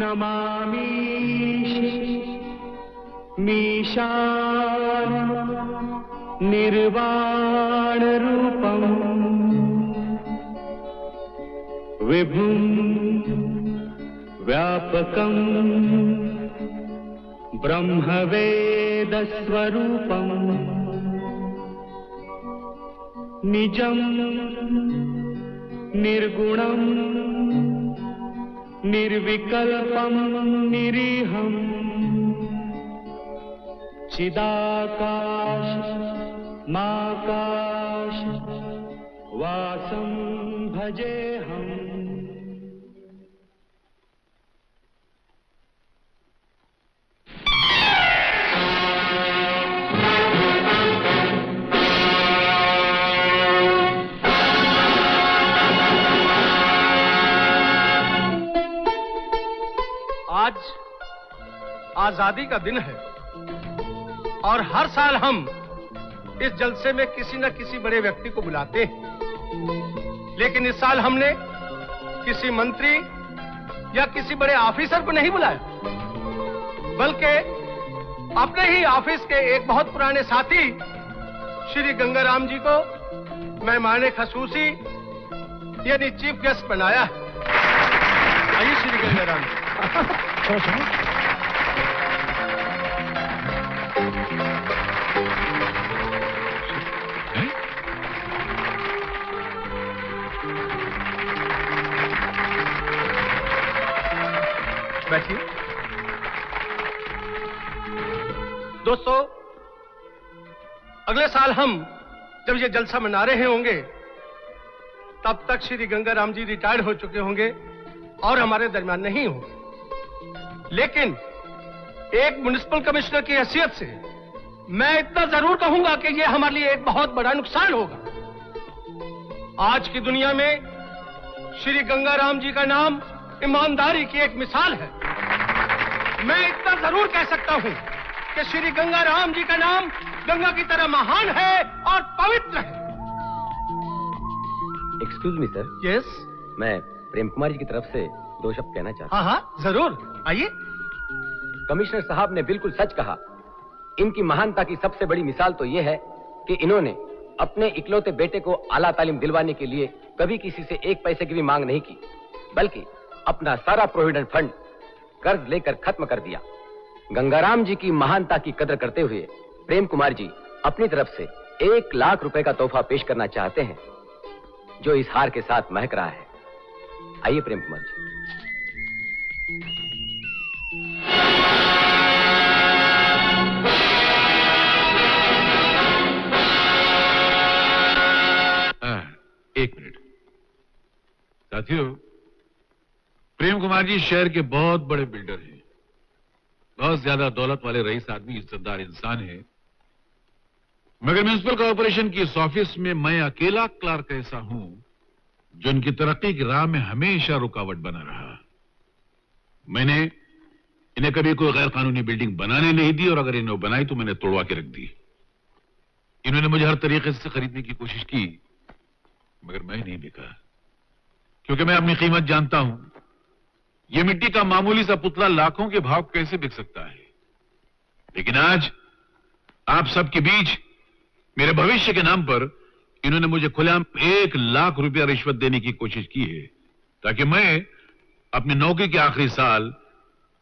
नमामि मीशान निर्वाणरूपम् विभुं व्यापकम् ब्रह्मवेदस्वरूपम् निजं निर्गुणम् निर्विकल्पं निरीहम् चिदाकाश माकाश वासं भजेऽहम् आज आज़ादी का दिन है। और हर साल हम इस जलसे में किसी न किसी बड़े व्यक्ति को बुलाते हैं। लेकिन इस साल हमने किसी मंत्री या किसी बड़े ऑफिसर को नहीं बुलाया। बल्कि अपने ही ऑफ़िस के एक बहुत पुराने साथी, श्री गंगाराम जी को मेहमान खसूसी, यानी चीफ गेस्ट बनाया। है आइए श्री गंगाराम जी। दोस्तों, अगले साल हम जब ये जलसा मना रहे होंगे, तब तक श्री गंगाराम जी रिटायर्ड हो चुके होंगे और हमारे दरमियान नहीं होंगे। लेकिन एक म्युनिसिपल कमिश्नर की हैसियत से मैं इतना ज़रूर कहूँगा कि यह हमारे लिए एक बहुत बड़ा नुकसान होगा। आज की दुनिया में श्री गंगाराम जी का नाम ईमानदारी की एक मिसाल है। मैं इतना ज़रूर कह सकता हूँ कि श्री गंगाराम जी का नाम गंगा की तरह महान है और पवित्र है। एक्सक्यूज मी सर यस मैं प्रेम कुमार जी की तरफ़ से दो शब्द कहना चाहता हाँ हाँ ज़रूर। आइए। कमिश्नर साहब ने बिल्कुल सच कहा। इनकी महानता की सबसे बड़ी मिसाल तो यह है कि इन्होंने अपने इकलौते बेटे को आला तालीम दिलवाने के लिए कभी किसी से एक पैसे की भी मांग नहीं की, बल्कि अपना सारा प्रोविडेंट फंड कर्ज लेकर खत्म कर दिया। गंगाराम जी की महानता की कदर करते हुए प्रेम कुमार जी अपनी तरफ़ से एक लाख रुपए का तोहफा पेश करना चाहते हैं, जो इस हार के साथ महक रहा है। आइए प्रेम कुमार जी। एक मिनट। साथियों, प्रेम कुमार जी शहर के बहुत बड़े बिल्डर हैं। बहुत ज़्यादा दौलत वाले रईस आदमी इज्जतदार इंसान है। मगर म्यूनिसिपल कॉरपोरेशन की इस ऑफ़िस में मैं अकेला क्लार्क ऐसा हूँ, जो इनकी तरक्की की राह में हमेशा रुकावट बना रहा। मैंने इन्हें कभी कोई गैर कानूनी बिल्डिंग बनाने नहीं दी, और अगर इन्हें बनाई तो मैंने तोड़वा के रख दी। इन्होंने मुझे हर तरीके से खरीदने की कोशिश की। मगर मैं नहीं बिका क्योंकि मैं अपनी कीमत जानता हूँ। यह मिट्टी का मामूली सा पुतला लाखों के भाव कैसे बिक सकता है? लेकिन आज आप सबके बीच, मेरे भविष्य के नाम पर, इन्होंने मुझे खुलेआम एक लाख रुपया रिश्वत देने की कोशिश की है, ताकि मैं अपनी नौकरी के आखिरी साल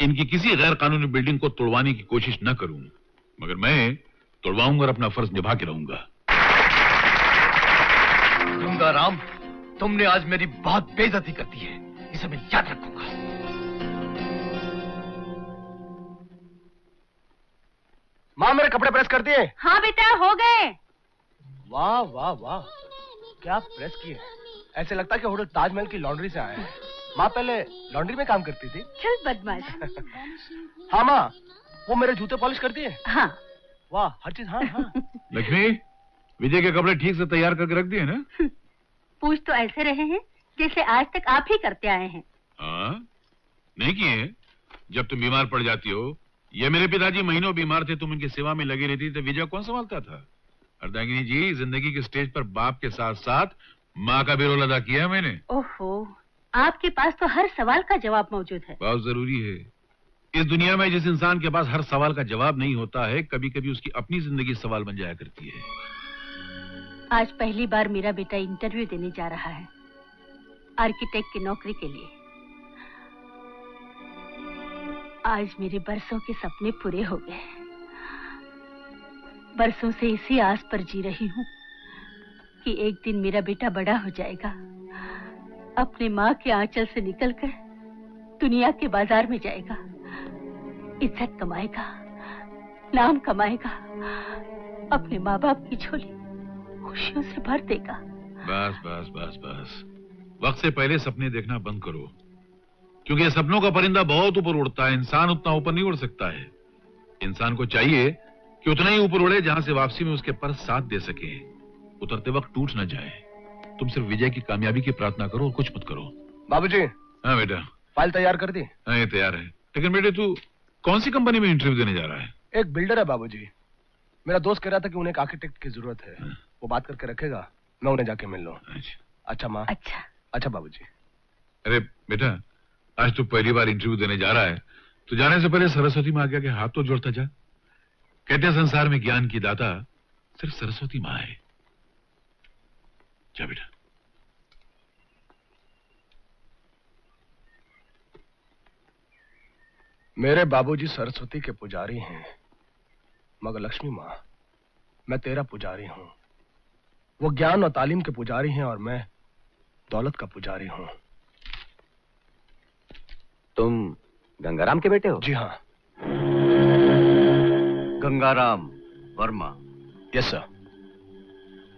इनकी किसी गैर कानूनी बिल्डिंग को तोड़वाने की कोशिश न करूँ। मगर मैं तोड़वाऊँगा और अपना फ़र्ज़ निभा के रहूँगा। गंगाराम तुमने आज मेरी बहुत बेइज्जती कर दी है। इसे मैं याद रखूँगा। माँ मेरे कपड़े प्रेस कर दिए? हाँ बेटा हो गए। वाह वाह वाह। क्या प्रेस किए? ऐसे लगता है कि होटल ताजमहल की लॉन्ड्री से आए हैं। माँ पहले लॉन्ड्री में काम करती थी। चल बदमाश। हाँ माँ वो मेरे जूते पॉलिश करती है हाँ। वाह हर चीज़ हाँ हाँ। लक्ष्मी विजय के कपड़े ठीक से तैयार करके रख दिए ना? पूछ तो ऐसे रहे हैं जैसे आज तक आप ही करते आए हैं। हाँ? नहीं किए जब तुम बीमार पड़ जाती हो ये मेरे पिताजी महीनों बीमार थे तुम उनकी सेवा में लगी रहती तो विजय कौन संभालता था? अर्धांगिनी जी ज़िंदगी के स्टेज पर बाप के साथ साथ माँ का भी रोल अदा किया मैंने। ओहो आपके पास तो हर सवाल का जवाब मौजूद है। बहुत ज़रूरी है। इस दुनिया में जिस इंसान के पास हर सवाल का जवाब नहीं होता है कभी कभी उसकी अपनी ज़िंदगी सवाल बन जाया करती है। आज पहली बार मेरा बेटा इंटरव्यू देने जा रहा है। आर्किटेक्ट की नौकरी के लिए। आज मेरे बरसों के सपने पूरे हो गए। बरसों से इसी आस पर जी रही हूँ कि एक दिन मेरा बेटा बड़ा हो जाएगा। अपने माँ के आंचल से निकलकर दुनिया के बाज़ार में जाएगा। इज़्ज़त कमाएगा, नाम कमाएगा, अपने माँ बाप की झोली खुशियों से भर देगा। बस बस बस बस। वक्त से पहले सपने देखना बंद करो। क्योंकि सपनों का परिंदा बहुत ऊपर उड़ता है। इंसान उतना ऊपर नहीं उड़ सकता है। इंसान को चाहिए कि उतना ही ऊपर उड़े जहाँ से वापसी में उसके पर साथ दे सके। उतरते वक्त टूट न जाए। तुम सिर्फ़ विजय की कामयाबी की प्रार्थना करो और कुछ मत करो। बाबूजी। हाँ बेटा। फ़ाइल तैयार कर दी। हाँ ये तैयार है। लेकिन बेटे तू कौन सी कंपनी में इंटरव्यू देने जा रहा है? एक बिल्डर है बाबूजी। मेरा दोस्त कह रहा था कि उन्हें एक आर्किटेक्ट की ज़रूरत है। हाँ। वो बात करके रखेगा मैं उन्हें जाके मिल लूँ। अच्छा। अच्छा माँ। अच्छा। अच्छा बाबूजी। अरे बेटा आज तू पहली बार इंटरव्यू देने जा रहा है तो जाने से पहले सरस्वती माँ के हाथ तो जोड़ता जा। कहते हैं संसार में ज्ञान की दाता सिर्फ़ सरस्वती माँ है। जा बेटा। मेरे बाबूजी सरस्वती के पुजारी हैं मगर लक्ष्मी माँ मैं तेरा पुजारी हूँ। वो ज्ञान और तालीम के पुजारी हैं और मैं दौलत का पुजारी हूँ। तुम गंगाराम के बेटे हो? जी हाँ। गंगाराम वर्मा। यस सर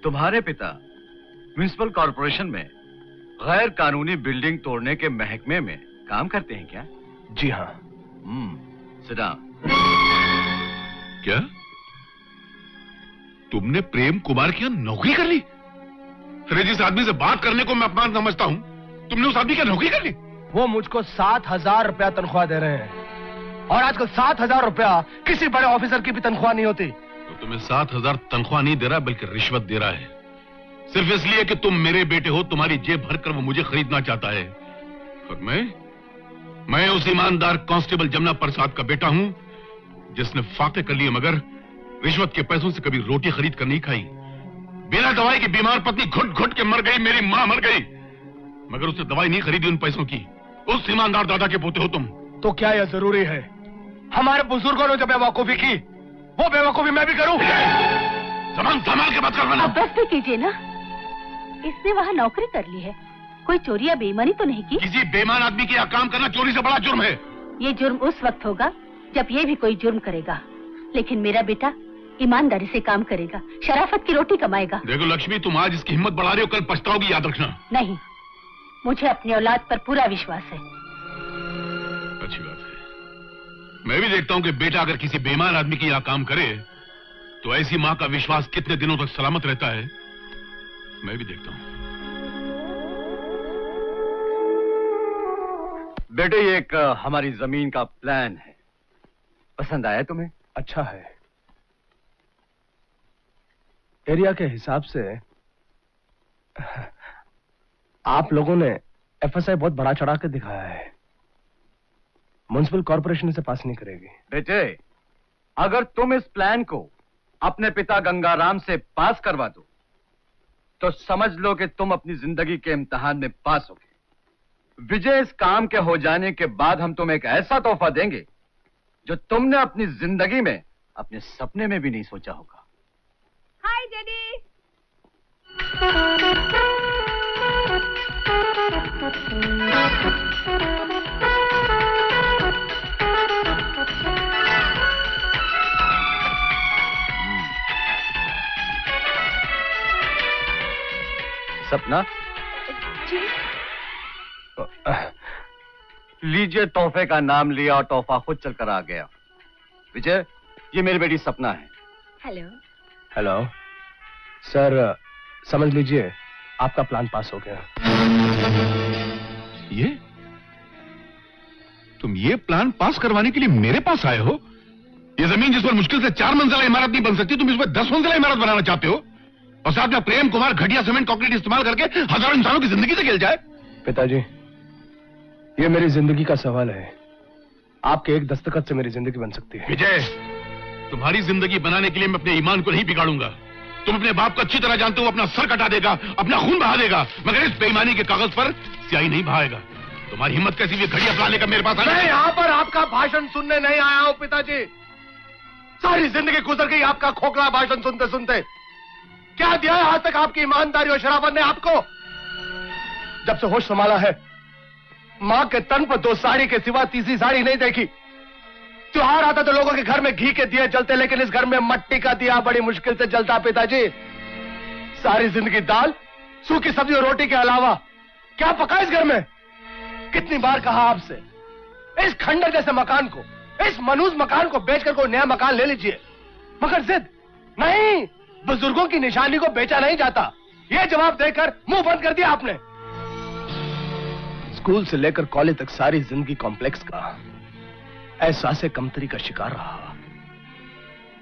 तुम्हारे पिता म्युनिसिपल कॉरपोरेशन में गैर कानूनी बिल्डिंग तोड़ने के महकमे में काम करते हैं क्या? जी हाँ। हम्म सिडा क्या? तुमने प्रेम कुमार की नौकरी कर ली? अरे जिस आदमी से बात करने को मैं अपमान समझता हूँ तुमने उस आदमी की नौकरी कर ली? वो मुझको सात हज़ार रुपया तनख्वाह दे रहे हैं। और आजकल सात हज़ार रुपया किसी बड़े ऑफिसर की भी तनख्वाह नहीं होती। तो तुम्हें सात हज़ार तनख्वाह नहीं दे रहा बल्कि रिश्वत दे रहा है। सिर्फ़ इसलिए कि तुम मेरे बेटे हो तुम्हारी जेब भरकर वो मुझे खरीदना चाहता है। और मैं मैं उस ईमानदार कांस्टेबल जमुना प्रसाद का बेटा हूँ जिसने फाके कर लिए मगर रिश्वत के पैसों से कभी रोटी खरीद कर नहीं खाई। बिना दवाई की बीमार पत्नी घुट घुट के मर गई मेरी माँ मर गई। मगर उसने दवाई नहीं खरीदी उन पैसों की। उस ईमानदार दादा के पोते हो तुम। तो क्या यह ज़रूरी है? हमारे बुज़ुर्गों ने जो बेवकूफ़ी की वो बेवकूफ़ी मैं भी करूँ? जबान संभाल के बात कर अब बस भी कीजिए ना। इसने वहाँ नौकरी कर ली है। कोई चोरी या बेईमानी तो नहीं की? किसी बेमान आदमी के यहाँ काम करना चोरी से बड़ा जुर्म है। ये जुर्म उस वक्त होगा जब ये भी कोई जुर्म करेगा। लेकिन मेरा बेटा ईमानदारी से काम करेगा शराफत की रोटी कमाएगा। देखो लक्ष्मी तुम आज इसकी हिम्मत बढ़ा रहे हो कल पछताओगी याद रखना। नहीं मुझे अपनी औलाद पर पूरा विश्वास है। अच्छी बात है। मैं भी देखता हूँ कि बेटा अगर किसी बेमान आदमी के यहाँ काम करे तो ऐसी माँ का विश्वास कितने दिनों तक सलामत रहता है मैं भी देखता हूँ। बेटे ये एक हमारी ज़मीन का प्लान है। पसंद आया तुम्हें? अच्छा है। एरिया के हिसाब से, आप लोगों ने एफएसआई बहुत बड़ा चढ़ा के दिखाया है। म्यूनसिपल कॉरपोरेशन से पास नहीं करेगी। बेटे, अगर तुम इस प्लान को अपने पिता गंगाराम से पास करवा दो तो समझ लो कि तुम अपनी ज़िंदगी के इम्तिहान में पास होगे। विजय इस काम के हो जाने के बाद हम तुम्हें एक ऐसा तोहफा देंगे, जो तुमने अपनी ज़िंदगी में, अपने सपने में भी नहीं सोचा होगा। Hi, Daddy. सपना? जी। लीजिए तोहफे का नाम लिया और तोहफा खुद चलकर आ गया। विजय ये मेरी बेटी सपना है। हेलो हेलो सर समझ लीजिए आपका प्लान पास हो गया। ये? तुम ये प्लान पास करवाने के लिए मेरे पास आए हो? ये ज़मीन जिस पर मुश्किल से चार मंजिला इमारत नहीं बन सकती तुम इस पर दस मंजिला इमारत बनाना चाहते हो? और साथ में प्रेम कुमार घटिया सीमेंट कंक्रीट इस्तेमाल करके हज़ारों इंसानों की ज़िंदगी से खेल जाए। पिताजी ये मेरी ज़िंदगी का सवाल है। आपके एक दस्तखत से मेरी ज़िंदगी बन सकती है। विजय तुम्हारी ज़िंदगी बनाने के लिए मैं अपने ईमान को नहीं बिगाड़ूँगा। तुम अपने बाप को अच्छी तरह जानते हो अपना सर कटा देगा अपना खून बहा देगा मगर इस बेईमानी के कागज़ पर स्याही नहीं बहाएगा। तुम्हारी हिम्मत कैसी भी घड़िया अपनाने का मेरे पास मैं यहाँ पर आपका भाषण सुनने नहीं आया हूँ पिताजी। सारी ज़िंदगी गुजर गई आपका खोखला भाषण सुनते सुनते। क्या दिया है आज तक आपकी ईमानदारी और शराफत ने आपको? जब से होश संभाला है माँ के तन पर दो साड़ी के सिवा तीसरी साड़ी नहीं देखी त्योहार आता तो लोगों के घर में घी के दिए जलते, लेकिन इस घर में मट्टी का दिया बड़ी मुश्किल से जलता, पिताजी। सारी ज़िंदगी दाल, सूखी सब्ज़ी और रोटी के अलावा, क्या पका इस घर में? कितनी बार कहा आपसे, इस खंडर जैसे मकान को, इस मनुष्य मकान को बेचकर कोई नया मकान ले लीजिए। मगर जिद, नहीं, बुज़ुर्गों की निशानी को बेचा नहीं जाता। ये जवाब देकर मुँह बंद कर दिया आपने। स्कूल से लेकर कॉलेज तक सारी ज़िंदगी कॉम्प्लेक्स का। एहसास कमतरी का शिकार रहा।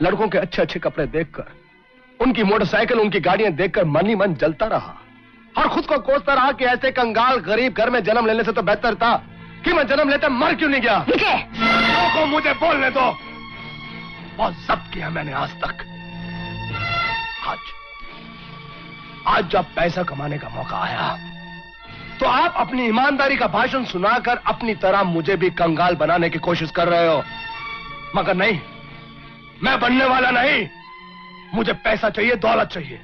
लड़कों के अच्छे अच्छे कपड़े देखकर उनकी मोटरसाइकिल उनकी गाड़ियाँ देखकर मन ही मन जलता रहा। और खुद को कोसता रहा कि ऐसे कंगाल गरीब घर में जन्म लेने से तो बेहतर था कि मैं जन्म लेते मर क्यों नहीं गया? लोगों को मुझे बोलने दो। बहुत जब्त किया मैंने आज तक। आज आज जब पैसा कमाने का मौका आया तो आप अपनी ईमानदारी का भाषण सुनाकर अपनी तरह मुझे भी कंगाल बनाने की कोशिश कर रहे हो। मगर नहीं, मैं बनने वाला नहीं। मुझे पैसा चाहिए, दौलत चाहिए।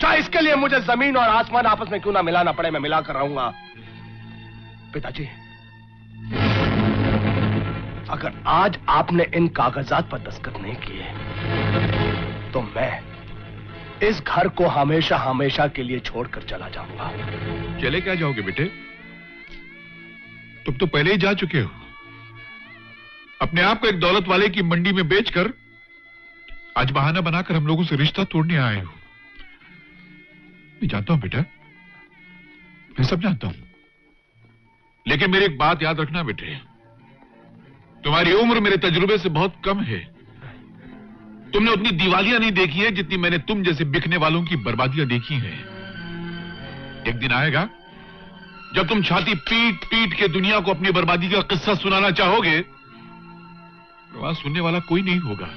चाहे इसके लिए मुझे ज़मीन और आसमान आपस में क्यों ना मिलाना पड़े, मैं मिलाकर रहूँगा। पिताजी, अगर आज आपने इन कागजात पर दस्तखत नहीं किए तो मैं इस घर को हमेशा हमेशा के लिए छोड़कर चला जाऊँगा। चले क्या जाओगे बेटे? तुम तो पहले ही जा चुके हो। अपने आप को एक दौलत वाले की मंडी में बेचकर आज बहाना बनाकर हम लोगों से रिश्ता तोड़ने आए हो। मैं जानता हूँ बेटा, मैं सब जानता हूँ। लेकिन मेरी एक बात याद रखना बेटे, तुम्हारी उम्र मेरे तजुर्बे से बहुत कम है। तुमने उतनी दिवालियाँ नहीं देखी है जितनी मैंने तुम जैसे बिकने वालों की बर्बादियाँ देखी हैं। एक दिन आएगा, जब तुम छाती पीट पीट के दुनिया को अपनी बर्बादी का किस्सा सुनाना चाहोगे तो वहाँ सुनने वाला कोई नहीं होगा।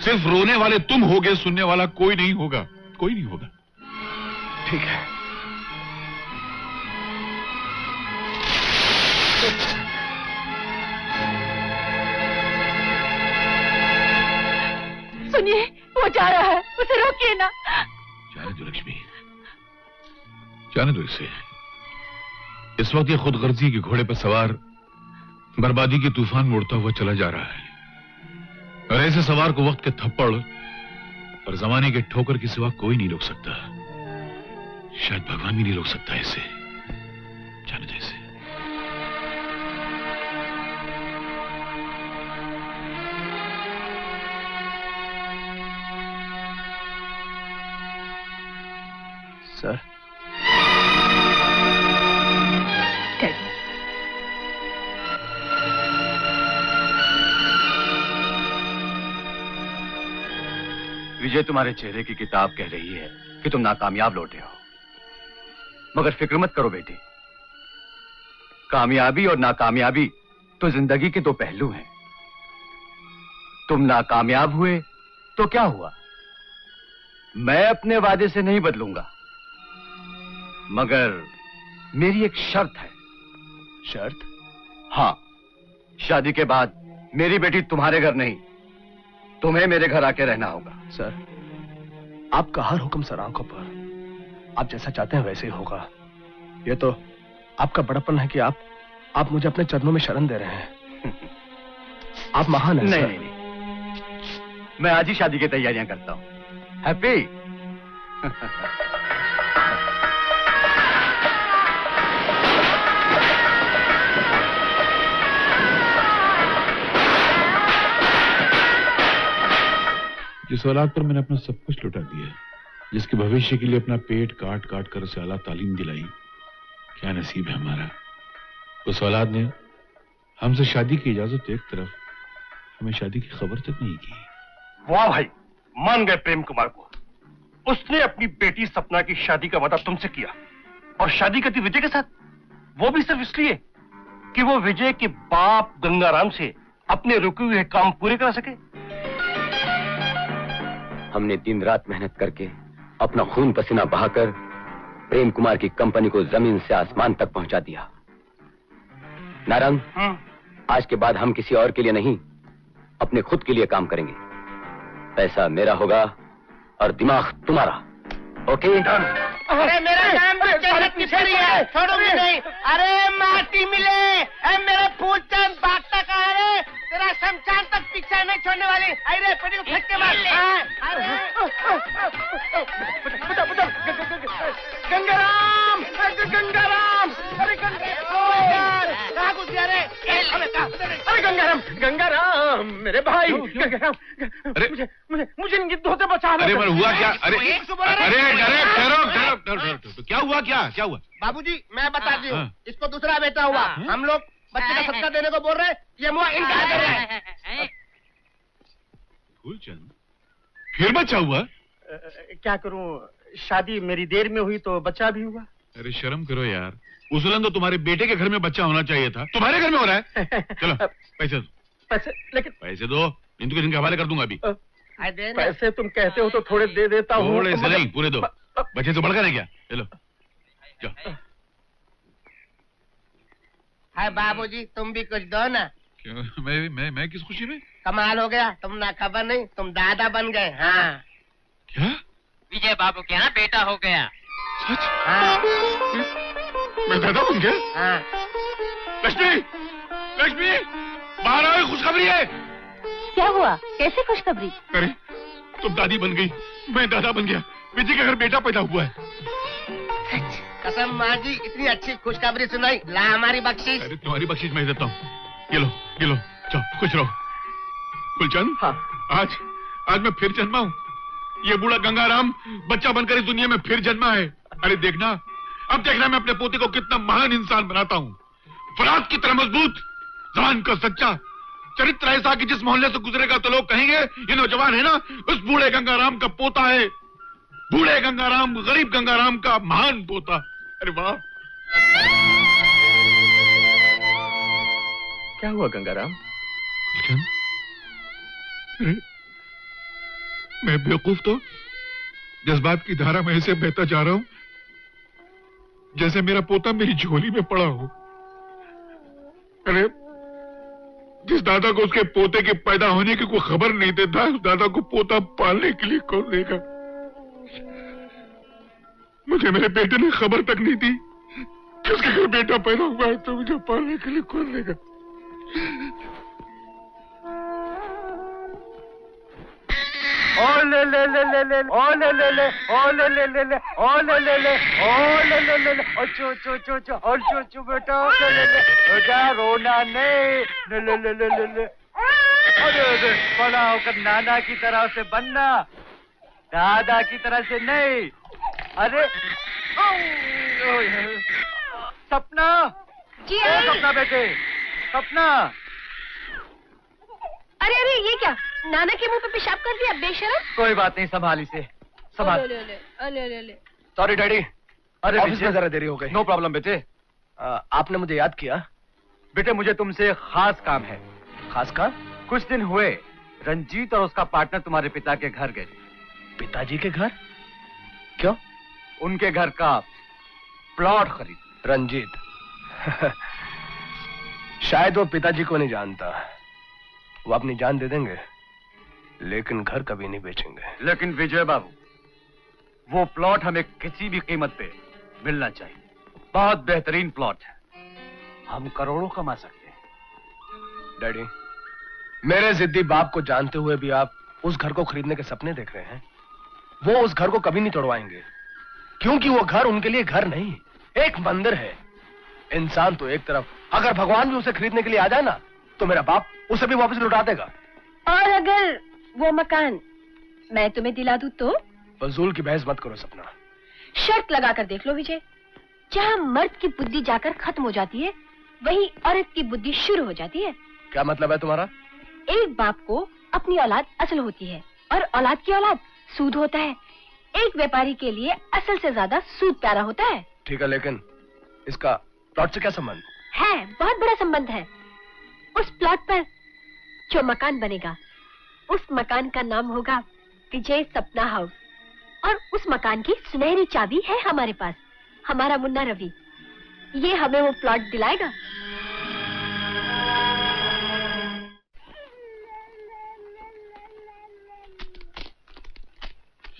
सिर्फ़ रोने वाले तुम होगे, सुनने वाला कोई नहीं होगा, कोई नहीं होगा। ठीक है। सुनिए, वो जा रहा है, उसे रोकिए ना। जाने दो लक्ष्मी। जाने दो इसे। इस वक्त ये खुद गर्जी के घोड़े पर सवार, बर्बादी के तूफ़ान में उड़ता हुआ चला जा रहा है। और ऐसे सवार को वक्त के थप्पड़ और जमाने के ठोकर के सिवा कोई नहीं रोक सकता। शायद भगवान भी नहीं रोक सकता इसे। जाने दो इसे। सर डैडी विजय तुम्हारे चेहरे की किताब कह रही है कि तुम नाकामयाब लौटे हो। मगर फ़िक्र मत करो बेटी। कामयाबी और नाकामयाबी तो ज़िंदगी के दो पहलू हैं। तुम नाकामयाब हुए तो क्या हुआ? मैं अपने वादे से नहीं बदलूँगा। मगर मेरी एक शर्त है। शर्त? हाँ। शादी के बाद मेरी बेटी तुम्हारे घर नहीं तुम्हें मेरे घर आके रहना होगा। सर आपका हर हुक्म सर आँखों पर। आप जैसा चाहते हैं वैसे ही होगा। ये तो आपका बड़प्पन है कि आप आप मुझे अपने चरणों में शरण दे रहे हैं। आप महान हैं नहीं सर। नहीं नहीं। मैं आज ही शादी की तैयारियाँ करता हूँ। हैप्पी? जिस औलाद पर मैंने अपना सब कुछ लुटा दिया जिसके भविष्य के लिए अपना पेट काट काट कर उसे आला तालीम दिलाई, क्या नसीब है हमारा? उस औलाद ने हमसे शादी की इजाज़त एक तरफ़, हमें शादी की खबर तक नहीं की। वाह भाई, मान गए प्रेम कुमार को। उसने अपनी बेटी सपना की शादी का वादा तुमसे किया, और शादी करती विजय के साथ? वो भी सिर्फ़ इसलिए कि वो विजय के बाप गंगाराम से अपने रुके हुए काम पूरे करा सके? हमने दिन रात मेहनत करके अपना खून पसीना बहाकर प्रेम कुमार की कंपनी को ज़मीन से आसमान तक पहुँचा दिया। नारंग आज के बाद हम किसी और के लिए नहीं अपने खुद के लिए काम करेंगे। पैसा मेरा होगा और दिमाग तुम्हारा। ओके? अरे मेरा नाम तो जन्नत की नहीं है? छोड़ूँगी नहीं। अरे माटी मिले। अरे मेरे फूल चंद तक आ रहे तेरा शमशान तक पीछे नहीं छोड़ने वाली। अरे पेटी को फेंक के मार। ले गंगाराम गंगाराम। अरे गंगाराम कहाँ घुस गया रे अरे गंगाराम गंगाराम मेरे भाई। गंगाराम अरे मुझे मुझे मुझे गिद्ध होते बचा अरे पर हुआ क्या? अरे। अरे अरे ठहरो ठहरो ठहरो क्या हुआ क्या? क्या हुआ? बाबूजी मैं बताती हूँ। हाँ। इसको दूसरा बेटा हुआ। हम लोग बच्चे का सत्ता देने को बोल रहे हैं। ये मुआ इनकार कर रहा? है फूलचंद फिर बच्चा हुआ? क्या करूँ? शादी मेरी देर में हुई तो बच्चा भी हुआ। अरे शर्म करो यार। उसूलन तो तुम्हारे बेटे के घर में बच्चा होना चाहिए था। तुम्हारे घर में हो रहा है? चलो पैसे दो। पैसे लेकिन पैसे दो। इंदु के के हवाले कर दूँगा अभी। पैसे तुम कहते हो तो थोड़े दे देता हूँ। थोड़े से नहीं पूरे दो। बच्चे से बढ़कर है क्या? चलो। जाओ है बाबूजी तुम भी कुछ दो ना। क्यों? मैं मैं मैं किस खुशी में? कमाल हो गया तुम ना खबर नहीं तुम दादा बन गए हाँ। क्या? विजय बाबू के यहाँ बेटा हो गया। सच? हाँ। मैं दादा बन गया हाँ। लक्ष्मी लक्ष्मी बाहर आओ खुशखबरी है। क्या हुआ? कैसे खुशखबरी? अरे तुम दादी बन गई मैं दादा बन गया। विजय के घर बेटा पैदा हुआ है। कसम माँ जी इतनी अच्छी खुशखबरी सुनाई। ला हमारी बख्शीश। अरे तुम्हारी बख्शीश मैं देता हूँ। ये लो ये लो जाओ खुश रहो। कुलचंद हाँ। आज आज मैं फिर जन्मा हूँ। ये बूढ़ा गंगाराम बच्चा बनकर इस दुनिया में फिर जन्मा है। अरे देखना अब देखना मैं अपने पोते को कितना महान इंसान बनाता हूँ। फराज की तरह मज़बूत जवान का सच्चा चरित्र ऐसा कि जिस मोहल्ले से गुजरेगा तो लोग कहेंगे ये नौजवान है ना उस बूढ़े गंगाराम का पोता है। बूढ़े गंगाराम गरीब गंगाराम का महान पोता। अरे वाह। क्या हुआ गंगाराम? मैं बेवकूफ़ तो? जज्बात की धारा में ऐसे बहता जा रहा हूँ। जैसे मेरा पोता मेरी झोली में पड़ा हो। अरे, जिस दादा को उसके पोते के पैदा होने की कोई खबर नहीं देता, उस दादा को पोता पालने के लिए कौन देगा? मुझे मेरे बेटे ने खबर तक नहीं दी कि उसके घर बेटा पैदा हुआ है तो मुझे पालने के लिए कौन देगा? ले ले ले ले ले ओ ले ले ले ओ ले ले ले ले ओ ले ले ले ओ ले ले ले ले ओ चो चो चो चो ओ चो चो बेटा ले ले ले बेटा रोना नहीं ले ले ले ले ले ले अरे अरे बड़ा होकर नाना की तरह से बनना दादा की तरह से नहीं अरे सपना जी सपना बेटे सपना। अरे अरे ये क्या? नाना के मुँह पे पेशाब कर दिया बेशरम? कोई बात नहीं संभाली से संभाल। ले ले ले ले ले सॉरी डैडी अरे ऑफ़िस में जरा देरी हो गई। नो प्रॉब्लम बेटे। आ, आपने मुझे याद किया? बेटे मुझे तुमसे खास काम है। खास काम? कुछ दिन हुए रंजीत और उसका पार्टनर तुम्हारे पिता के घर गए। पिताजी के घर? क्यों? उनके घर का प्लॉट खरीद। रंजीत। शायद वो पिताजी को नहीं जानता। वो अपनी जान दे देंगे। लेकिन घर कभी नहीं बेचेंगे। लेकिन विजय बाबू वो प्लॉट हमें किसी भी कीमत पे मिलना चाहिए। बहुत बेहतरीन प्लॉट है। हम करोड़ों कमा सकते हैं। डैडी मेरे जिद्दी बाप को जानते हुए भी आप उस घर को खरीदने के सपने देख रहे हैं। वो उस घर को कभी नहीं तोड़वाएँगे। क्योंकि वो घर उनके लिए घर नहीं एक मंदिर है। इंसान तो एक तरफ़ अगर भगवान भी उसे खरीदने के लिए आ जाए ना तो मेरा बाप उसे भी वापस लौटा देगा। और अगर वो मकान। मैं तुम्हें दिला दूँ तो? फजूल की बहस मत करो सपना। शर्त लगा कर देख लो विजय। जहाँ मर्द की बुद्धि जाकर खत्म हो जाती है वही औरत की बुद्धि शुरू हो जाती है। क्या मतलब है तुम्हारा? एक बाप को अपनी औलाद असल होती है और औलाद की औलाद सूद होता है। एक व्यापारी के लिए असल से ज़्यादा सूद प्यारा होता है। ठीक है लेकिन इसका प्लॉट से क्या संबंध? है बहुत बड़ा संबंध है। उस प्लॉट पर जो मकान बनेगा उस मकान का नाम होगा विजय सपना हाउस। और उस मकान की सुनहरी चाबी है हमारे पास। हमारा मुन्ना रवि। ये हमें वो प्लॉट दिलाएगा।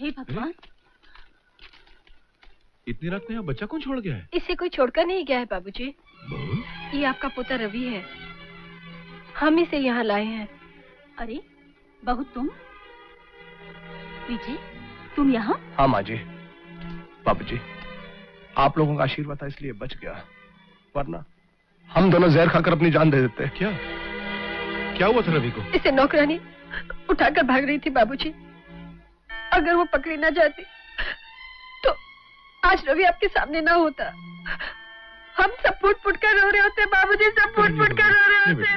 हे भगवान। इतनी रात में यहाँ बच्चा कौन छोड़ गया है? इसे कोई छोड़कर नहीं गया है बाबूजी। ये आपका पोता रवि है। हम इसे यहाँ लाए हैं। अरे बहू तुम? विजय तुम यहाँ? हाँ माँ जी। बाबू जी आप लोगों का आशीर्वाद था इसलिए बच गया। वरना हम दोनों जहर खाकर अपनी जान दे देते। क्या? क्या हुआ था रवि को? इसे नौकरानी उठाकर भाग रही थी बाबूजी। अगर वो पकड़ी ना जाती तो आज रवि आपके सामने ना होता। हम सब फुट फुट कर रो रहे होते बाबूजी सब फुट फुट कर रो रहे होते।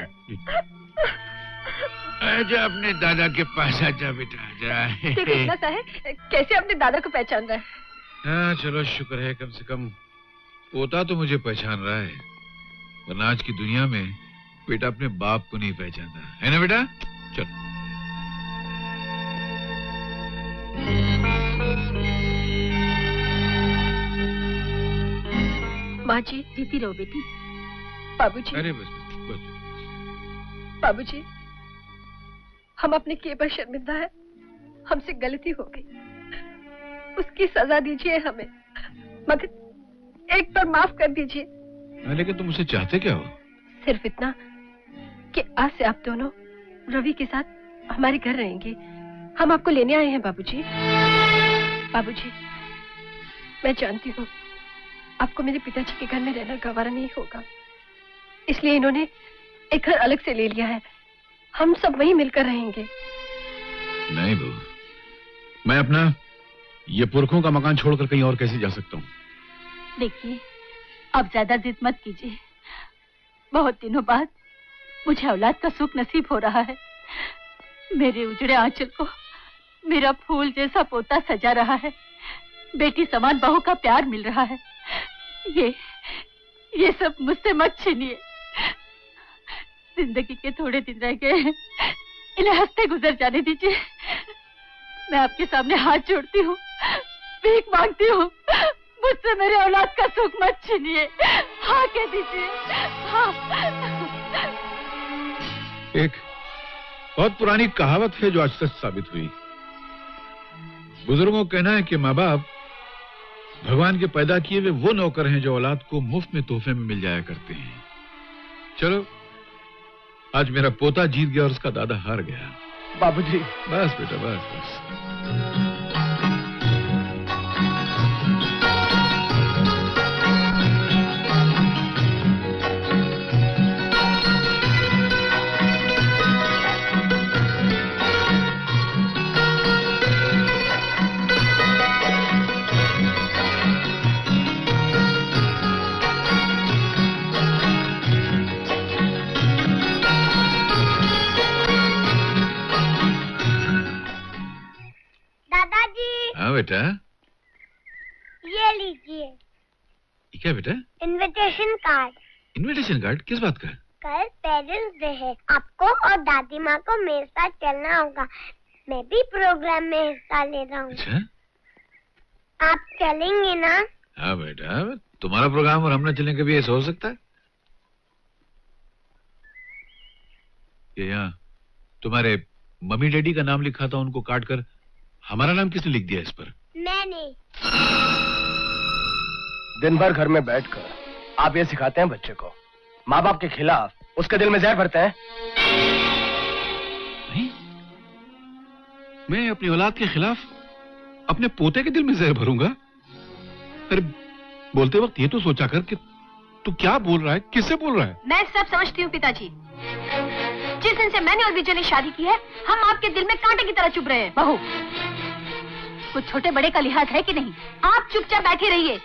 आजा अपने दादा के पास आजा बेटा आजा। साहब कैसे अपने दादा को पहचान रहा है? हाँ चलो शुक्र है कम से कम पोता तो मुझे पहचान रहा है। वरना आज की दुनिया में बेटा अपने बाप को नहीं पहचानता। है ना बेटा? चलो। माँ जी जीती रहो बेटी। बाबूजी। अरे बस बस। बाबूजी। हम अपने किए पर शर्मिंदा है। हमसे गलती हो गई। उसकी सजा दीजिए हमें। मगर एक बार माफ़ कर दीजिए। हाँ, लेकिन तुम उसे चाहते क्या हो? सिर्फ़ इतना कि आज से आप दोनों रवि के साथ हमारे घर रहेंगे। हम आपको लेने आए हैं बाबूजी। बाबूजी मैं जानती हूँ आपको मेरे पिताजी के घर में रहना गवारा नहीं होगा। इसलिए इन्होंने एक घर अलग से ले लिया है। हम सब वहीं मिलकर रहेंगे। नहीं बहू। मैं अपना ये पुरखों का मकान छोड़कर कहीं और कैसे जा सकता हूँ? देखिए अब ज़्यादा जिद मत कीजिए। बहुत दिनों बाद मुझे औलाद का सुख नसीब हो रहा है। मेरे उजड़े आंचल को मेरा फूल जैसा पोता सजा रहा है। बेटी समान बहू का प्यार मिल रहा है। ये ये सब मुझसे मत छीनिए। ज़िंदगी के थोड़े दिन रह गए इन्हें हँसते गुजर जाने दीजिए। मैं आपके सामने हाथ जोड़ती हूँ, भीख मांगती हूँ। मुझसे मेरे औलाद का सुख मत छीनिए। हाँ कह दीजिए। हाँ। एक बहुत पुरानी कहावत है जो आज सच साबित हुई। बुज़ुर्गों का कहना है कि माँ बाप भगवान के पैदा किए हुए वो नौकर हैं जो औलाद को मुफ़्त में तोहफे में मिल जाया करते हैं। चलो आज मेरा पोता जीत गया और उसका दादा हार गया। बाबूजी। बस बेटा बस बस। बेटा? ये लीजिए। ये क्या बेटा? इनविटेशन कार्ड इनविटेशन कार्ड किस बात का? कल पेरेंट्स डे है। आपको और दादी माँ को मेरे साथ चलना होगा। मैं भी प्रोग्राम में हिस्सा ले रहा हूँ। अच्छा? आप चलेंगे ना? हाँ बेटा तुम्हारा प्रोग्राम और हम न चलें कभी ऐसा हो सकता है। ये यहाँ तुम्हारे मम्मी डैडी का नाम लिखा था उनको काट कर हमारा नाम किसने लिख दिया इस पर? मैंने। दिन भर घर में बैठकर आप ये सिखाते हैं बच्चे को। माँ बाप के खिलाफ उसके दिल में जहर भरते हैं। नहीं। मैं अपनी औलाद के खिलाफ अपने पोते के दिल में जहर भरूँगा? अरे बोलते वक्त ये तो सोचा कर कि तू क्या बोल रहा है किससे बोल रहा है? मैं सब समझती हूँ पिताजी। जिस दिन से मैंने और विजय ने शादी की है हम आपके दिल में कांटे की तरह चुभ रहे हैं। बहू कुछ छोटे बड़े का लिहाज है कि नहीं? आप चुपचाप बैठे रहिए।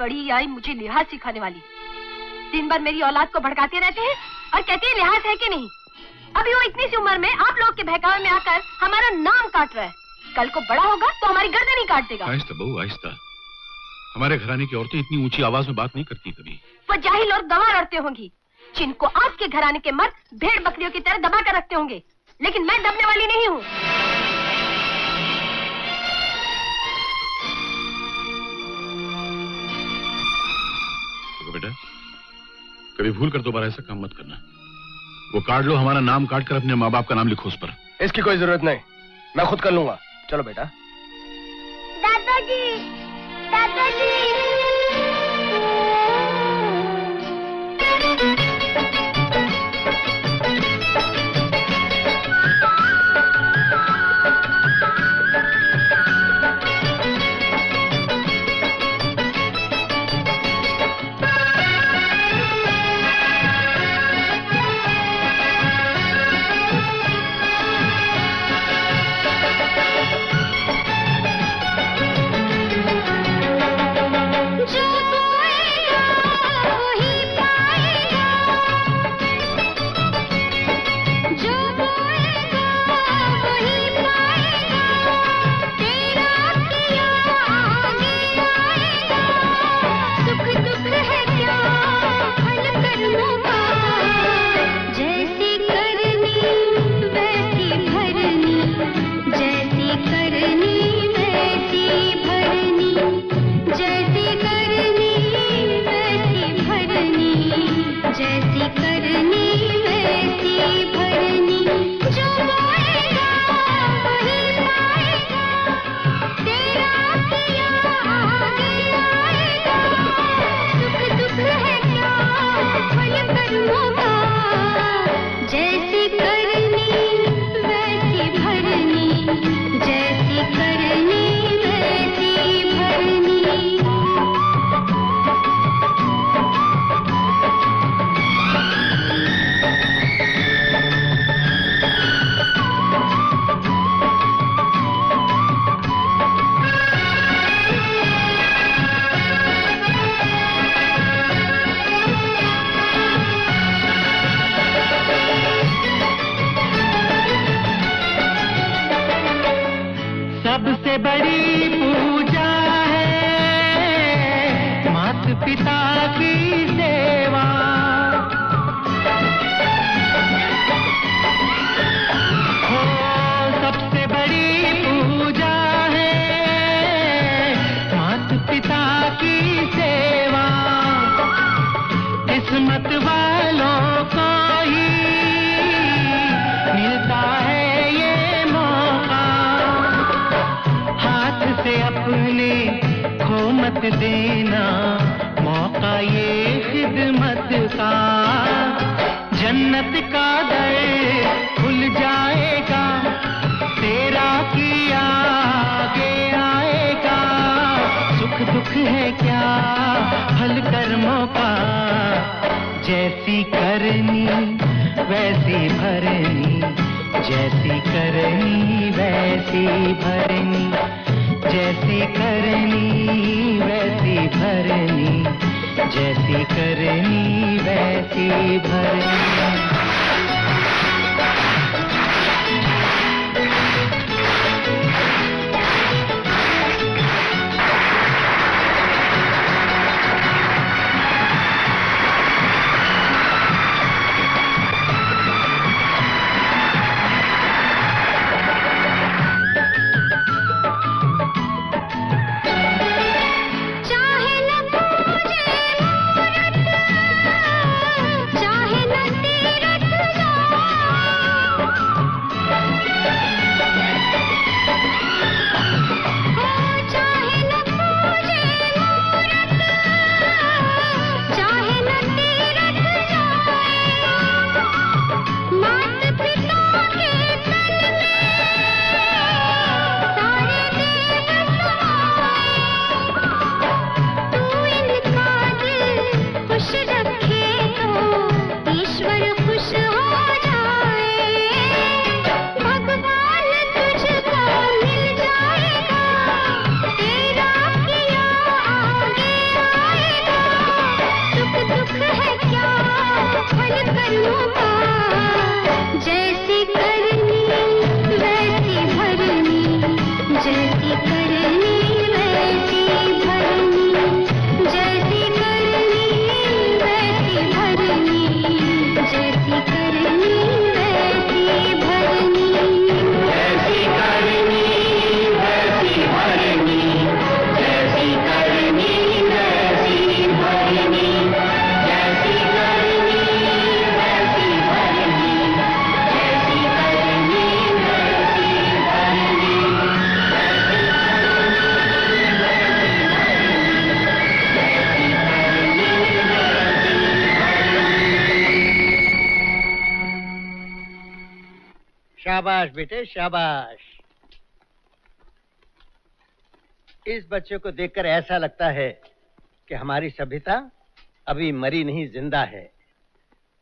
बड़ी आई मुझे लिहाज सिखाने वाली। दिन भर मेरी औलाद को भड़काते रहते हैं और कहते हैं लिहाज है कि नहीं? अभी वो इतनी सी उम्र में आप लोग के बहकावे में आकर हमारा नाम काट रहा है। कल को बड़ा होगा तो हमारी गर्दन ही काट देगा। आहिस्ता बहू आहिस्ता। हमारे घराने की औरतें इतनी ऊँची आवाज़ में बात नहीं करती कभी। वो जाहिल और गंवार औरतें होंगी जिनको आपके घराने के मर्द भेड़ बकरियों की तरह दबा कर रखते होंगे। लेकिन मैं दबने वाली नहीं हूँ। देखो बेटा। कभी भूल कर दोबारा ऐसा काम मत करना। वो काट लो हमारा नाम काट कर अपने माँ बाप का नाम लिखो उस पर। इसकी कोई ज़रूरत नहीं। मैं खुद कर लूँगा। चलो बेटा। दादाजी दादाजी। बेटे, शाबाश। इस बच्चे को देखकर ऐसा लगता है कि हमारी सभ्यता अभी मरी नहीं, ज़िंदा है।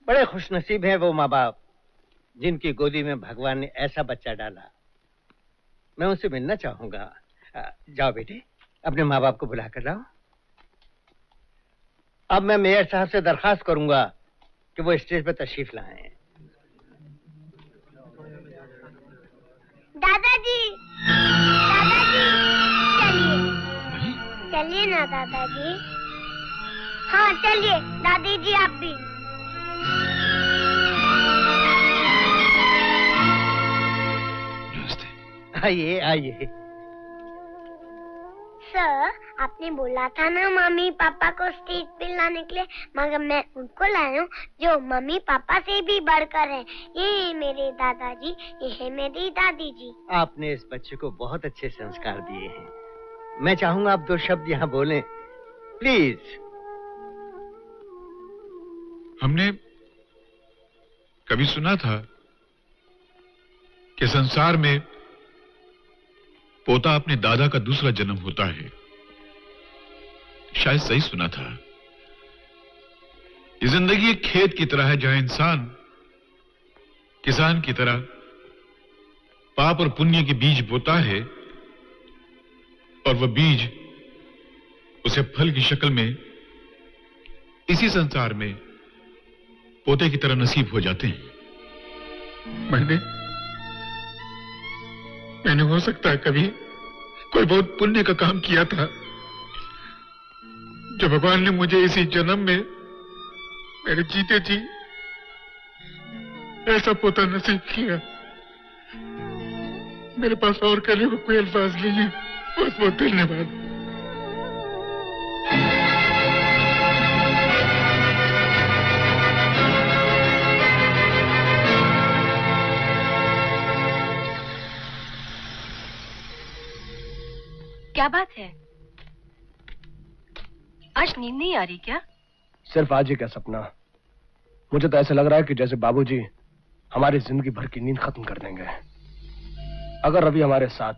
बड़े खुशनसीब हैं वो माँ बाप जिनकी गोदी में भगवान ने ऐसा बच्चा डाला। मैं उनसे मिलना चाहूँगा। जाओ बेटे, अपने माँ बाप को बुला कर लाओ। अब मैं मेयर साहब से दरखास्त करूँगा कि वो स्टेज पर तशरीफ़ लाएँ। दादाजी। दादाजी चलिए। चलिए ना दादाजी। हाँ चलिए दादी जी आप भी। आइए आइए। सर आपने बोला था ना मम्मी पापा को स्टेज पे लाने के लिए मगर मैं उनको लाया हूँ जो मम्मी पापा से भी बढ़कर है। ये है मेरे दादाजी ये है मेरी दादी जी आपने इस बच्चे को बहुत अच्छे संस्कार दिए हैं। मैं चाहूँगा आप दो शब्द यहाँ बोले। प्लीज़ हमने कभी सुना था कि संसार में पोता अपने दादा का दूसरा जन्म होता है। शायद सही सुना था। ये ज़िंदगी एक खेत की तरह है जहाँ इंसान किसान की तरह पाप और पुण्य के बीज बोता है और वह बीज उसे फल की शक्ल में, इसी संसार में पोते की तरह नसीब हो जाते हैं। मैंने मैंने हो सकता है कभी कोई बहुत पुण्य का काम किया था। जो भगवान ने मुझे इसी जन्म में मेरे जीते जी, ऐसा पोता नसीब किया। मेरे पास और कहने को कोई अल्फाज नहीं है। बहुत बहुत धन्यवाद। क्या बात है? आज नींद नहीं आ रही क्या? सिर्फ़ आज ही क्या सपना। मुझे तो ऐसा लग रहा है कि जैसे बाबूजी हमारी ज़िंदगी भर की नींद खत्म कर देंगे। अगर रवि हमारे साथ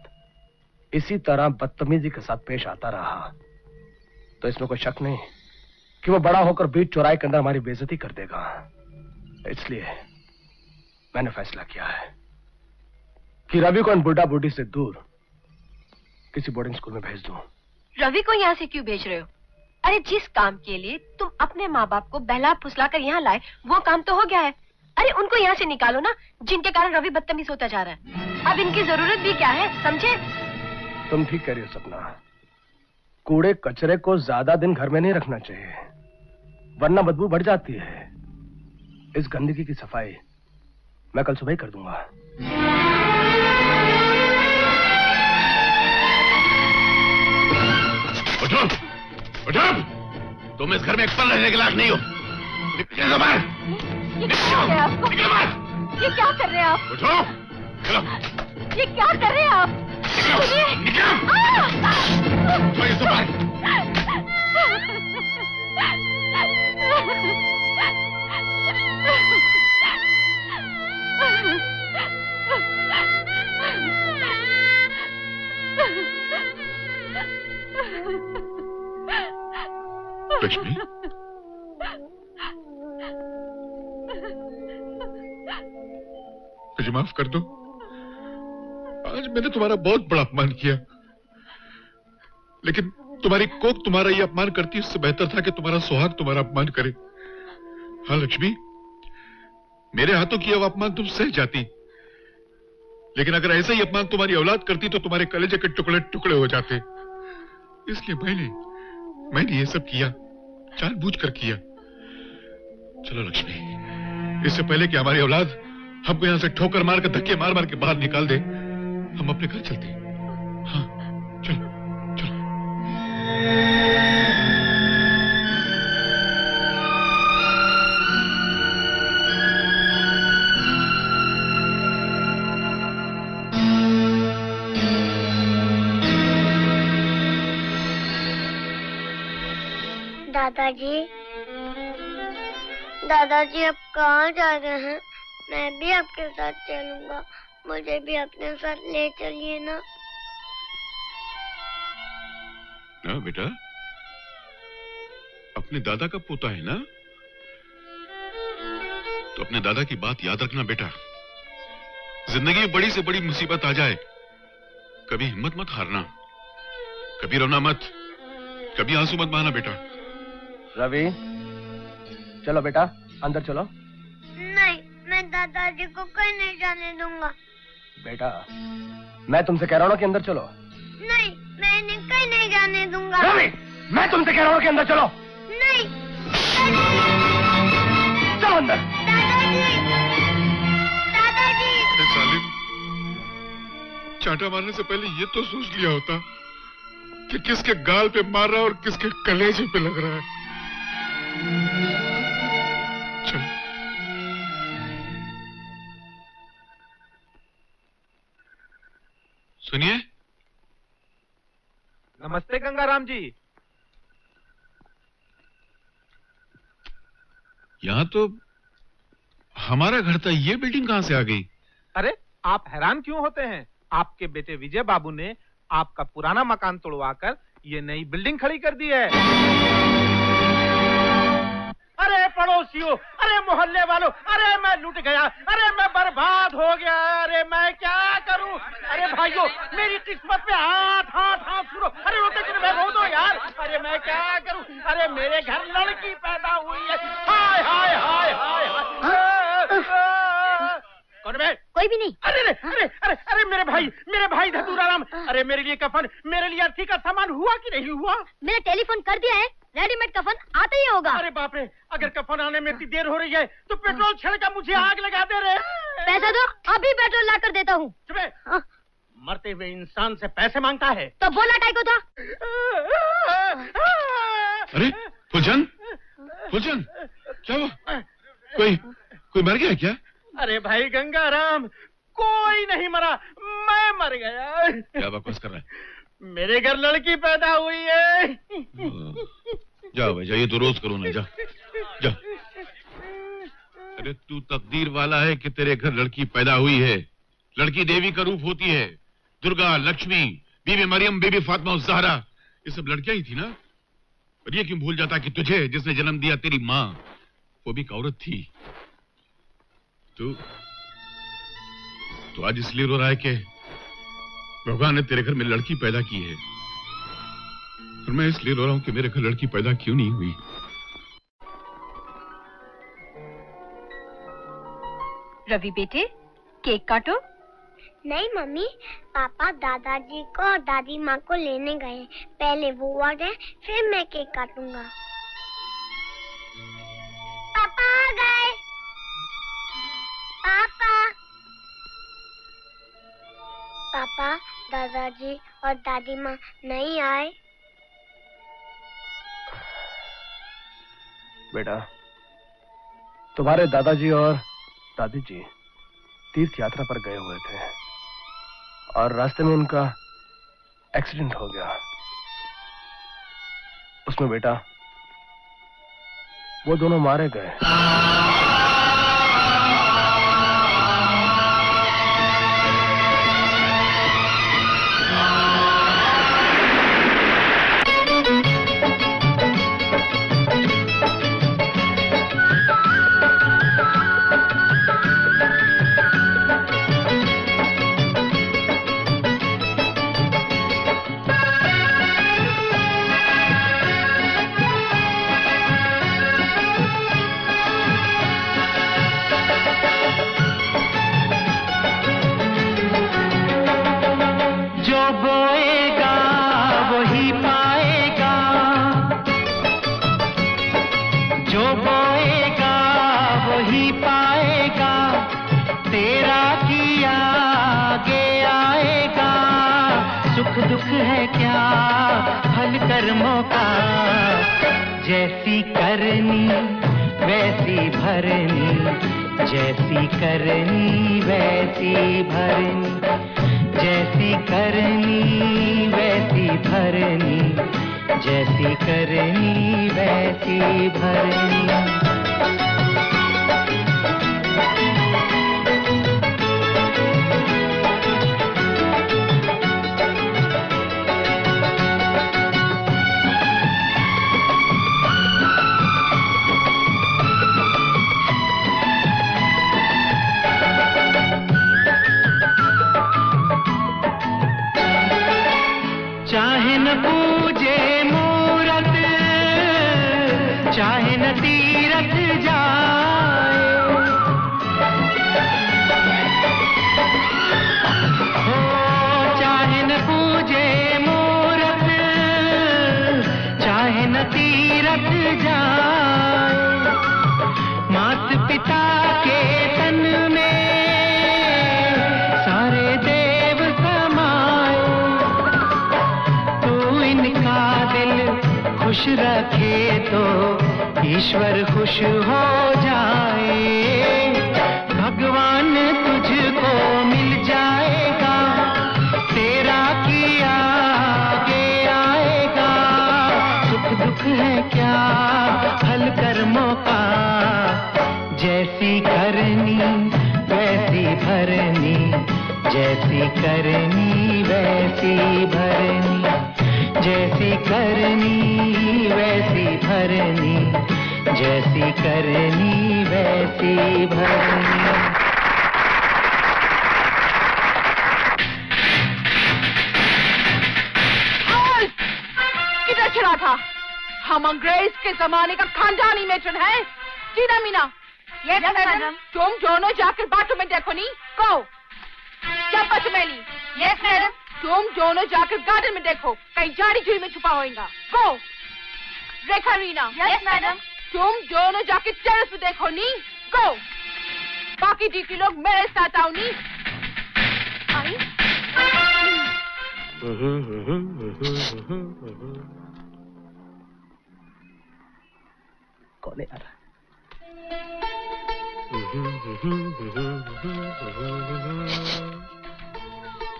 इसी तरह बदतमीजी के साथ पेश आता रहा तो इसमें कोई शक नहीं कि वो बड़ा होकर बीच चौराहे के अंदर हमारी बेजती कर देगा। इसलिए मैंने फैसला किया है कि रवि को इन बुढ़ा बूढ़ी से दूर किसी बोर्डिंग स्कूल में भेज दो। रवि को यहाँ से क्यों भेज रहे हो? अरे जिस काम के लिए तुम अपने माँ बाप को बहला फुसला कर यहाँ लाए वो काम तो हो गया है। अरे उनको यहाँ से निकालो ना जिनके कारण रवि बदतमीज होता जा रहा है। अब इनकी ज़रूरत भी क्या है समझे? तुम ठीक कह रही हो सपना। कूड़े कचरे को ज़्यादा दिन घर में नहीं रखना चाहिए वरना बदबू बढ़ जाती है। इस गंदगी की सफ़ाई मैं कल सुबह ही कर दूँगा। उठो। उठो। तुम इस घर में एक पल रहने के लायक नहीं हो। निकल जाओ बाहर। ये क्या कर रहे हैं आप? निकलो बाहर। ये क्या कर रहे हैं आप? उठो। चलो ये क्या कर रहे हैं आप? सुनिए। निकलो। उठो ये सब बाहर। लक्ष्मी मुझे माफ़ कर दो आज मैंने तुम्हारा बहुत बड़ा अपमान किया लेकिन तुम्हारी कोक तुम्हारा ये अपमान करती इससे बेहतर था कि तुम्हारा सुहाग तुम्हारा अपमान करे हाँ लक्ष्मी मेरे हाथों किया हुआ अपमान तुम सह जाती लेकिन अगर ऐसा ही अपमान तुम्हारी औलाद करती तो तुम्हारे कलेजे के टुकड़े टुकड़े हो जाते इसलिए मैंने मैंने ये सब किया जानबूझ कर किया। चलो लक्ष्मी, इससे पहले कि हमारी औलाद हमको यहाँ से ठोकर मार कर धक्के मार मार के बाहर निकाल दे, हम अपने घर चलते हाँ चलो चलो। दादाजी। दादाजी अब कहाँ जा रहे हैं? मैं भी आपके साथ चलूँगा। मुझे भी अपने साथ ले चलिए ना। ना बेटा। अपने दादा का पोता है ना? तो अपने दादा की बात याद रखना, बेटा। ज़िंदगी में बड़ी से बड़ी मुसीबत आ जाए, कभी हिम्मत मत हारना। कभी रोना मत। कभी आँसू मत बहाना, बेटा। रवि चलो बेटा अंदर चलो। नहीं मैं दादाजी को कहीं नहीं जाने दूँगा। बेटा मैं तुमसे कह रहा हूँ कि अंदर चलो। नहीं मैं इन्हें कहीं नहीं जाने दूँगा। रवि मैं तुमसे कह रहा हूँ कि अंदर चलो। नहीं चलो अंदर। दादाजी दादाजी। सालिम चांटा मारने से पहले ये तो सोच लिया होता कि किसके गाल पे मार रहा है और किसके कलेजे पे लग रहा है। सुनिए। नमस्ते गंगाराम जी। यहाँ तो हमारा घर था ये बिल्डिंग कहाँ से आ गई? अरे आप हैरान क्यों होते हैं? आपके बेटे विजय बाबू ने आपका पुराना मकान तोड़वाकर ये नई बिल्डिंग खड़ी कर दी है। अरे पड़ोसियों अरे मोहल्ले वालों अरे मैं लुट गया अरे मैं बर्बाद हो गया अरे मैं क्या करूँ? अरे भाइयों मेरी किस्मत पे हाथ हाथ हाथ छुड़ो अरे रोते दिन मैं रो दो यार। अरे मैं क्या करूँ? अरे मेरे घर लड़की पैदा हुई है। हाय हाय हाय हाय हाय। कौन है कोई भी नहीं। अरे अरे अरे अरे अरे मेरे भाई मेरे भाई धतूराराम। अरे मेरे लिए कफन मेरे लिए अर्थी का सामान हुआ कि नहीं हुआ? मैंने टेलीफोन कर दिया है। रेडीमेड कफन आता ही होगा। अरे बाप रे अगर कफन आने में इतनी देर हो रही है तो पेट्रोल छिड़का मुझे आग लगा दे रहे पैसा दो अभी पेट्रोल ला कर देता हूँ। मरते हुए इंसान से पैसे माँगता है। तो बोला काय को था अरे फुलचंद फुलचंद क्या हुआ? कोई कोई मर गया क्या? अरे भाई गंगाराम कोई नहीं मरा मैं मर गया। क्या बकवास कर रहा है? मेरे घर लड़की पैदा हुई है। जाओ भाई जाइए तो रोज करो ना, जा जा। अरे तू तकदीर वाला है कि तेरे घर लड़की पैदा हुई है। लड़की देवी का रूप होती है। दुर्गा, लक्ष्मी बीबी मरियम बीबी फातिमा जहरा, ये सब लड़कियाँ ही थी ना? और ये क्यों भूल जाता कि तुझे, जिसने जन्म दिया तेरी माँ, वो भी औरत थी? तू तो आज इसलिए रो रहा है कि भगवान ने तेरे घर में लड़की पैदा की है। और मैं इसलिए रो रहा हूँ कि मेरे घर लड़की पैदा क्यों नहीं हुई? रवि बेटे केक काटो। नहीं मम्मी पापा दादाजी को और दादी माँ को लेने गए पहले वो आ गए फिर मैं केक काटूँगा। पापा आ गए। पापा। पापा दादाजी और दादी माँ नहीं आए। बेटा, तुम्हारे दादाजी और दादी जी तीर्थ यात्रा पर गए हुए थे और रास्ते में उनका एक्सीडेंट हो गया। उसमें बेटा, वो दोनों मारे गए। करनी वैसी भरनी जैसी करनी वैसी भरनी जैसी करनी वैसी भरनी। तो ईश्वर खुश हो जाए। भगवान तुझको मिल जाएगा, तेरा किया आगे आएगा। सुख दुख है क्या हल कर्मों का? जैसी करनी वैसी भरनी, जैसी करनी वैसी भरनी। जैसी करनी वैसी भरनी जैसी करनी वैसी भरनी! चला था हम अंग्रेज़ के जमाने का खानदानी मेट्रन है जीना मीना Yes, madam. तुम दोनों जाकर बाथरूम में देखो नहीं को चंपा चमेली Yes, madam. तुम दोनों जाकर गार्डन में देखो कहीं झाड़ी झुड़ी में छुपा होगा go Rekha Reena? Yes, madam. तुम दोनों जाकर टेरेस पे देखो नी? गो। बाकी डीकी लोग मेरे साथ आओ नी? आई? कौन है यार?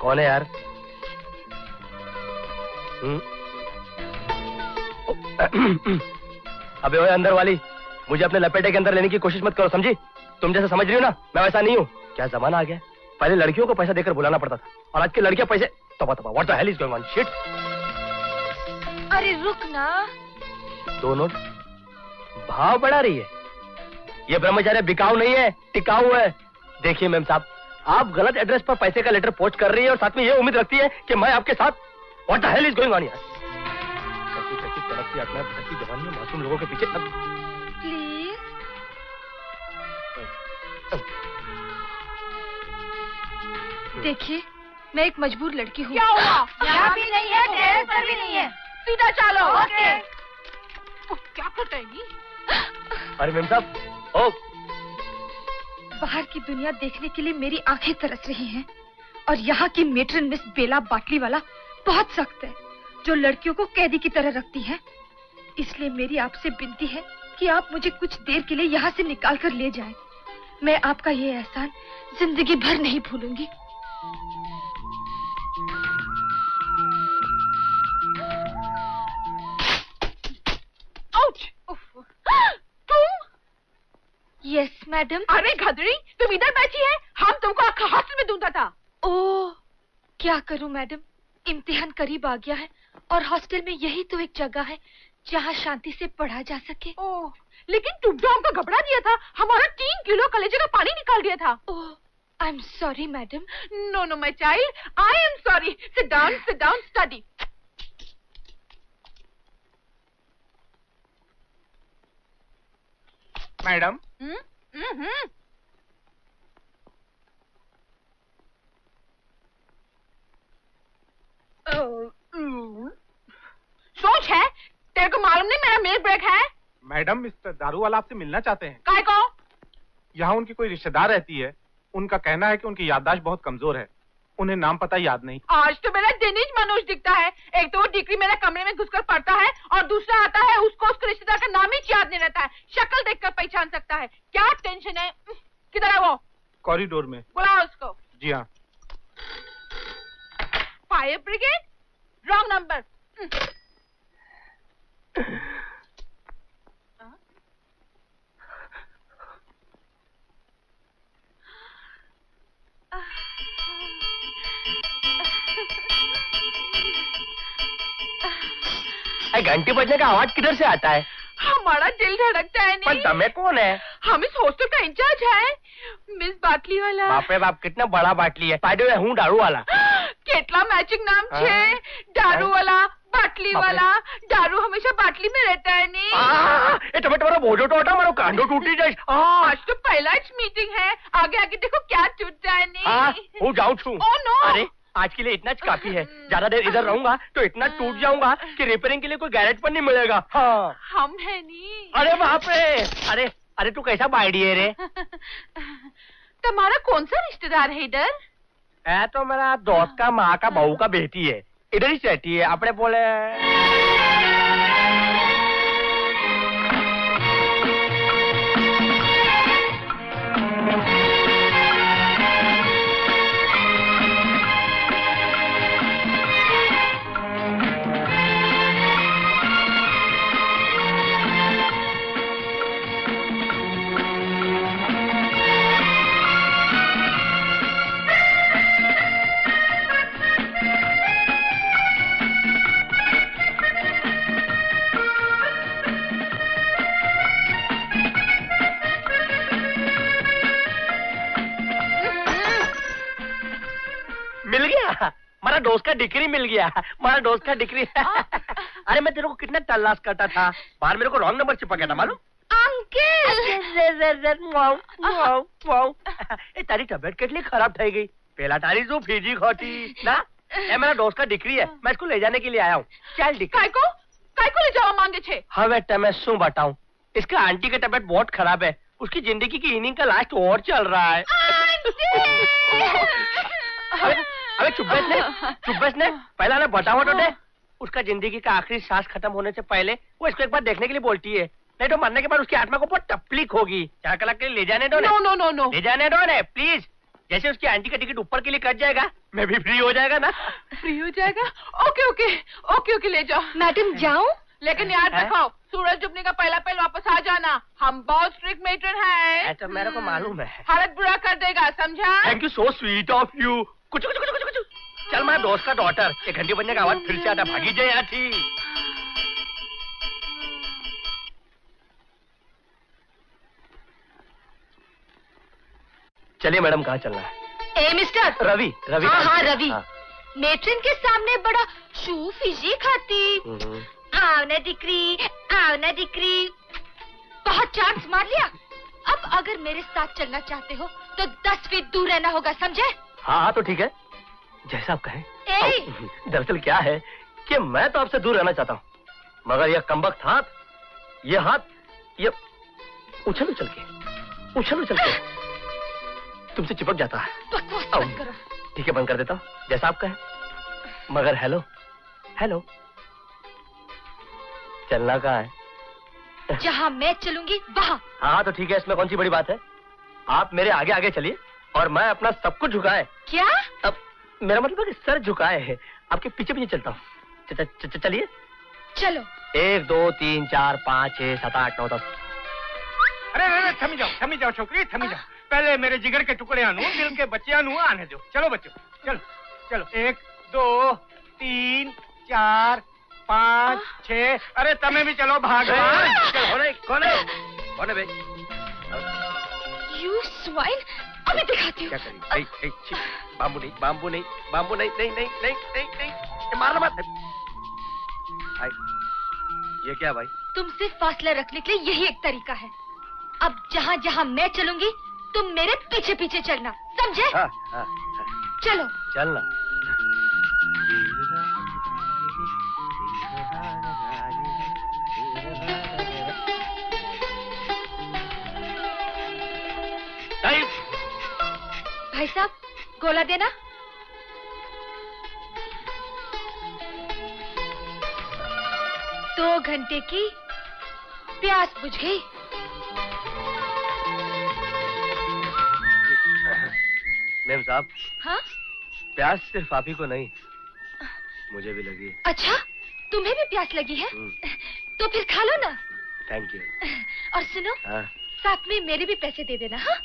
कौन है यार? अबे ओए अंदर वाली मुझे अपने लपेटे के अंदर लेने की कोशिश मत करो समझी? तुम जैसे समझ रही हो ना मैं वैसा नहीं हूँ। क्या जमाना आ गया? पहले लड़कियों को पैसा देकर बुलाना पड़ता था और आज की लड़कियाँ पैसे तबा तबा what the hell is going on shit अरे रुक ना। दोनों भाव बढ़ा रही है। ये ब्रह्मचार्य बिकाऊ नहीं है टिकाऊ है। देखिए मैम साहब आप गलत एड्रेस पर पैसे का लेटर पोस्ट कर रही है और साथ में ये उम्मीद रखती है कि मैं आपके साथ what the hell is going on यार कैसी कैसी तड़कती आत्मा भटकती जवानी में मासूम लोगों के पीछे प्लीज़ देखिए मैं एक मजबूर लड़की हूँ। क्या हुआ? यहाँ भी नहीं है टेरेस पर भी नहीं है। सीधा चलो। ओके। उफ, क्या करता है नहीं अरे मैम साहब ओ। बाहर की दुनिया देखने के लिए मेरी आँखें तरस रही हैं और यहाँ की मेट्रन मिस बेला बाटली वाला बहुत सख्त है जो लड़कियों को कैदी की तरह रखती है। इसलिए मेरी आपसे विनती है कि आप मुझे कुछ देर के लिए यहाँ से निकाल कर ले जाएँ। मैं आपका ये एहसान ज़िंदगी भर नहीं भूलूँगी। तुम? यस मैडम अरे घदड़ी तुम इधर बैठी है। हम तुमको आखा हॉस्टल में ढूंढता था। ओह क्या करूँ मैडम इम्तिहान करीब आ गया है और हॉस्टल में यही तो एक जगह है जहाँ शांति से पढ़ा जा सके। ओह लेकिन तुम तो हमको घबरा दिया था। हमारा तीन किलो कलेजे का पानी निकाल दिया था। ओह I am sorry madam no no my child I am sorry sit down sit down study madam hmm सोच है तेरे को मालूम नहीं मेरा मिल्क ब्रेक है? मैडम मिस्टर दारू वाला आपसे मिलना चाहते हैं। काय को? यहाँ उनकी कोई रिश्तेदार रहती है उनका कहना है कि उनकी याददाश्त बहुत कमज़ोर है। उन्हें नाम पता याद नहीं। आज तो मेरा दिनेश मनोज दिखता है। एक तो वो डिग्री मेरे कमरे में घुसकर पढ़ता है और दूसरा आता है उसको उसके रिश्तेदार का नाम ही याद नहीं रहता है। शक्ल देखकर पहचान सकता है। क्या टेंशन है? किधर है वो? कॉरिडोर में। बुलाओ उसको। जी हाँ। फायर ब्रिगेड रॉन्ग नंबर अरे घंटी बजने का आवाज़ किधर से आता है? हमारा दिल धड़कता है पर नहीं। दमे कौन है? हम इस हॉस्टल का इंचार्ज है। मिस बाटली वाला। बाप रे बाप कितना बड़ा बाटली है। पाइडो है हूँ दारू वाला। કેટલા મેચિંગ નામ છે હા. દારૂ વાલા बाटली बाप रे। वाला दारू हमेशा बाटली में रहता है नहीं આ, એ તમે તમારો બોજો તો હટા મારો કાંડો તૂટી જાય આ, आज तो पहला ही मीटिंग है आगे आगे देखो क्या टूटता है नहीं हाँ હું જાઉં છું Oh, no. अरे आज के लिए इतना ज काफी है ज्यादा देर इधर रहूंगा तो इतना टूट जाऊंगा कि रिपेयरिंग के लिए कोई गैरेज पर नहीं मिलेगा हाँ हम है नहीं अरे बाप रे अरे अरे तू कैसा बाइडी है रे तुम्हारा कौन सा रिश्तेदार है इधर है तो मेरा दोस्त का माँ का बहू का बेटी है। इधर ही रहती है अपने बोले मारा दोस्त का डिग्री मिल गया। मेरा दोस्त का डिग्री। अरे मैं तेरे को कितना तलाश करता था। बाहर मेरे को रॉन्ग नंबर चिपा गया था मालूम? तारी तबियत कितनी खराब थी गई पहला तारी तू फीजी खोटी ना ये मेरा दोस्त का डिग्री है मैं इसको ले जाने के लिए आया हूँ चल डिग्री को काई को ले जावा मांगे छे हवे मैं सू बताऊँ इसका आंटी की तबियत बहुत खराब है। उसकी ज़िंदगी की इनिंग का लास्ट और चल रहा है। अबे अबे चुप बैठ ने चुप बैठ ने पहला ना बताओ तो दे उसका ज़िंदगी का आखिरी सांस खत्म होने से पहले वो इसको एक बार देखने के लिए बोलती है। नहीं तो मरने के बाद उसकी आत्मा को बहुत तकलीफ़ होगी। चार कलाक के लिए ले जाने दो नो। नो नो नो ले जाने दो ने प्लीज़ जैसे उसकी आंटी का टिकट ऊपर के लिए कट जाएगा मैं भी फ्री हो जाएगा ना। फ्री हो जाएगा? ओके ओके ओके ओके ले जाओ। मैडम जाऊँ? लेकिन याद? रखो सूरज डूबने का पहला पहल वापस आ जाना। हम बहुत स्ट्रिक्ट मेटर हैं। ऐसा मेरे को मालूम है। हालत बुरा कर देगा समझा? Thank you so sweet of you कुछ कुछ कुछ कुछ कुछ चल मैं दोस्त का डॉटर एक घंटे बनने का आवाज़ फिर से आता भागी जाए यहाँ थी। चलिए मैडम कहाँ चलना है? ए मिस्टर। रवि रवि हाँ हाँ रवि। हाँ। मेट्रिन के सामने बड़ा शू फिजी खाती। हम्म। आओ ना दिकरी आओ ना दिकरी। बहुत चांस मार लिया। अब अगर मेरे साथ चलना चाहते हो तो दस फीट दूर रहना होगा समझे? हाँ हाँ तो ठीक है। जैसा आप कहें। दरअसल क्या है कि मैं तो आपसे दूर रहना चाहता हूँ मगर यह कम्बख्त हाथ ये हाथ ये उछल उछल के उछल उछल के तुमसे चिपक जाता है। करो। ठीक है बंद कर देता हूँ। जैसा आप कहें। मगर हेलो हेलो। चलना कहाँ है? जहाँ मैं चलूँगी वहाँ। हाँ हाँ तो ठीक है इसमें कौन सी बड़ी बात है? आप मेरे आगे आगे चलिए। और मैं अपना सब कुछ झुकाए। क्या? अब मेरा मतलब है कि सर झुकाए है। आपके पीछे पीछे चलता हूँ। चलिए। चलो। एक दो तीन चार पाँच छह सात आठ नौ दस। अरे अरे अरे, थमी जाओ थमी जाओ छोकरी थमी जाओ। पहले मेरे जिगर के टुकड़े आनू दिल के बच्चे आनू आने दो। चलो बच्चों चलो चलो। एक दो तीन चार पाँच छह। अरे तमें भी चलो भाग कौन है कौन है? कौन है बे यू स्वाइन अभी दिखाती हूँ। क्या करी? बाम्बू नहीं बाम्बू नहीं बाम्बू नहीं नहीं नहीं नहीं नहीं नहीं ये मारना मत। भाई ये क्या भाई? तुमसे फासला रखने के लिए यही एक तरीका है। अब जहाँ जहाँ मैं चलूँगी तुम मेरे पीछे पीछे चलना समझे? हाँ हाँ हाँ, चलो। चलना। भाई साहब गोला देना। दो घंटे की प्यास बुझ गई। मेम साहब हाँ? प्यास सिर्फ़ आप ही को नहीं मुझे भी लगी अच्छा तुम्हें भी प्यास लगी है? हम्म, तो फिर खा लो ना। थैंक यू और सुनो हाँ। साथ में मेरे भी पैसे दे देना हाँ?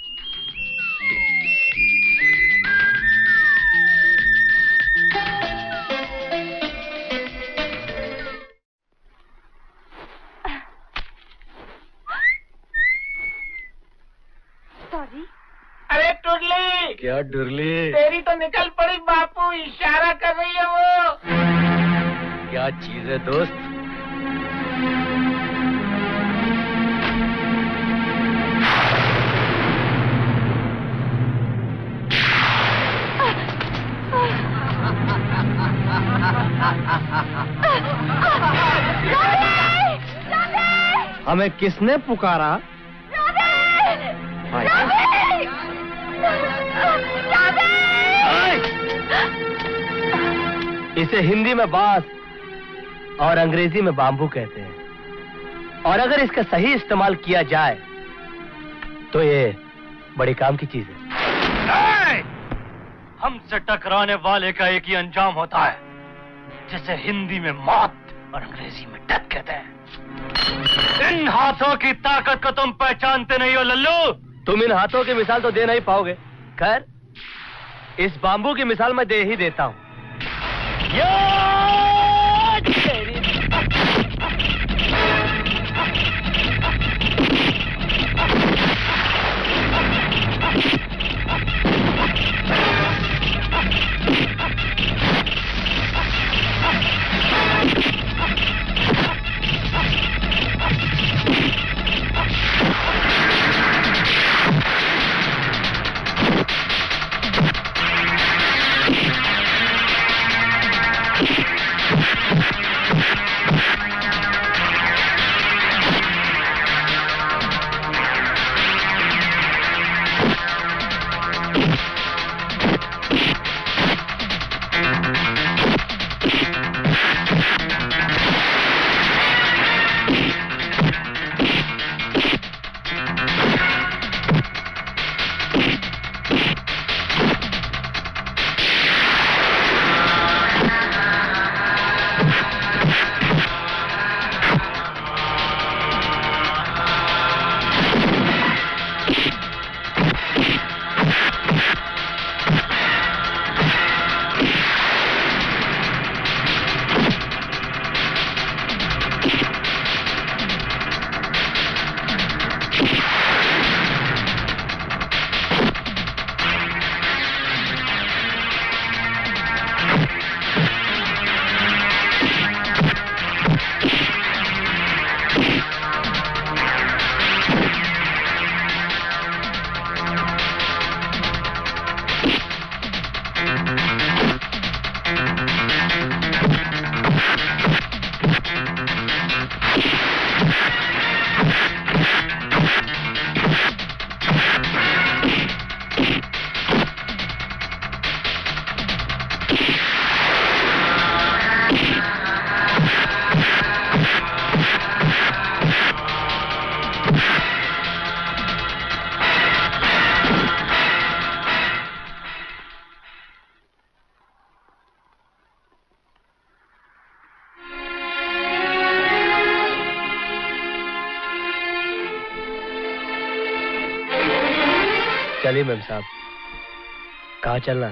क्या डुरली? तेरी तो निकल पड़ी बापू इशारा कर रही है वो। क्या चीज़ है दोस्त? हमें किसने पुकारा? इसे हिंदी में बाँस और अंग्रेज़ी में बांबू कहते हैं। और अगर इसका सही इस्तेमाल किया जाए तो ये बड़े काम की चीज़ है। हमसे टकराने वाले का एक ही अंजाम होता है जिसे हिंदी में मौत और अंग्रेज़ी में डेथ कहते हैं। इन हाथों की ताकत को तुम पहचानते नहीं हो लल्लू। तुम इन हाथों की मिसाल तो दे नहीं पाओगे। खैर इस बांबू की मिसाल मैं दे ही देता हूँ। Yeah! चलिए मैम साहब कहाँ चलना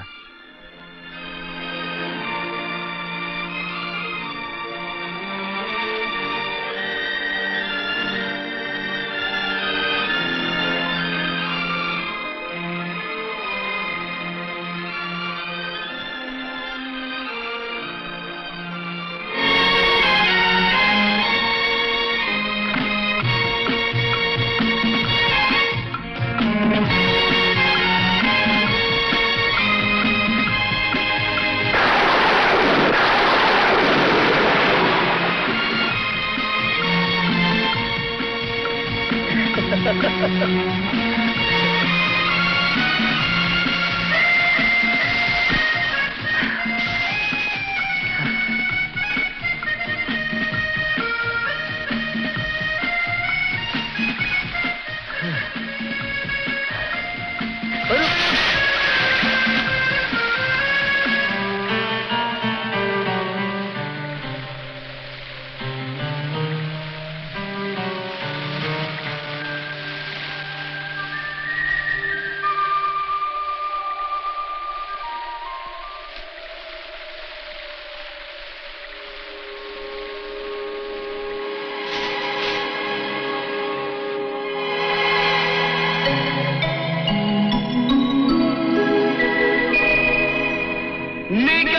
Nigga.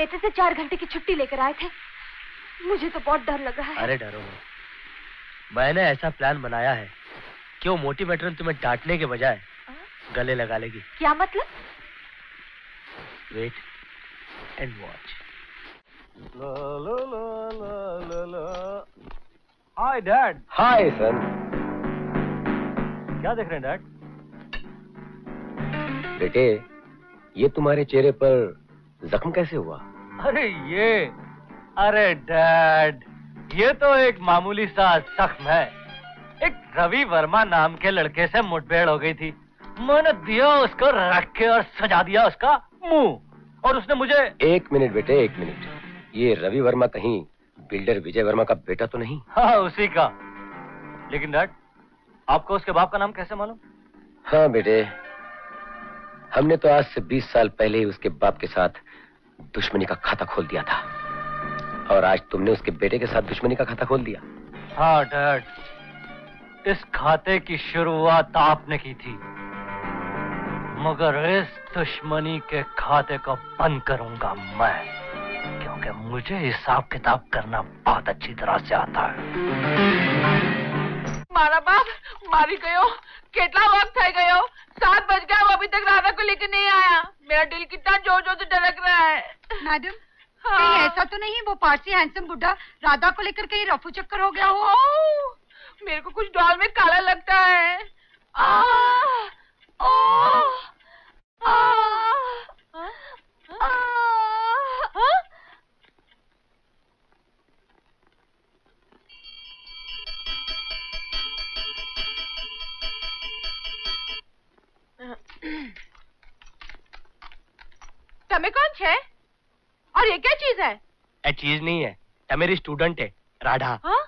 मेट्रे से चार घंटे की छुट्टी लेकर आए थे। मुझे तो बहुत डर लग रहा है। अरे डरो मैंने ऐसा प्लान बनाया है कि वो मोटी मेटरन तुम्हें डांटने के बजाय गले लगा लेगी। क्या मतलब? Wait and watch hi dad hi sir क्या देख रहे हैं डैड बेटे ये तुम्हारे चेहरे पर जख्म कैसे हुआ? अरे ये अरे डैड ये तो एक मामूली सा जख्म है। एक रवि वर्मा नाम के लड़के से मुठभेड़ हो गई थी। मैंने दिया उसको रख के और सजा दिया उसका मुँह। और उसने मुझे एक मिनट बेटे एक मिनट। ये रवि वर्मा कहीं बिल्डर विजय वर्मा का बेटा तो नहीं? हाँ उसी का। लेकिन डैड आपको उसके बाप का नाम कैसे मालूम? हाँ बेटे हमने तो आज से 20 साल पहले ही उसके बाप के साथ दुश्मनी का खाता खोल दिया था। और आज तुमने उसके बेटे के साथ दुश्मनी का खाता खोल दिया। हाँ डैड। इस खाते की शुरुआत आपने की थी। मगर इस दुश्मनी के खाते को बंद करूँगा मैं, क्योंकि मुझे हिसाब किताब करना बहुत अच्छी तरह से आता है। મારા બાપ મારી ગયો કેટલા વખત થઈ ગયો सात बज गया वो अभी तक राधा को लेकर नहीं आया मेरा दिल कितना जोर जोर से धड़क रहा है मैडम कहीं ऐसा तो नहीं वो पारसी हैंडसम बुढ़ा राधा को लेकर कहीं रफू चक्कर हो गया हो मेरे को कुछ डॉल में काला लगता है आ, ओ, आ, आ, आ, તમે કોણ છે और ये क्या चीज है એ ચીજ નહીં है એ मेरी स्टूडेंट है राधा हाँ?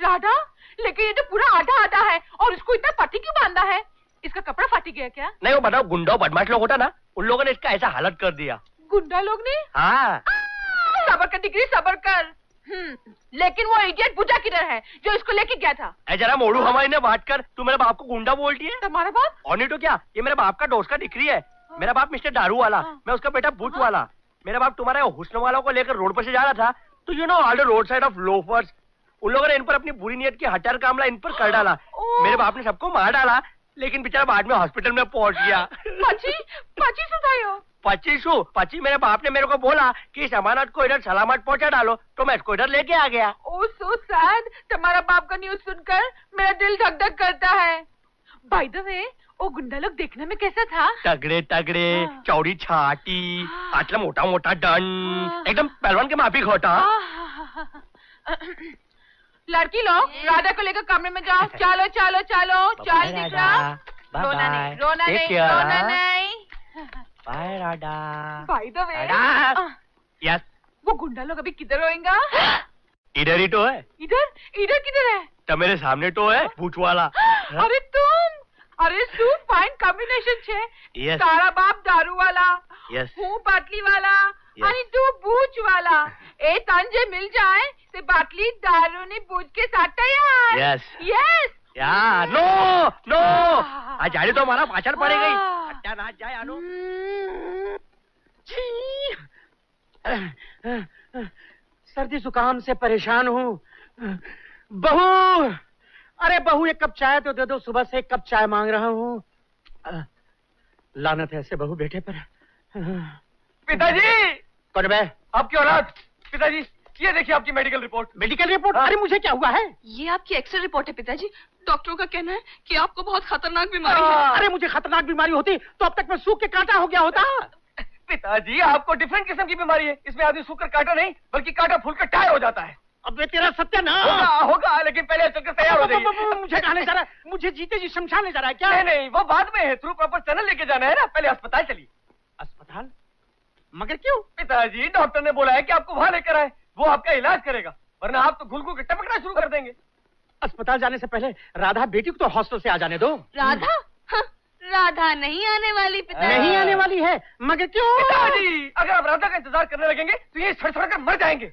राधा लेकिन ये तो पूरा आधा आधा है और इसको इतना पट्टी क्यों बांधा है इसका कपड़ा फाटी गया क्या नहीं वो बताओ गुंडा बदमाश लोग होता ना उन लोगों ने इसका ऐसा हालत कर दिया गुंडा लोग ने हाँ सबर कर डिग्री सबर कर हम्म लेकिन वो इडियट बुझा किधर है जो इसको लेके गया था? ऐ जरा मोड़ू हमारी ने बात कर तू मेरे बाप को गुंडा बोलती है? तुम्हारा बाप? और नहीं तो क्या ये मेरे बाप का दोस्त का डिग्री है। मेरा बाप मिस्टर दारू वाला मैं उसका बेटा बूथ वाला। मेरा बाप तुम्हारे हुस्न वालों को लेकर रोड पर से जा रहा था तो you know all the road side of loafers उन लोगों ने इन पर अपनी बुरी नीयत की हटर कामला इन पर कर डाला। मेरे बाप ने सबको मार डाला लेकिन बेचारा बाद में हॉस्पिटल में पहुँच गया। पची पची सुधायो पच्चीस हूँ। पच्चीस मेरे बाप ने मेरे को बोला कि इस अमानत को इधर सलामत पहुँचा डालो तो मैं इसको इधर लेके आ गया। ओ सो सैड तुम्हारा बाप का न्यूज़ सुनकर मेरा दिल धक धक करता है। बाय द वे वो गुंडा लोग देखने में कैसा था? तगड़े तगड़े चौड़ी छाटी आटला मोटा मोटा डन एकदम पहलवान के माफ़ी खोटा। लड़की लोग राधा को लेकर कमरे में जाओ। चलो चलो चलो चल दिखला रोना नहीं रोना नहीं रोना नहीं। बाय राडा बाय द वे यस वो गुंडा लोग अभी किधर होएगा? इधर ही तो है। इधर? इधर किधर है? तो मेरे सामने तो है पूछ वाला। अरे तुम! अरे तुम फाइन कॉम्बिनेशन छे। Yes. बाप दारू वाला यस हूँ बाटली वाला अरे तू बूच वाला। ए तंजे मिल जाए से बाटली दारू ने भूत के साथ तैयार। यस यस यार नो नो आज जाने तो हमारा पाचन पड़ गई। हट्टा नाच जाए आनो सर्दी जुकाम से परेशान हूँ। बहू अरे बहू एक कप चाय तो दे दो सुबह से एक कप चाय मांग रहा हूँ। लानत है ऐसे बहू बेटे पर। पिताजी! कौन बे? आपकी औलाद पिताजी! ये देखिए आपकी मेडिकल रिपोर्ट मेडिकल रिपोर्ट अरे मुझे क्या हुआ है? ये आपकी एक्सरे रिपोर्ट है पिताजी। डॉक्टरों का कहना है कि आपको बहुत खतरनाक बीमारी है। अरे मुझे खतरनाक बीमारी होती तो अब तक मैं सूख के कांटा हो गया होता। पिताजी आपको डिफरेंट किस्म की बीमारी है। इसमें आदमी सूखकर कांटा नहीं बल्कि काटा फूलकर टायर हो जाता है। अब वे तेरा सत्य ना। होगा होगा लेकिन पहले चलकर तैयार हो जाइए। मुझे कहा ले जा रहा है। मुझे जीते जी शमशान ले जा रहा है क्या? नहीं नहीं वो बाद में है। थ्रू प्रॉपर चैनल लेके जाना है ना। पहले अस्पताल चलिए। अस्पताल? मगर क्यों? पिताजी डॉक्टर ने बोला है कि आपको वहाँ लेकर आए। वो आपका इलाज करेगा वरना आप तो घुल घुल के टपकना शुरू कर देंगे। अस्पताल जाने से पहले राधा बेटी को तो हॉस्टल से आ जाने दो। राधा? हाँ, राधा नहीं आने वाली पिताजी नहीं आने वाली है मगर क्यों? पिताजी अगर आप राधा का इंतज़ार करने लगेंगे तो ये सड़ सड़ कर मर जाएँगे।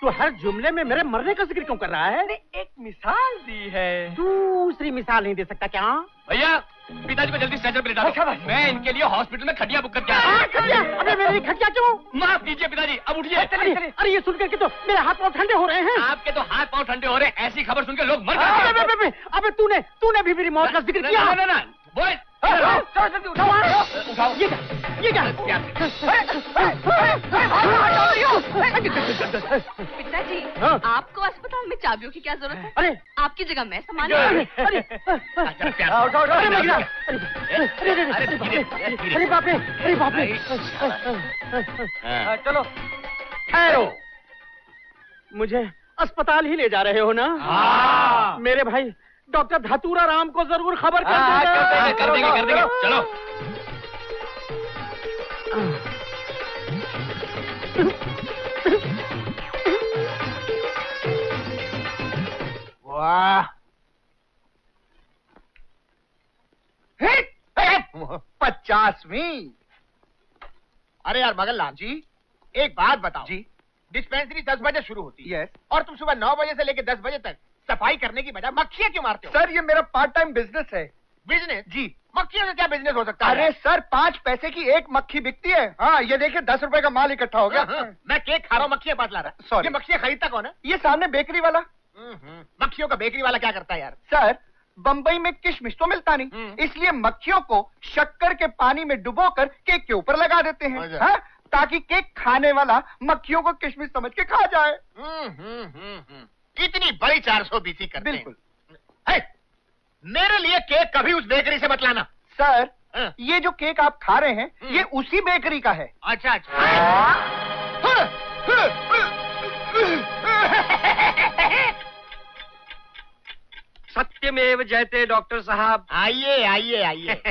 तू हर जुमले में मेरे मरने का ज़िक्र क्यों कर रहा है? एक मिसाल दी है। दूसरी मिसाल नहीं दे सकता क्या? भैया पिताजी को जल्दी स्ट्रेचर पे लेटा जाओ मैं इनके लिए हॉस्पिटल में खटिया बुक कर दिया आया अबे मेरी खटिया क्यों माफ़ कीजिए पिताजी अब उठिए अरे अरे ये सुनकर के तो मेरे हाथ पाँव ठंडे हो रहे हैं आपके तो हाथ पाँव ठंडे हो रहे हैं ऐसी खबर सुनकर लोग मर अबे, तूने तूने भी मेरी मौत का ज़िक्र किया ना, ना, उठाओ ये क्या ये क्या पिताजी हाँ। आपको अस्पताल में चाबियों की क्या ज़रूरत है अरे आपकी जगह मैं संभाल अरे अरे अरे मैं गिरा। अरे अरे अरे अरे अरे बाप रे अरे बाप रे हाँ, चलो ठहरो मुझे अस्पताल ही ले जा रहे हो ना हाँ। मेरे भाई डॉक्टर धतूरा राम को ज़रूर खबर कर हाँ, देंगे, कर देंगे कर देंगे। चलो। वाह। पचासवीं। अरे यार मगन लाल जी एक बात बताओ। जी। डिस्पेंसरी दस बजे शुरू होती है। और तुम सुबह नौ बजे से लेकर दस बजे तक सफ़ाई करने की बजाय मक्खियाँ क्यों मारते हो? सर ये मेरा पार्ट टाइम बिज़नेस है। बिज़नेस जी। मक्खियों से क्या बिज़नेस हो सकता है? अरे सर पाँच पैसे की एक मक्खी बिकती है। हाँ ये देखिए दस रुपए का माल इकट्ठा हो गया। हाँ, हाँ, मैं केक खा रहा हूँ मक्खियाँ पास ला रहा. ये मक्खियाँ खरीदता कौन है? ये सामने बेकरी वाला। मक्खियों का बेकरी वाला क्या करता है यार? सर बम्बई में किशमिश तो मिलता नहीं। इसलिए मक्खियों को शक्कर के पानी में डुबोकर केक के ऊपर लगा देते हैं अच्छा। हाँ? ताकि केक खाने वाला मक्खियों को किशमिश समझ के खा जाए। हम्म, हम्म, हम्म, हम्म। इतनी बड़ी चार सौ बीसी करते हैं। बिल्कुल। है, मेरे लिए केक कभी उस बेकरी से बतलाना। सर हाँ। ये जो केक आप खा रहे हैं ये उसी बेकरी का है। अच्छा अच्छा। सत्यमेव जयते डॉक्टर साहब। आइए आइए आइए।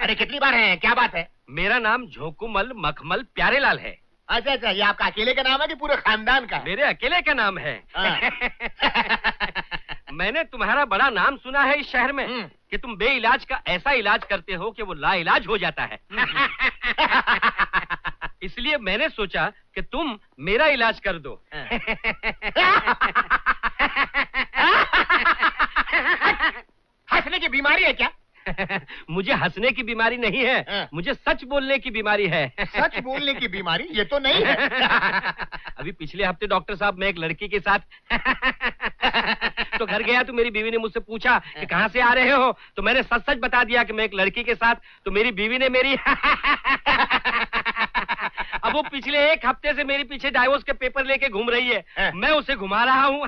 अरे कितनी बार है? क्या बात है? मेरा नाम झोंकुमल मखमल प्यारेलाल है। अच्छा अच्छा ये आपका अकेले का नाम है कि पूरे खानदान का? है? मेरे अकेले का नाम है। हाँ। मैंने तुम्हारा बड़ा नाम सुना है इस शहर में कि तुम बे इलाज का ऐसा इलाज करते हो कि वो ला इलाज हो जाता है। इसलिए मैंने सोचा कि तुम मेरा इलाज कर दो। हंसने की बीमारी है क्या? मुझे हंसने की बीमारी नहीं है। मुझे सच बोलने की बीमारी है। सच बोलने की बीमारी? ये तो नहीं है। अभी पिछले हफ़्ते डॉक्टर साहब मैं एक लड़की के साथ तो घर गया तो मेरी बीवी ने मुझसे पूछा कि कहाँ से आ रहे हो? तो मैंने सच सच बता दिया कि मैं एक लड़की के साथ तो मेरी बीवी ने मेरी अब वो पिछले एक हफ़्ते से मेरे पीछे डाइवोर्स के पेपर लेके घूम रही है। मैं उसे घुमा रहा हूँ।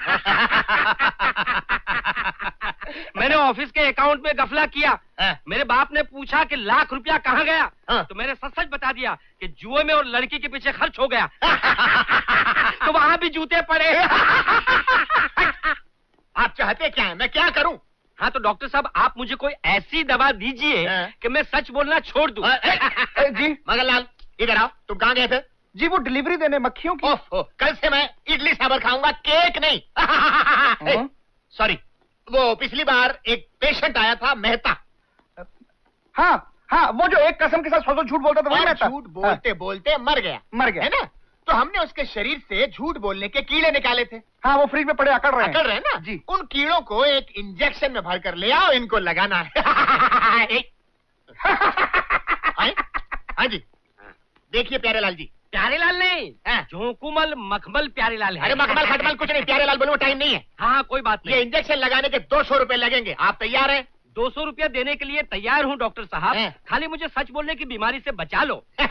मैंने ऑफ़िस के अकाउंट में गफला किया। मेरे बाप ने पूछा कि लाख रुपया कहाँ गया? तो मैंने सच सच बता दिया कि जुए में और लड़की के पीछे खर्च हो गया। तो वहाँ भी जूते पड़े। आप चाहते क्या है? मैं क्या करूँ? हाँ तो डॉक्टर साहब आप मुझे कोई ऐसी दवा दीजिए कि मैं सच बोलना छोड़ दूँ। जी मगनलाल इधर आओ। तुम कहाँ गए थे? जी वो डिलीवरी देने मक्खियों की। ओह, ओह, कल से मैं इडली सांभर खाऊँगा केक नहीं। सॉरी वो पिछली बार एक पेशेंट आया था मेहता। हाँ हाँ वो जो एक कसम के साथ सौ सौ झूठ बोलता था वही झूठ बोलते बोलते मर गया। मर गया। है ना? तो हमने उसके शरीर से झूठ बोलने के कीड़े निकाले थे। हाँ वो फ्रिज में पड़े अकड़ रहे अकड़ रहे ना? जी। उन कीड़ों को एक इंजेक्शन में भर कर ले आओ इनको लगाना है। हाँ जी। देखिए प्यारेलाल जी। प्यारेलाल नहीं। झोंकुमल मखमल प्यारेलाल है। अरे मखमल खटमल कुछ नहीं प्यारेलाल बोलो टाइम नहीं है। हाँ कोई बात नहीं। ये इंजेक्शन लगाने के दो सौ रुपये लगेंगे। आप तैयार हैं? दो सौ रुपया देने के लिए तैयार हूँ डॉक्टर साहब। खाली मुझे सच बोलने की बीमारी से बचा लो।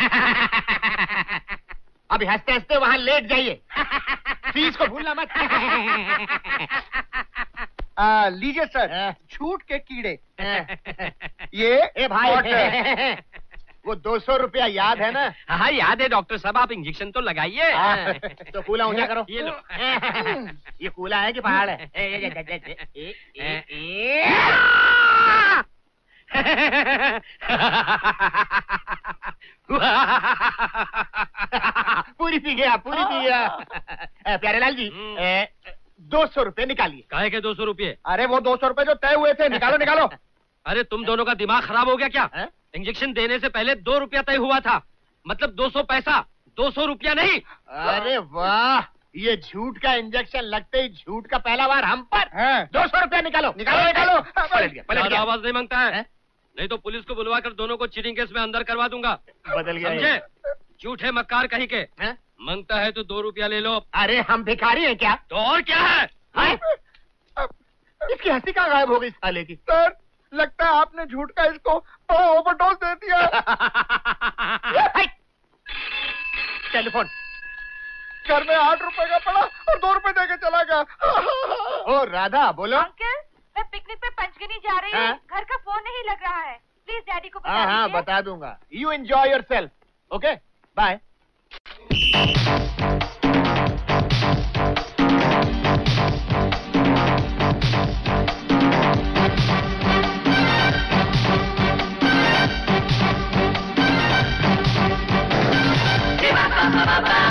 अब हँसते हँसते वहाँ लेट जाइए। फ़ीस को भूलना मत। लीजिए सर। छूट के कीड़े। ये ए भाई। वो दो सौ रुपया याद है ना? हाँ याद है डॉक्टर साहब आप इंजेक्शन तो लगाइए। हाँ, तो कूला ऊँचा करो। ये लो। ये कूला है कि पहाड़ है। पूरी पी गया पूरी पी गया। ए, प्यारेलाल जी दो सौ रुपये निकालिए। कहे के दो सौ रुपये? अरे वो दो सौ रुपये जो तय हुए थे निकालो निकालो। अरे तुम दोनों का दिमाग खराब हो गया क्या? इंजेक्शन देने से पहले दो रुपया तय हुआ था। मतलब दो सौ पैसा दो सौ रुपया नहीं। अरे वाह ये झूठ का इंजेक्शन लगते ही झूठ का पहला बार हम पर। दो सौ रुपया निकालो। निकालो निकालो। पलट गया पलट गया। आवाज़ नहीं माँगता है। नहीं तो पुलिस को बुलवा कर दोनों को चीटिंग केस में अंदर करवा दूँगा। बदल गया समझे। झूठे मक्कार कहीं के। माँगता है तो दो रुपया ले लो। अरे हम भिखारी हैं क्या? तो और क्या है? हैं? इसकी हँसी कहाँ गायब हो गई? साले की। सर लगता है आपने झूठ का इसको ओवरडोज दे दिया। टेलीफोन घर में आठ रुपए का पड़ा और दो रुपए देके चला गया। ओ राधा बोलो। अंकल मैं पिकनिक पे पंचगनी जा रही हूँ। हाँ? घर का फ़ोन नहीं लग रहा है। प्लीज़ डैडी को हाँ बता हाँ दीजिए। बता दूँगा। You enjoy yourself okay bye Bye-bye.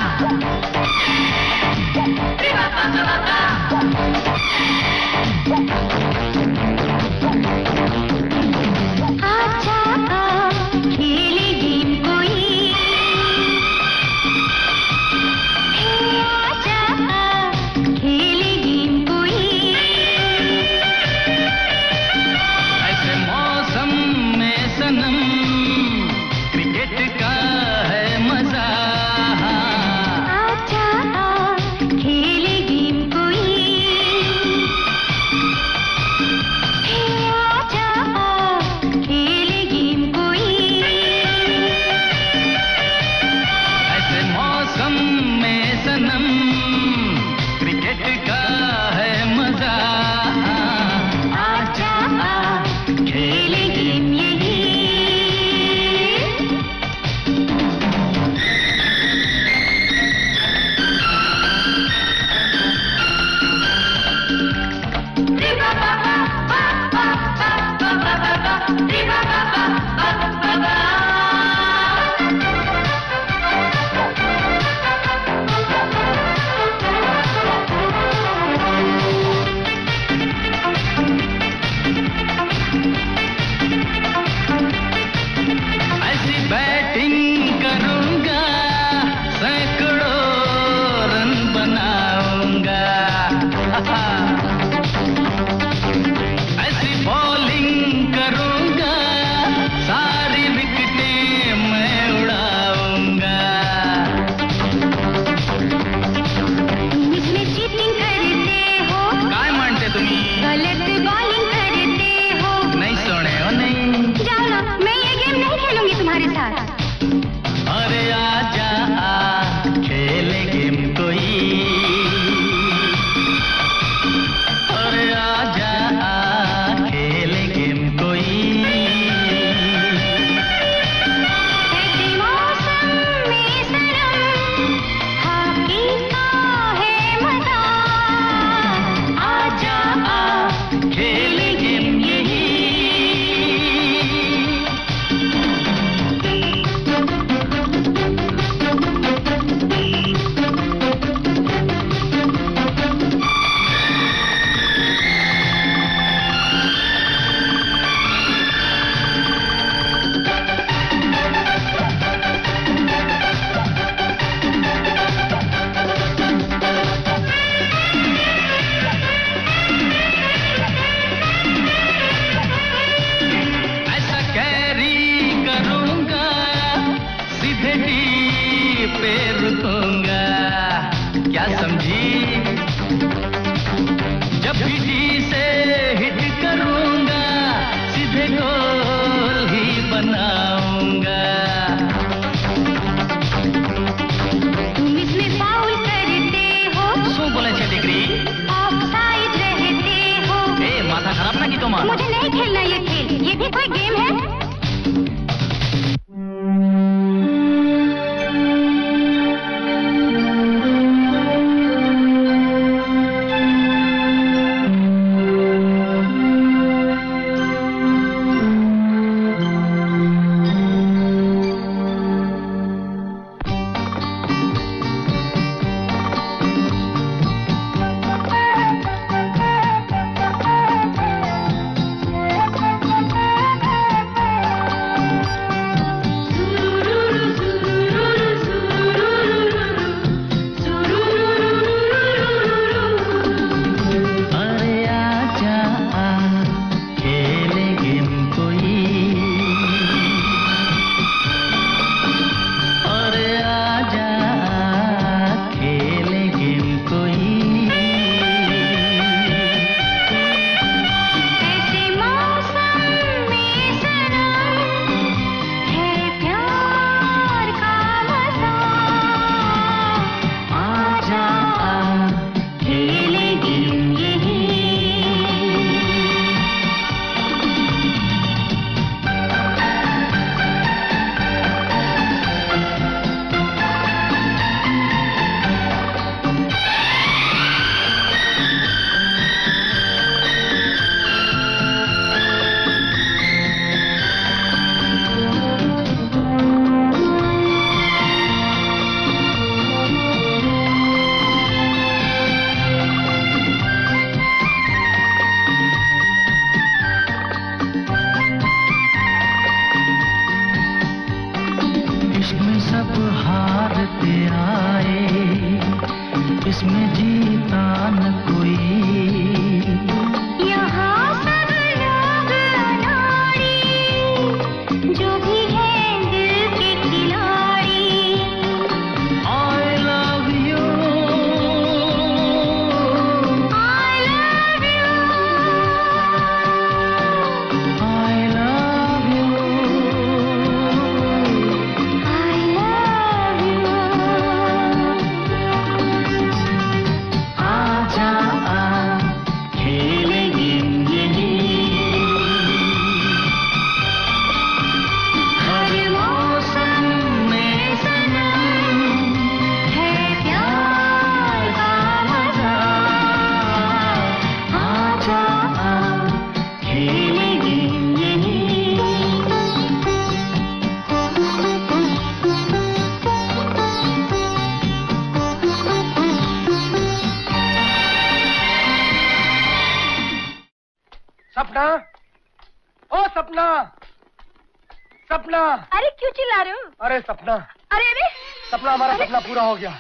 अरे सपना। अरे अरे सपना हमारा सपना पूरा हो गया।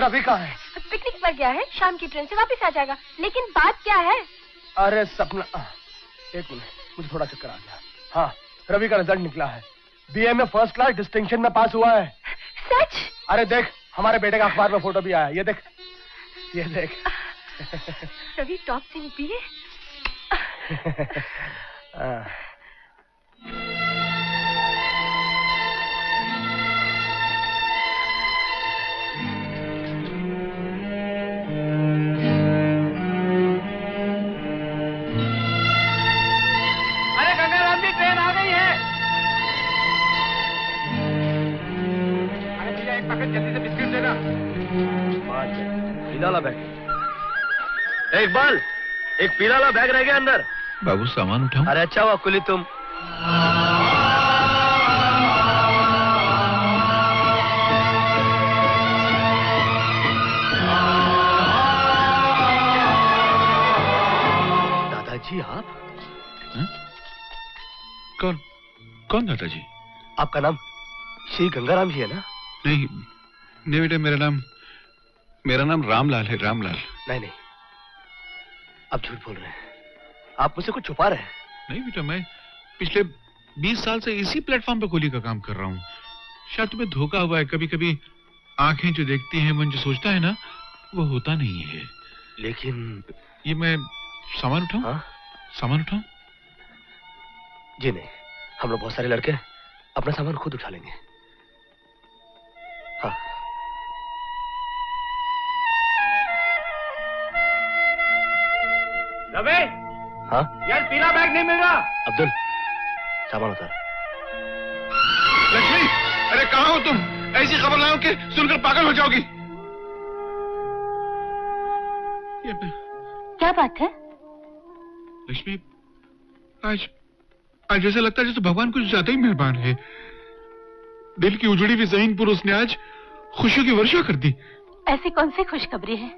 रवि कहाँ है? पिकनिक पर गया है शाम की ट्रेन से वापस आ जाएगा। लेकिन बात क्या है? अरे सपना। एक मिनट मुझे थोड़ा चक्कर आ गया। हाँ रवि का रिज़ल्ट निकला है। बीए में फ़र्स्ट क्लास डिस्टिंक्शन में पास हुआ है। सच? अरे देख हमारे बेटे का अखबार में फ़ोटो भी आया ये देख ये देख। रवि टॉप सिंह भी जल्दी से बिस्किट देना पीला बैग इकबाल एक पीला वाला बैग रह गया अंदर बाबू सामान उठाओ अरे अच्छा हुआ कुली तुम दादाजी आप कौन कौन दादाजी आपका नाम श्री गंगाराम जी है ना नहीं नहीं बेटा मेरा नाम मेरा नाम रामलाल है रामलाल। नहीं नहीं। आप झूठ बोल रहे हैं। आप मुझसे कुछ छुपा रहे हैं। नहीं बेटा मैं पिछले बीस साल से इसी प्लेटफॉर्म पे कुली का काम कर रहा हूँ। शायद तुम्हें धोखा हुआ है। कभी कभी आँखें जो देखती हैं मन जो सोचता है ना वो होता नहीं है। लेकिन ये मैं सामान उठाऊं? सामान उठाऊं? जी नहीं। हम लोग बहुत सारे लड़के हैं, अपना सामान खुद उठा लेंगे। हाँ। रवि हाँ? यार पीला बैग नहीं मिल रहा। अब्दुल सामान उतार। लक्ष्मी अरे कहाँ हो तुम? ऐसी खबर लाओ कि सुनकर पागल हो जाओगी। क्या बात है? लक्ष्मी आज आज ऐसा लगता है जैसे भगवान कुछ ज़्यादा ही मेहरबान है। दिल की उजड़ी हुई जहीन पर उसने आज खुशियों की वर्षा कर दी। ऐसी कौन सी खुशखबरी है?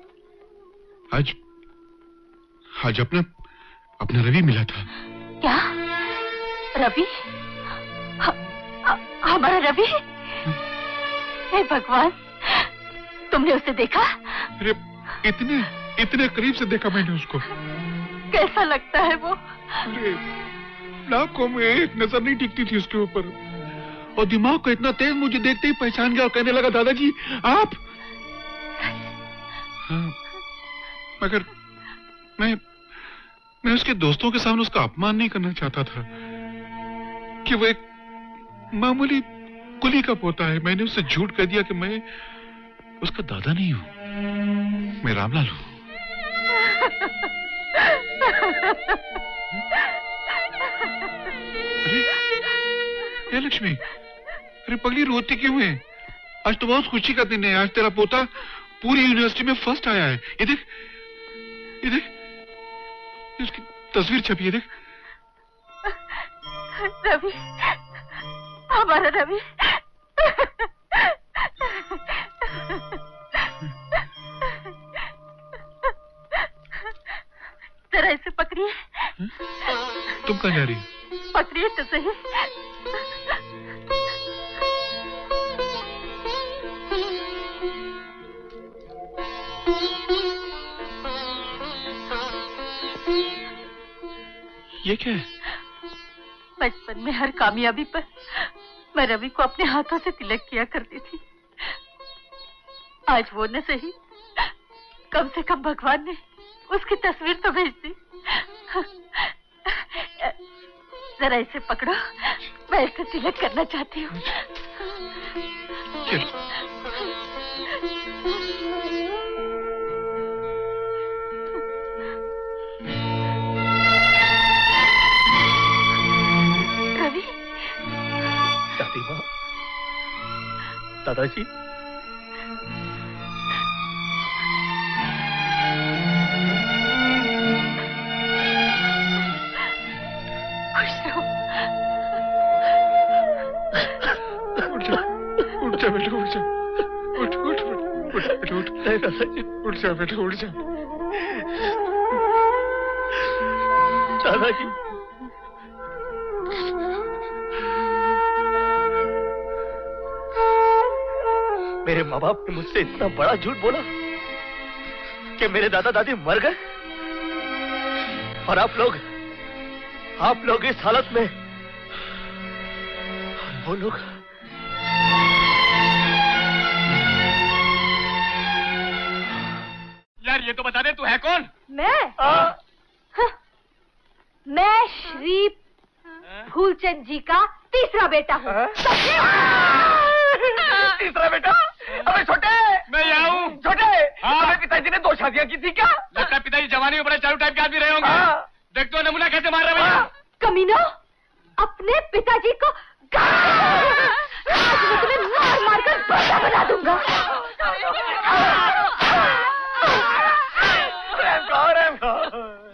आज आज अपना अपना रवि मिला था। क्या? रवि? हमारा रवि? हे भगवान तुमने उसे देखा? अरे इतने इतने करीब से देखा मैंने उसको। कैसा लगता है वो? लाखों में एक नज़र नहीं टिकती थी उसके ऊपर। और दिमाग को इतना तेज मुझे देखते ही पहचान गया और कहने लगा, दादाजी, आप? हाँ मगर मैं मैं उसके दोस्तों के सामने उसका अपमान नहीं करना चाहता था, कि वो एक मामूली कुली का पोता है। मैंने उससे झूठ कह दिया कि मैं उसका दादा नहीं हूँ, मैं रामलाल हूँ। लक्ष्मी अरे पगली रोती क्यों है? आज तो बहुत खुशी का दिन है। आज तेरा पोता पूरी यूनिवर्सिटी में फ़र्स्ट आया है। ये देख ये देख ये उसकी तस्वीर छपी है देख। रवि हमारा रवि। जरा इसे पकड़िए। तुम कहाँ जा रही हो? पकड़िए तो सही। ये क्या है? बचपन में हर कामयाबी पर मैं रवि को अपने हाथों से तिलक किया करती थी। आज वो न सही कम से कम भगवान ने उसकी तस्वीर तो भेज दी। जरा इसे पकड़ो मैं इसे तिलक करना चाहती हूँ। दादाजी। उठ जा बेटा उठ जा। दादाजी। माँ बाप ने मुझसे इतना बड़ा झूठ बोला कि मेरे दादा दादी मर गए। और आप लोग आप लोग इस हालत में वो लोग यार ये तो बता दे तू है कौन? मैं? हाँ, मैं श्री फूलचंद जी का तीसरा बेटा हूँ। तीसरा बेटा? छोटे। मैं यहाँ हूँ। छोटे। अबे पिताजी ने दो शादियाँ की थी क्या? लगता है पिताजी जवानी में बड़े चालू टाइप के आदमी रहे होंगे। देख तो नमूना कैसे मार रहे भैया कमीनो अपने पिताजी को मैं तुम्हें मार मार कर बंदा बना दूँगा।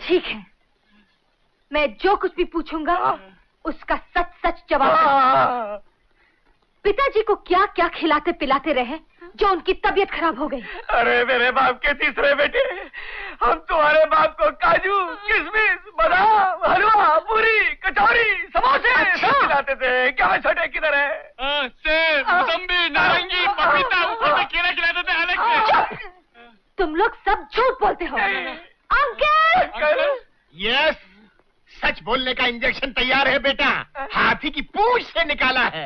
ठीक है। मैं जो कुछ भी पूछूँगा उसका सच सच जवाब पिताजी को क्या क्या खिलाते पिलाते रहे? जो उनकी तबीयत खराब हो गई। अरे मेरे बाप के तीसरे बेटे हम तुम्हारे बाप को काजू किशमिश बादाम हलवा पूरी कचौरी समोसे सब खिलाते थे। क्या छोटे किधर है? सेब मौसम्बी नारंगी पपीता ऊपर से केला खिलाते थे अलग से। तुम लोग सब झूठ बोलते हो। अंकल! यस सच बोलने का इंजेक्शन तैयार है बेटा। हाथी की पूछ से निकाला है।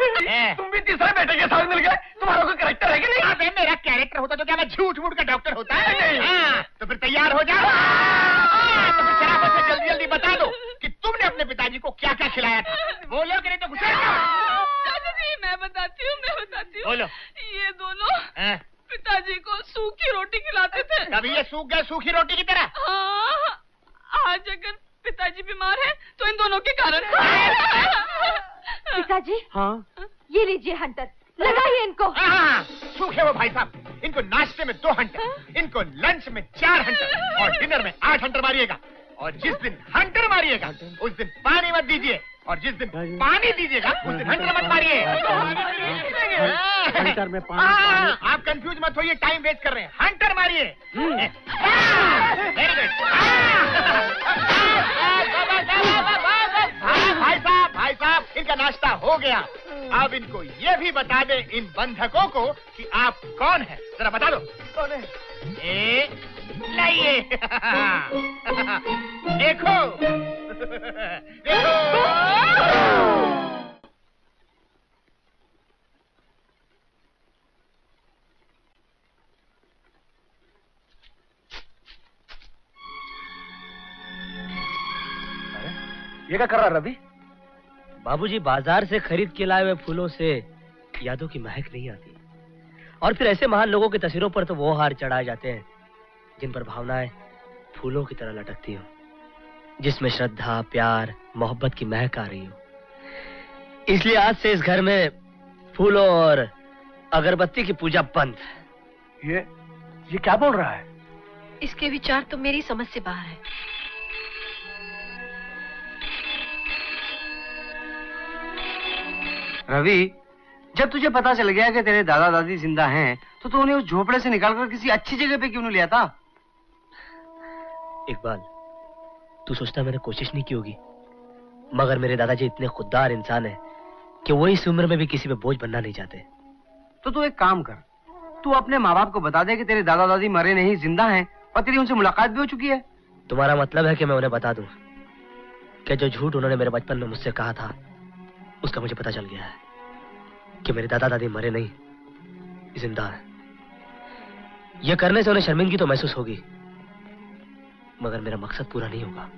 तुम भी तीसरे बेटे के साथ मिल गए। तुम्हारा कोई करेक्टर है कि नहीं? अबे मेरा कैरेक्टर होता तो क्या मैं झूठ मूठ का डॉक्टर होता? है हाँ, तो फिर तैयार हो जाओ। हाँ, तो फिर मुझे जल्दी जल्दी बता दो कि तुमने अपने पिताजी को क्या क्या खिलाया था। बोलो कि नहीं तो जी मैं बताती हूँ मैं बताती हूँ। बोलो। ये दोनों हाँ, पिताजी को सूखी रोटी खिलाते थे। कभी ये सूख गए सूखी रोटी की तरह। हाँ आज अगर पिताजी बीमार है तो इन दोनों के कारण पिताजी? हाँ? ये लीजिए हंटर लगाइए इनको। हाँ, सूखे वो भाई साहब। इनको नाश्ते में दो हंटर इनको लंच में चार हंटर और डिनर में आठ हंटर मारिएगा। और जिस दिन हंटर मारिएगा उस दिन पानी मत दीजिए। और जिस दिन पानी दीजिएगा उस दिन हंटर मत मारिए हंटर में पानी- हाँ, आप कंफ्यूज मत होइए टाइम वेस्ट कर रहे हैं हंटर मारिए वेरी गुड भाई साहब भाई साहब इनका नाश्ता हो गया अब इनको ये भी बता दे इन बंधकों को कि आप कौन है जरा बता दो कौन है ए लाइए। देखो। देखो। ये क्या कर रहा रवि? बाबूजी, बाज़ार से खरीद के लाए हुए फूलों से यादों की महक नहीं आती। और फिर ऐसे महान लोगों की तस्वीरों पर तो वो हार चढ़ाए जाते हैं। जिन पर भावनाएँ फूलों की तरह लटकती हो जिसमें श्रद्धा प्यार मोहब्बत की महक आ रही हो। इसलिए आज से इस घर में फूलों और अगरबत्ती की पूजा बंद ये ये क्या बोल रहा है? इसके विचार तो मेरी समझ से बाहर है। रवि जब तुझे पता चल गया कि तेरे दादा दादी ज़िंदा हैं तो तू उन्हें उस झोपड़े से निकालकर किसी अच्छी जगह पे क्यों नहीं लिया था? इकबाल तू सोचता मैंने कोशिश नहीं की होगी मगर मेरे दादाजी इतने खुददार इंसान हैं कि वो इस उम्र में भी किसी पे बोझ बनना नहीं चाहते। तो तू एक काम कर तू अपने माँ बाप को बता दे कि तेरे दादा दादी मरे नहीं ज़िंदा हैं और तेरी उनसे मुलाकात भी हो चुकी है। तुम्हारा मतलब है कि मैं उन्हें बता दूँ कि जो झूठ उन्होंने मेरे बचपन में मुझसे कहा था उसका मुझे पता चल गया है कि मेरे दादा दादी मरे नहीं ज़िंदा है। यह करने से उन्हें शर्मिंदगी तो महसूस होगी। मगर मेरा मकसद पूरा नहीं होगा।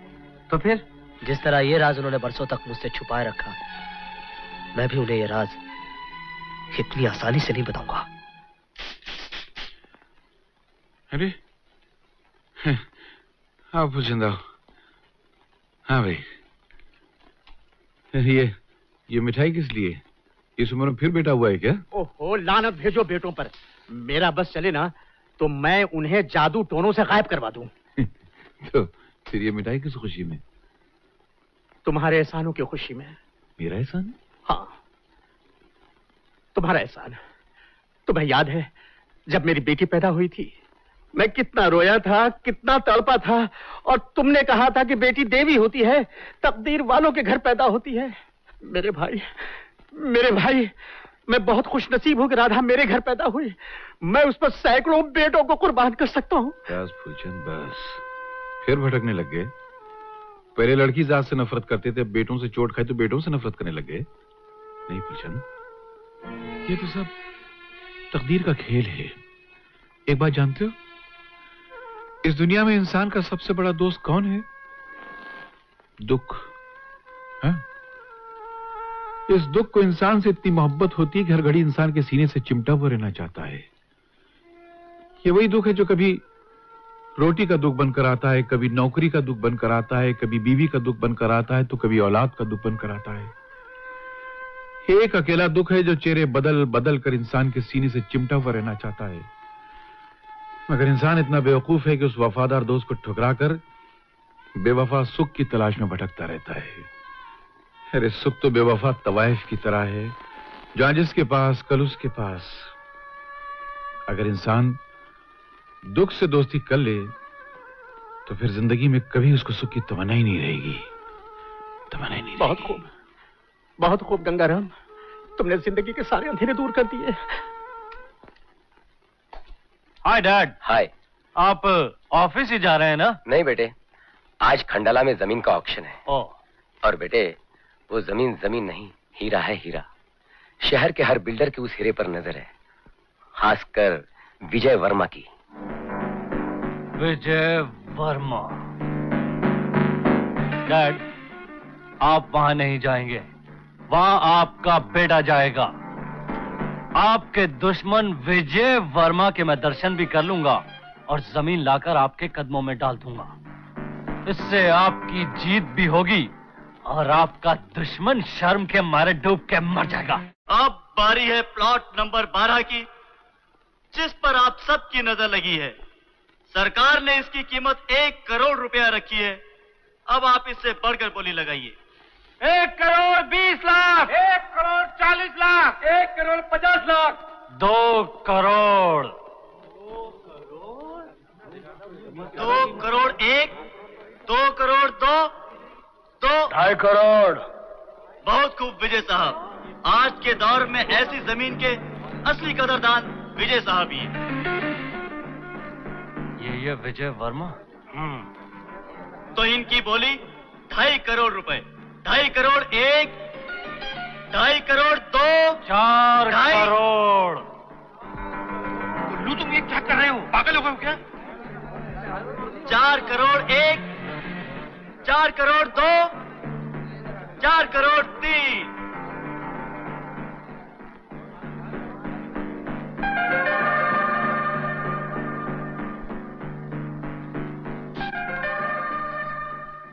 तो फिर? जिस तरह ये राज उन्होंने बरसों तक मुझसे छुपाए रखा मैं भी उन्हें ये राज इतनी आसानी से नहीं बताऊँगा। अरे आप ज़िंदा हो। हाँ भाई। ये ये मिठाई किस लिए? इस उम्र में फिर बेटा हुआ है क्या? ओहो लानत भेजो बेटों पर। मेरा बस चले ना तो मैं उन्हें जादू टोनों से गायब करवा दूँ। तो फिर ये मिठाई किस खुशी में? तुम्हारे एहसानों की खुशी में। मेरा एहसान? हाँ। तुम्हारा एहसान। तुम्हें याद है जब मेरी बेटी पैदा हुई थी मैं कितना रोया था कितना तड़पा था और तुमने कहा था कि बेटी देवी होती है तकदीर वालों के घर पैदा होती है। मेरे भाई मेरे भाई मैं बहुत खुश नसीब हूँ कि राधा मेरे घर पैदा हुई। मैं उस पर सैकड़ों बेटों को कुर्बान कर सकता हूँ। बस। फिर भटकने लग गए। पहले लड़की जात से नफरत करते थे, बेटों से चोट खाई तो बेटों से नफरत करने लग गए। नहीं फूलचंद ये तो सब तकदीर का खेल है। एक बात जानते हो? इस दुनिया में इंसान का सबसे बड़ा दोस्त कौन है? दुख हाँ? इस दुख को इंसान से इतनी मोहब्बत होती है कि हर घड़ी इंसान के सीने से चिमटा हुआ रहना चाहता है। ये वही दुख है जो कभी रोटी का दुख बनकर आता है, कभी नौकरी का दुख बनकर आता है, कभी बीवी का दुख बनकर आता है तो कभी औलाद का दुख बनकर आता है। एक अकेला दुख है जो चेहरे बदल बदल कर इंसान के सीने से चिमटा हुआ रहना चाहता है। मगर इंसान इतना बेवकूफ़ है कि उस वफादार दोस्त को ठुकरा कर बेवफा सुख की तलाश में भटकता रहता है। अरे, सुख तो बेवफा तवाइफ की तरह है जहाँ जिसके पास, कल उसके पास। अगर इंसान दुख से दोस्ती कर ले तो फिर ज़िंदगी में कभी उसको सुख की तमन्ना ही नहीं रहेगी। तमन्ना ही नहीं बहुत खूब बहुत खूब गंगाराम। तुमने ज़िंदगी के सारे अंधेरे दूर कर दिए। Hi dad. हाय। आप ऑफ़िस ही जा रहे हैं ना? नहीं बेटे आज खंडाला में ज़मीन का ऑक्शन है। ओ। और बेटे वो ज़मीन ज़मीन नहीं हीरा है हीरा। शहर के हर बिल्डर की उस हीरे पर नज़र है खासकर विजय वर्मा की। विजय वर्मा। डैड आप वहाँ नहीं जाएँगे। वहाँ आपका बेटा जाएगा। आपके दुश्मन विजय वर्मा के मैं दर्शन भी कर लूँगा और ज़मीन लाकर आपके कदमों में डाल दूँगा। इससे आपकी जीत भी होगी और आपका दुश्मन शर्म के मारे डूब के मर जाएगा। अब बारी है प्लॉट नंबर 12 की, जिस पर आप सबकी नज़र लगी है। सरकार ने इसकी कीमत एक करोड़ रुपया रखी है। अब आप इससे बढ़कर बोली लगाइए। एक करोड़ बीस लाख। एक करोड़ चालीस लाख। एक करोड़ पचास लाख। दो करोड़। दो करोड़ दो करोड़ एक दो करोड़ दो दो। ढाई करोड़। बहुत खूब विजय साहब। आज के दौर में ऐसी ज़मीन के असली कदरदान विजय साहब ही हैं। ये ये विजय वर्मा? तो इनकी बोली ढाई करोड़ रुपए। ढाई करोड़ एक ढाई करोड़ दो चार करोड़। लू तुम ये क्या कर रहे हो? पागल हो गए हो क्या? चार करोड़ एक चार करोड़ दो चार करोड़ तीन।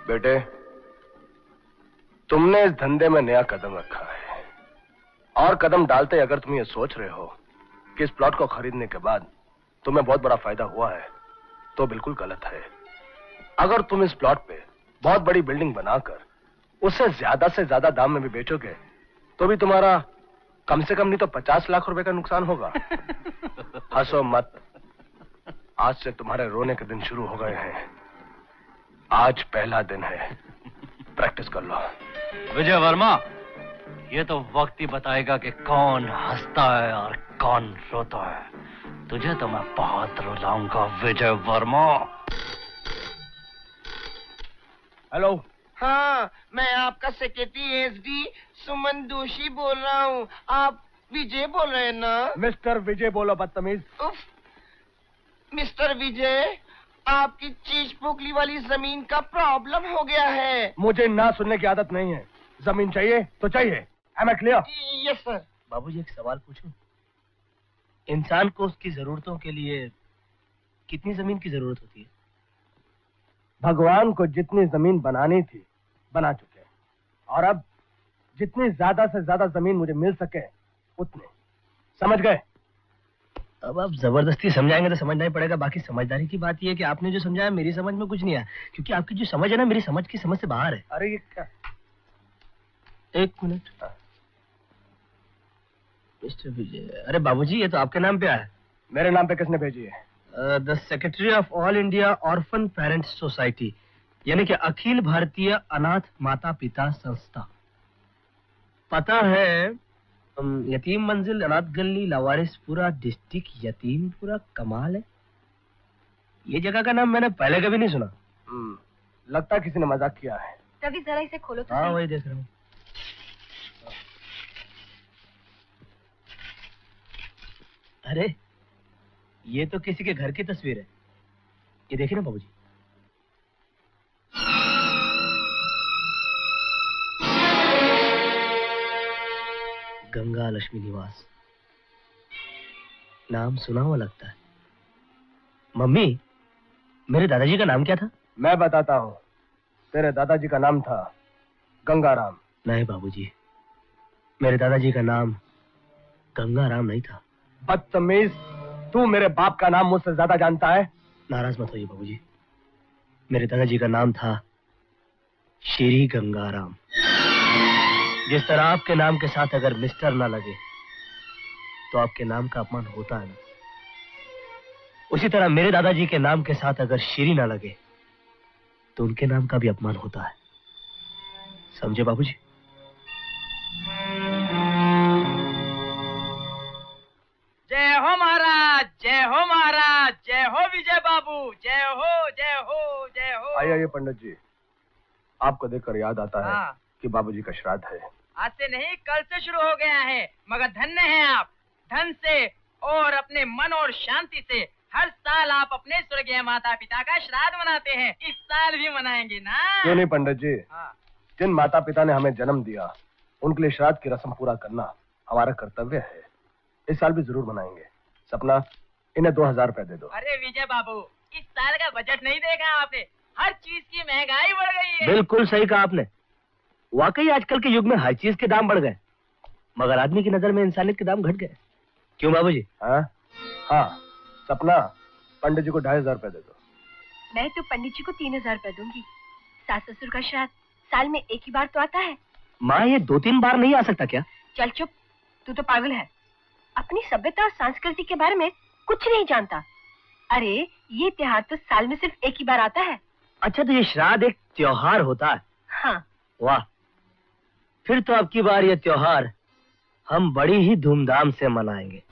बेटे तुमने इस धंधे में नया कदम रखा है। और कदम डालते अगर तुम ये सोच रहे हो कि इस प्लॉट को खरीदने के बाद तुम्हें बहुत बड़ा फ़ायदा हुआ है तो बिल्कुल गलत है। अगर तुम इस प्लॉट पे बहुत बड़ी बिल्डिंग बनाकर उससे ज़्यादा से ज़्यादा दाम में भी बेचोगे तो भी तुम्हारा कम से कम नहीं तो पचास लाख रुपए का नुकसान होगा। हंसो मत। आज से तुम्हारे रोने के दिन शुरू हो गए हैं। आज पहला दिन है। प्रैक्टिस कर लो। विजय वर्मा ये तो वक्त ही बताएगा कि कौन हंसता है और कौन रोता है। तुझे तो मैं बहुत रुलाऊँगा विजय वर्मा। हेलो हाँ मैं आपका सेक्रेटरी एसडी सुमन दोषी बोल रहा हूँ। आप विजय बोल रहे हैं ना? मिस्टर विजय बोलो बदतमीज। मिस्टर विजय आपकी चीज़ पोकली वाली ज़मीन का प्रॉब्लम हो गया है। मुझे ना सुनने की आदत नहीं है। ज़मीन चाहिए तो चाहिए। एम क्लियर यस सर बाबूजी एक सवाल पूछूँ? इंसान को उसकी जरूरतों के लिए कितनी ज़मीन की ज़रूरत होती है? भगवान को जितनी ज़मीन बनानी थी बना चुके हैं। और अब जितनी ज़्यादा से ज़्यादा ज़मीन मुझे मिल सके उतने। समझ गए? अब आप ज़बरदस्ती समझाएँगे तो समझना ही पड़ेगा। बाकी समझदारी की बात यह है कि आपने जो समझाया मेरी समझ में कुछ नहीं आया। क्योंकि आपकी जो समझ है ना मेरी समझ की समझ से बाहर है। अरे ये क्या? एक मिनट। मिस्टर विजय अरे बाबूजी ये तो आपके नाम पे आया। मेरे नाम पे किसने भेजी है? The secretary of all India orphan parents society यानी कि अखिल भारतीय अनाथ माता पिता संस्था। पता है यतीम मंजिल अनाथ गली लावारिस पूरा डिस्ट्रिक्ट यतीम पूरा कमाल है। ये जगह का नाम मैंने पहले कभी नहीं सुना। हम्म, लगता किसी ने मज़ाक किया है। रवि जरा इसे खोलो तो हाँ वही देख रहा हूँ। अरे ये तो किसी के घर की तस्वीर है। ये देखिए ना बाबूजी। गंगा लक्ष्मी निवास। नाम सुना हुआ लगता है। मम्मी मेरे दादाजी का नाम क्या था? मैं बताता हूँ। तेरे दादाजी का नाम था गंगाराम। नहीं बाबूजी मेरे दादाजी का नाम गंगाराम नहीं था। बदतमीज तू मेरे बाप का नाम मुझसे ज़्यादा जानता है? नाराज़ मत होइए बाबूजी। मेरे दादाजी का नाम था श्री गंगाराम। जिस तरह आपके नाम के साथ अगर मिस्टर ना लगे तो आपके नाम का अपमान होता है ना। उसी तरह मेरे दादाजी के नाम के साथ अगर श्री ना लगे तो उनके नाम का भी अपमान होता है। समझे बाबूजी? जय हो महाराज जय हो महाराज जय हो विजय बाबू जय हो जय हो जय हो। आइए आइए पंडित जी आपको देखकर याद आता है हाँ। कि बाबूजी का श्राद्ध है। आज से नहीं कल से शुरू हो गया है। मगर धन्य हैं आप। धन से और अपने मन और शांति से हर साल आप अपने स्वर्गीय माता पिता का श्राद्ध मनाते हैं। इस साल भी मनाएँगे ना? क्यों नहीं पंडित जी हाँ। जिन माता पिता ने हमें जन्म दिया उनके लिए श्राद्ध की रस्म पूरा करना हमारा कर्तव्य है। इस साल भी ज़रूर मनाएँगे। सपना इन्हें दो हज़ार रूपए दे दो। अरे विजय बाबू इस साल का बजट नहीं देखा आपने? हर चीज़ की महँगाई बढ़ गई है। बिल्कुल सही कहा आपने। वाकई आजकल के युग में हर चीज़ के दाम बढ़ गए। मगर आदमी की नज़र में इंसानियत के दाम घट गए। क्यों बाबूजी? हाँ? हाँ। सपना पंडित जी को ढाई हज़ार रुपए दे दो। मैं तो पंडित जी को तीन हज़ार रुपए दूँगी। सास ससुर का श्राद्ध साल में एक ही बार तो आता है। माँ ये दो तीन बार नहीं आ सकता क्या? चल चुप। तू तो पागल है। अपनी सभ्यता और संस्कृति के बारे में कुछ नहीं जानता। अरे ये त्योहार तो साल में सिर्फ़ एक ही बार आता है। अच्छा तो ये श्राद्ध एक त्योहार होता है। हाँ। वाह। फिर तो आपकी बार ये त्योहार हम बड़ी ही धूमधाम से मनाएँगे।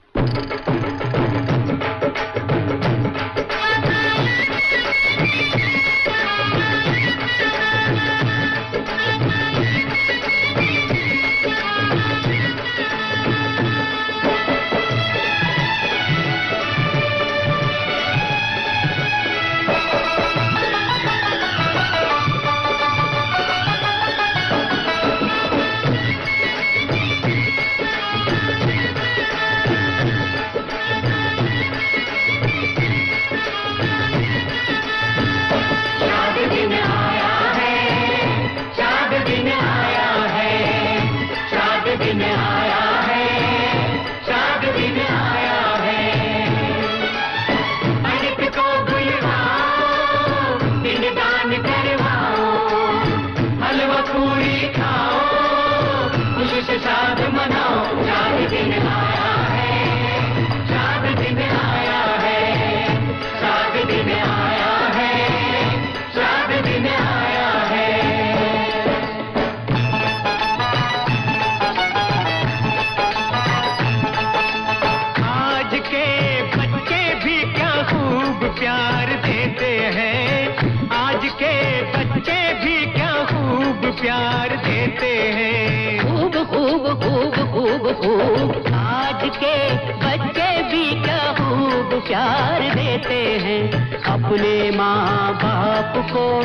आज के बच्चे भी क्या खूब प्यार देते हैं अपने माँ बाप को।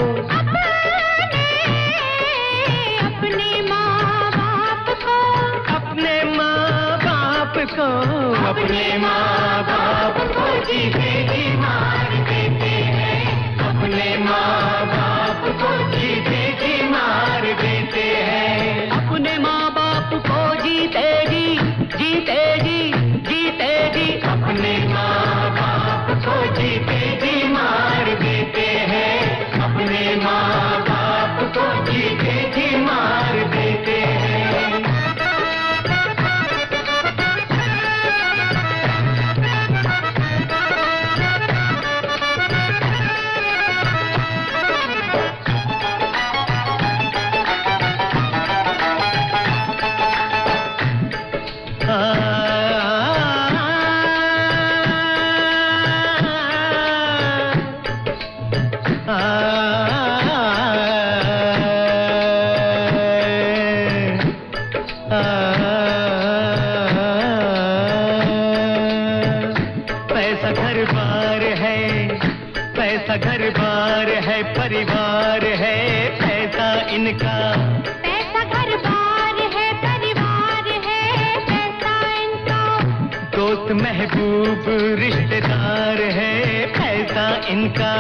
अपने माँ बाप को। अपने माँ बाप को। अपने माँ बाप को जीते जीते जी अपने माँ बाप। को जीते जी मार देते हैं अपने माँ महबूब रिश्तेदार है पैसा इनका।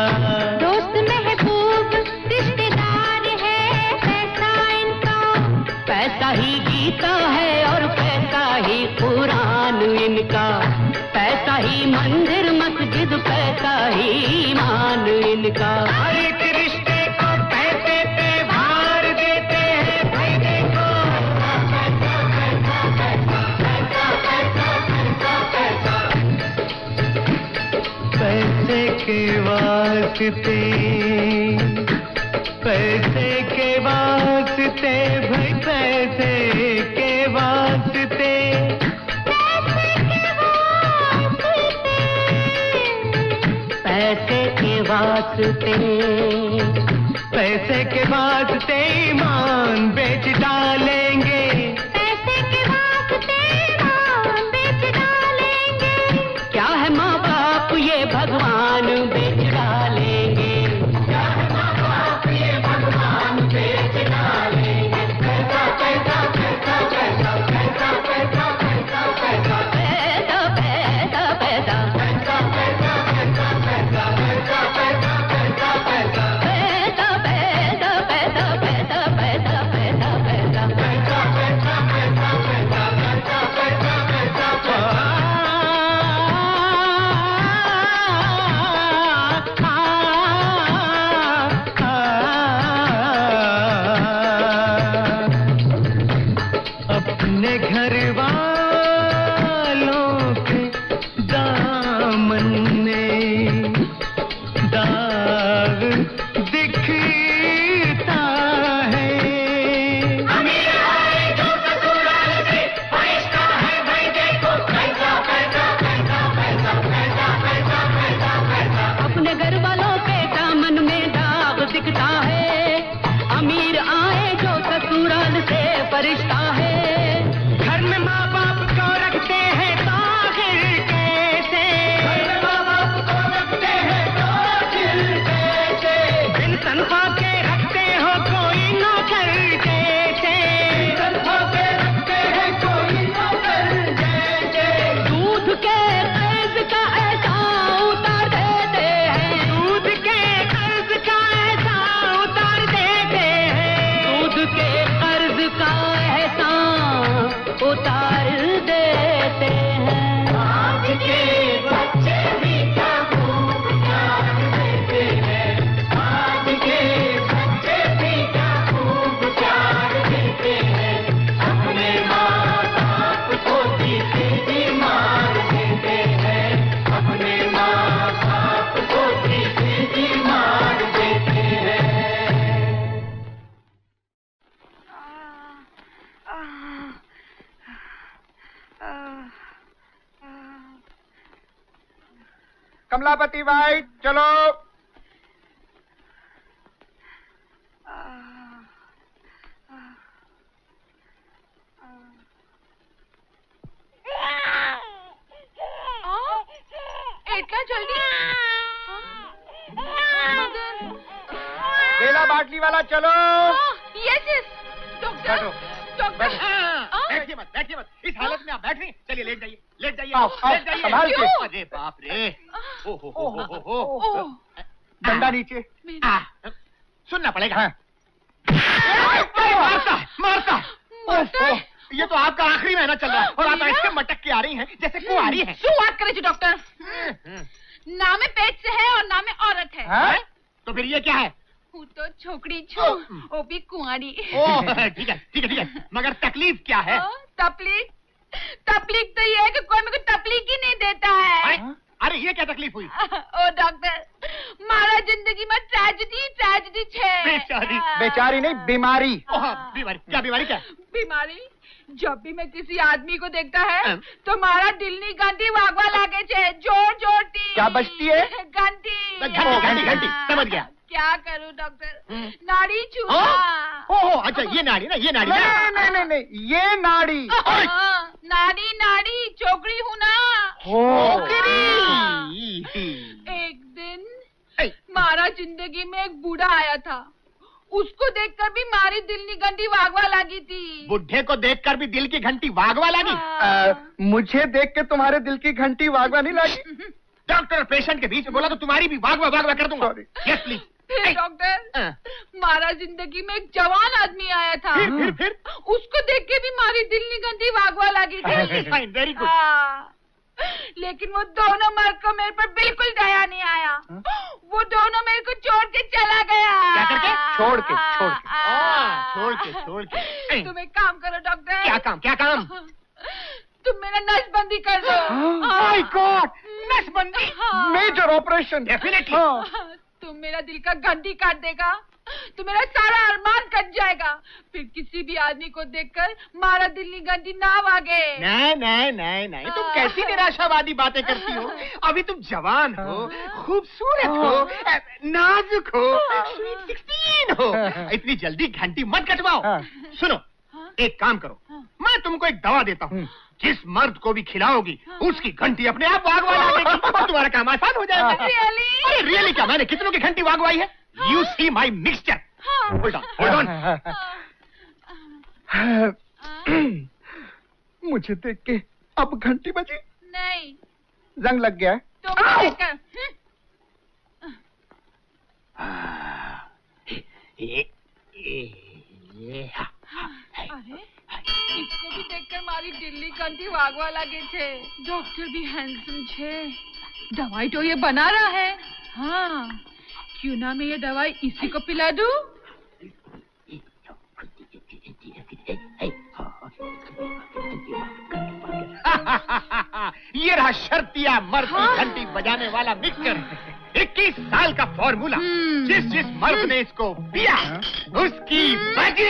दोस्त महबूब रिश्तेदार है पैसा इनका। पैसा ही गीता है और पैसा ही कुरान इनका। पैसा ही मंदिर मस्जिद पैसा ही ईमान इनका। वास्ते पैसे के वास्ते भाई पैसे के वास्ते। पैसे के वास्ते पैसे के वास्ते कमलापति वाइट चलो। रहना चल रहा और आप ऐसे मटक के आ रही हैं जैसे को आ रही है। क्यों बात करे जी डॉक्टर। हम्म, हम्म। ना में पेट से है और ना में औरत है, हाँ? तो फिर ये क्या है? तो छोकड़ी छो ओ हम्म। भी कुआरी ठीक है ठीक है ठीक है। मगर तकलीफ़ क्या है? तकलीफ़? तकलीफ़ तो ये है कि कोई मेरे को तकलीफ़ ही नहीं देता है। अरे ये क्या तकलीफ़ हुई? ओ डॉक्टर मारा ज़िंदगी में ट्रेजिडी ट्रेजिडी छे। बेचारी। हाँ। बेचारी नहीं बीमारी। बीमारी क्या बीमारी क्या? बीमारी? जब भी मैं किसी आदमी को देखता है तो मारा नहीं गंदी वागवा लागे छे। ज़ोर ज़ोर ती क्या बचती है? गंदी घंटी घंटी समझ गया। क्या करूँ डॉक्टर? हम्म। नाड़ी छुआ हाँ। ओ, अच्छा ये नाड़ी ना ये नाड़ी नहीं नहीं नहीं नहीं ये नाड़ी। हाँ, नाड़ी नाड़ी चोकड़ी हूँ ना। चोकड़ी। एक दिन मारा ज़िंदगी में एक बूढ़ा आया था। उसको देखकर भी मारी दिल निगंडी वागवा लगी थी। बुढ़े को देखकर भी दिल की घंटी वागवा लगी? आ, मुझे देख के तुम्हारे दिल की घंटी वागवा नहीं लगी? डॉक्टर और पेशेंट के बीच में बोला तो तुम्हारी भी वागवा वागवा कर दूँगा। यस प्लीज़ फिर डॉक्टर मारा ज़िंदगी में एक जवान आदमी आया था। फिर फिर फिर? उसको देख के भी मारी दिल निगंधी वागवा लगी थी। फाइन वेरी गुड हाँ। लेकिन वो दोनों मर्द को मेरे पर बिल्कुल दया नहीं आया। वो दोनों मेरे को छोड़ के चला गया। क्या करके? छोड़ के छोड़ के। छोड़ के छोड़ के। तुम एक काम करो डॉक्टर। क्या काम क्या काम? तुम मेरा नसबंदी कर दो। माय गॉड नसबंदी हाँ। मेजर ऑपरेशन डेफिनेटली तुम मेरा दिल का घंटी काट देगा। तो मेरा सारा अरमान कट जाएगा। फिर किसी भी आदमी को देखकर मारा दिल निगंटी ना वागे नहीं नहीं नहीं नहीं। तुम कैसी निराशावादी बातें करती हो? अभी तुम जवान हो खूबसूरत हो नाजुक हो स्वीट सिक्सटीन हो। इतनी जल्दी घंटी मत कटवाओ। सुनो एक काम करो। मैं तुमको एक दवा देता हूँ। जिस मर्द को भी खिलाओगी उसकी घंटी अपने आप वागवा लगेगी तुम्हारा काम आसान हो जाएगा। Really? अरे रियली क्या? मैंने कितनों की घंटी वागवाई है? you see my mixture hold on hold on मुझे देख के अब घंटी बजी नहीं रंग लग गया है तुम देखकर हम्म, ये- ये- अरे इसको भी देखकर મારી દિલ્હી કંઠી વાગવા લાગે છે ડોક્ટર भी हैंडसम છે दवाई तो ये बना रहा है हाँ क्यों ना मैं ये दवाई इसी को पिला दूँ ये रहा शर्तिया मर्द की घंटी बजाने वाला मिक्सचर इक्कीस साल का फॉर्मूला। जिस जिस मर्द ने इसको पिया उसकी बजी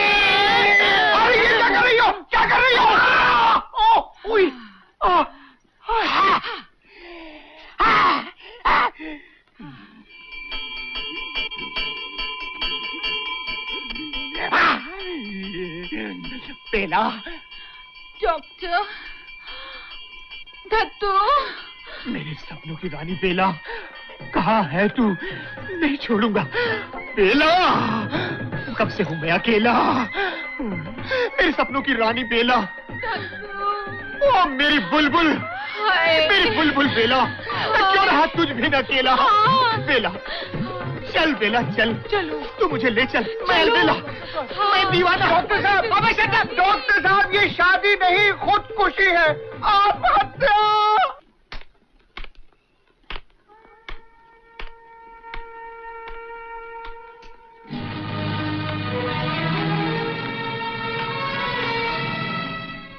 और ये क्या कर रही हो? क्या कर रही हो? ओ, उई, ओ, आ, पेला डॉक्टर दत्तू। मेरे सपनों की रानी बेला कहा है तू? नहीं छोड़ूँगा। बेला! कब से हूँ मैं अकेला? मेरे सपनों की रानी बेला। ओ मेरी बुलबुल! मेरी बुलबुल बेला। मैं क्यों रहा तुझ भी न अकेला बेला चल बेला चल। चलो। तू मुझे ले चल। मैं बेला। मैं दीवाना डॉक्टर साहब बाबा शटर डॉक्टर साहब ये शादी नहीं खुदकुशी है। आप हत्या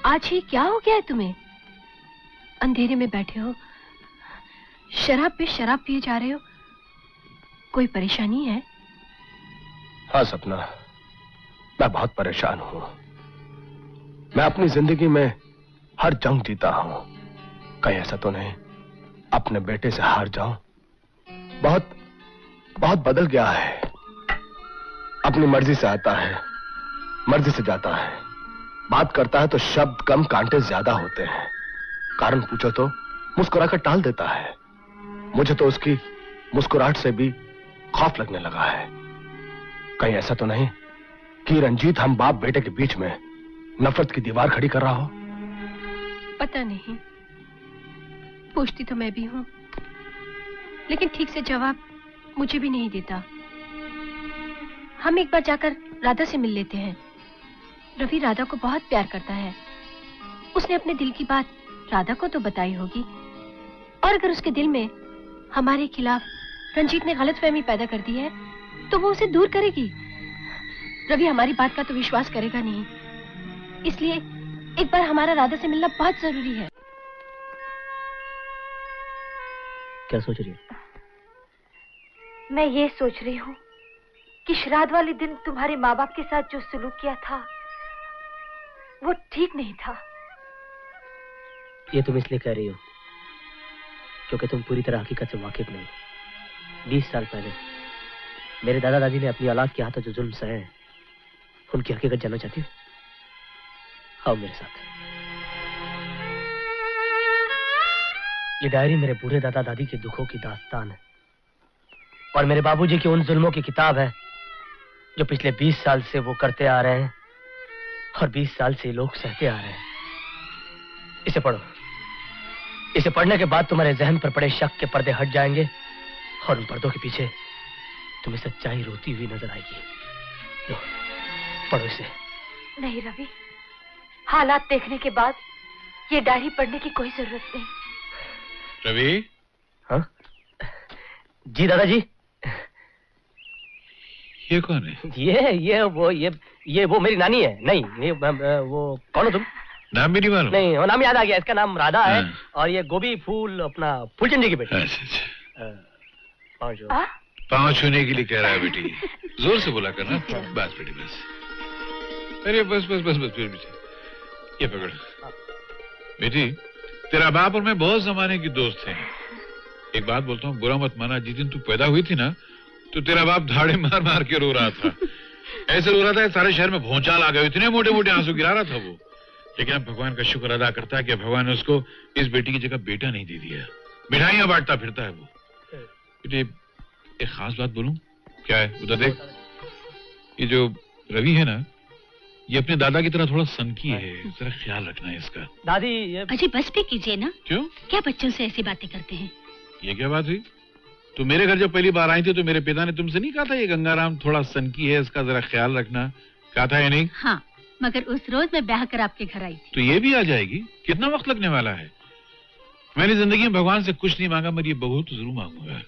आज ही क्या हो गया है तुम्हें? अंधेरे में बैठे हो। शराब पे शराब पिए जा रहे हो। कोई परेशानी है? हाँ सपना। मैं बहुत परेशान हूँ। मैं अपनी ज़िंदगी में हर जंग जीता हूँ। कहीं ऐसा तो नहीं। अपने बेटे से हार जाऊँ। बहुत बहुत बदल गया है। अपनी मर्ज़ी से आता है। मर्ज़ी से जाता है। बात करता है तो शब्द कम, कांटे ज़्यादा होते हैं। कारण पूछो तो मुस्कुराकर टाल देता है। मुझे तो उसकी मुस्कुराहट से भी खौफ लगने लगा है। कहीं ऐसा तो नहीं कि रंजीत हम बाप बेटे के बीच में नफरत की दीवार खड़ी कर रहा हो? पता नहीं। पूछती तो मैं भी हूँ। लेकिन ठीक से जवाब मुझे भी नहीं देता। हम एक बार जाकर राधा से मिल लेते हैं। रवि राधा को बहुत प्यार करता है। उसने अपने दिल की बात राधा को तो बताई होगी। और अगर उसके दिल में हमारे खिलाफ रंजीत ने गलत फहमी पैदा कर दी है तो वो उसे दूर करेगी। रवि हमारी बात का तो विश्वास करेगा नहीं। इसलिए एक बार हमारा राधा से मिलना बहुत ज़रूरी है। क्या सोच रही है? मैं ये सोच रही हूँ कि श्राद्ध वाले दिन तुम्हारे माँ बाप के साथ जो सलूक किया था वो ठीक नहीं था। ये तुम इसलिए कह रही हो क्योंकि तुम पूरी तरह हकीकत से वाकिफ नहीं बीस साल पहले, मेरे दादा दादी ने अपनी औलाद के हाथों जो जुल्म सहे उनकी हकीकत जानना चाहती हो? आओ मेरे साथ। ये डायरी मेरे बूढ़े दादा दादी के दुखों की दास्तान है और मेरे बाबूजी की उन जुल्मों की किताब है, जो पिछले 20 साल से वो करते आ रहे हैं और 20 साल से लोग सहते आ रहे हैं। इसे पढ़ो। इसे पढ़ने के बाद तुम्हारे जहन पर पड़े शक के पर्दे हट जाएँगे और उन पर्दों के पीछे तुम्हें सच्चाई रोती हुई नज़र आएगी। लो पढ़ो इसे। नहीं रवि। हालात देखने के बाद ये डायरी पढ़ने की कोई ज़रूरत नहीं। रवि? हाँ? जी दादाजी। ये कौन है? ये ये वो ये ये वो मेरी नानी है। नहीं ये वो कौन हो तुम? नाम भी नहीं मालूम। नहीं वो नाम याद आ गया। इसका नाम राधा है हाँ। और ये गोभी फूल अपना फूलचंदी की बेटी। अच्छा अच्छा पाँच जो। पाँव छूने के लिए कह रहा है बेटी। ज़ोर से बोला करना। बस बेटी बस। अरे बस बस बस बस फिर बेटी ये पकड़। बेटी तेरा बाप और मैं बहुत जमाने की दोस्त हैं। एक बात बोलता हूँ बुरा मत माना। जिस दिन तू पैदा हुई थी ना तो तेरा बाप धाड़े मार मार के रो रहा था। ऐसे रो रहा था सारे शहर में भोचाल आ गए। इतने मोटे मोटे आँसू गिरा रहा था वो। लेकिन अब भगवान का शुक्र अदा करता है कि भगवान ने उसको इस बेटी की जगह बेटा नहीं दे दिया मिठाइयाँ बांटता फिरता है वो। बेटे एक खास बात बोलूँ? क्या है? उधर देख। ये जो रवि है ना ये अपने दादा की तरह थोड़ा सनकी है। जरा ख्याल रखना है इसका। दादी ये अजय बस भी कीजिए ना। क्यों? क्या बच्चों से ऐसी बातें करते हैं? ये क्या बात हुई? तो मेरे घर जब पहली बार आई थी तो मेरे पिता ने तुमसे नहीं कहा था ये गंगाराम थोड़ा सनकी है इसका जरा ख्याल रखना। कहा था या नहीं? हाँ मगर उस रोज मैं ब्याह कर आपके घर आई तो ये भी आ जाएगी? कितना वक्त लगने वाला है? मैंने ज़िंदगी में भगवान से कुछ नहीं मांगा मगर ये बहुत तो ज़रूर मांगूँगा।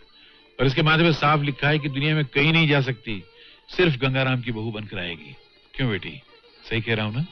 और इसके माध्यम में साफ़ लिखा है कि दुनिया में कहीं नहीं जा सकती। सिर्फ़ गंगाराम की बहू बनकर आएगी। क्यों बेटी? सही कह रहा हूँ ना?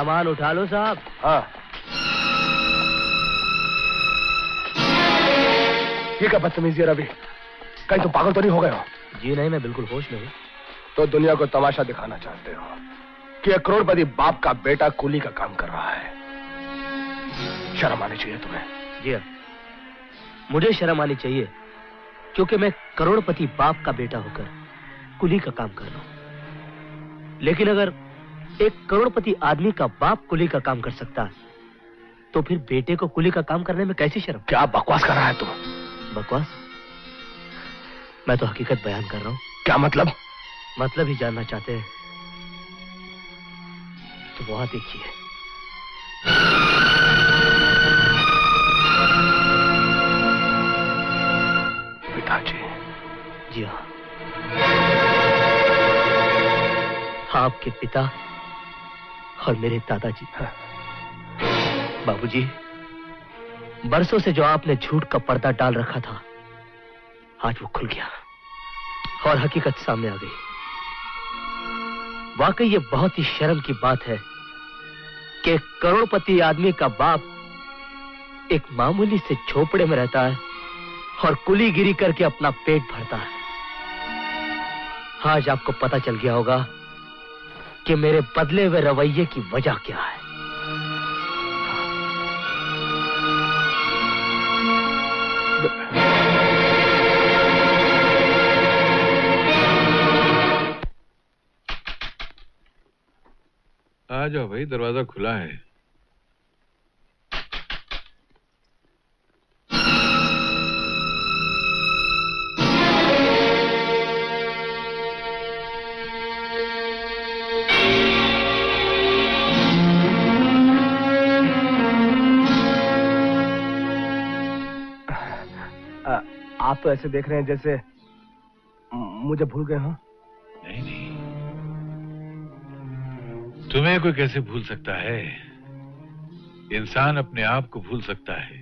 सामान उठा लो साहब। हाँ। ये क्या बदतमीजी है रवि? कहीं तुम पागल तो नहीं हो गए हो? जी नहीं मैं बिल्कुल होश में हूँ। तो दुनिया को तमाशा दिखाना चाहते हो कि एक करोड़पति बाप का बेटा कुली का काम कर रहा है। शर्म आनी चाहिए तुम्हें। जी हाँ। मुझे शर्म आनी चाहिए क्योंकि मैं करोड़पति बाप का बेटा होकर कुली का काम कर रहा हूँ। लेकिन अगर एक करोड़पति आदमी का बाप कुली का काम कर सकता है। तो फिर बेटे को कुली का काम करने में कैसी शर्म? क्या बकवास कर रहा है तुम बकवास? मैं तो हकीकत बयान कर रहा हूँ। क्या मतलब? मतलब ही जानना चाहते हैं। तो वहाँ देखिए। पिताजी। जी हाँ। आपके पिता और मेरे दादाजी। बाबूजी, बरसों से जो आपने झूठ का पर्दा डाल रखा था, आज वो खुल गया और हकीकत सामने आ गई। वाकई ये बहुत ही शर्म की बात है कि करोड़पति आदमी का बाप एक मामूली से झोपड़े में रहता है और कुली गिरी करके अपना पेट भरता है। आज आपको पता चल गया होगा कि मेरे बदले हुए रवैये की वजह क्या है? आ जाओ भाई, दरवाज़ा खुला है। तो ऐसे देख रहे हैं जैसे मुझे भूल गए हो। नहीं नहीं। तुम्हें कोई कैसे भूल सकता है? इंसान अपने आप को भूल सकता है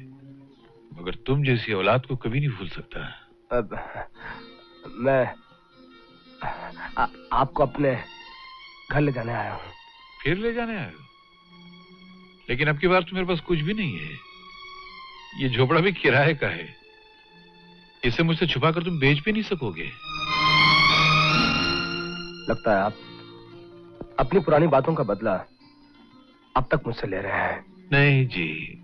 मगर तुम जैसी औलाद को कभी नहीं भूल सकता। अब मैं आ, आपको अपने घर ले जाने आया हूँ। फिर ले जाने आया हो? लेकिन अब की बार तो मेरे पास कुछ भी नहीं है। ये झोपड़ा भी किराए का है। इसे मुझसे छुपा कर तुम बेच भी नहीं सकोगे। लगता है आप अपनी पुरानी बातों का बदला अब तक मुझसे ले रहे हैं। नहीं जी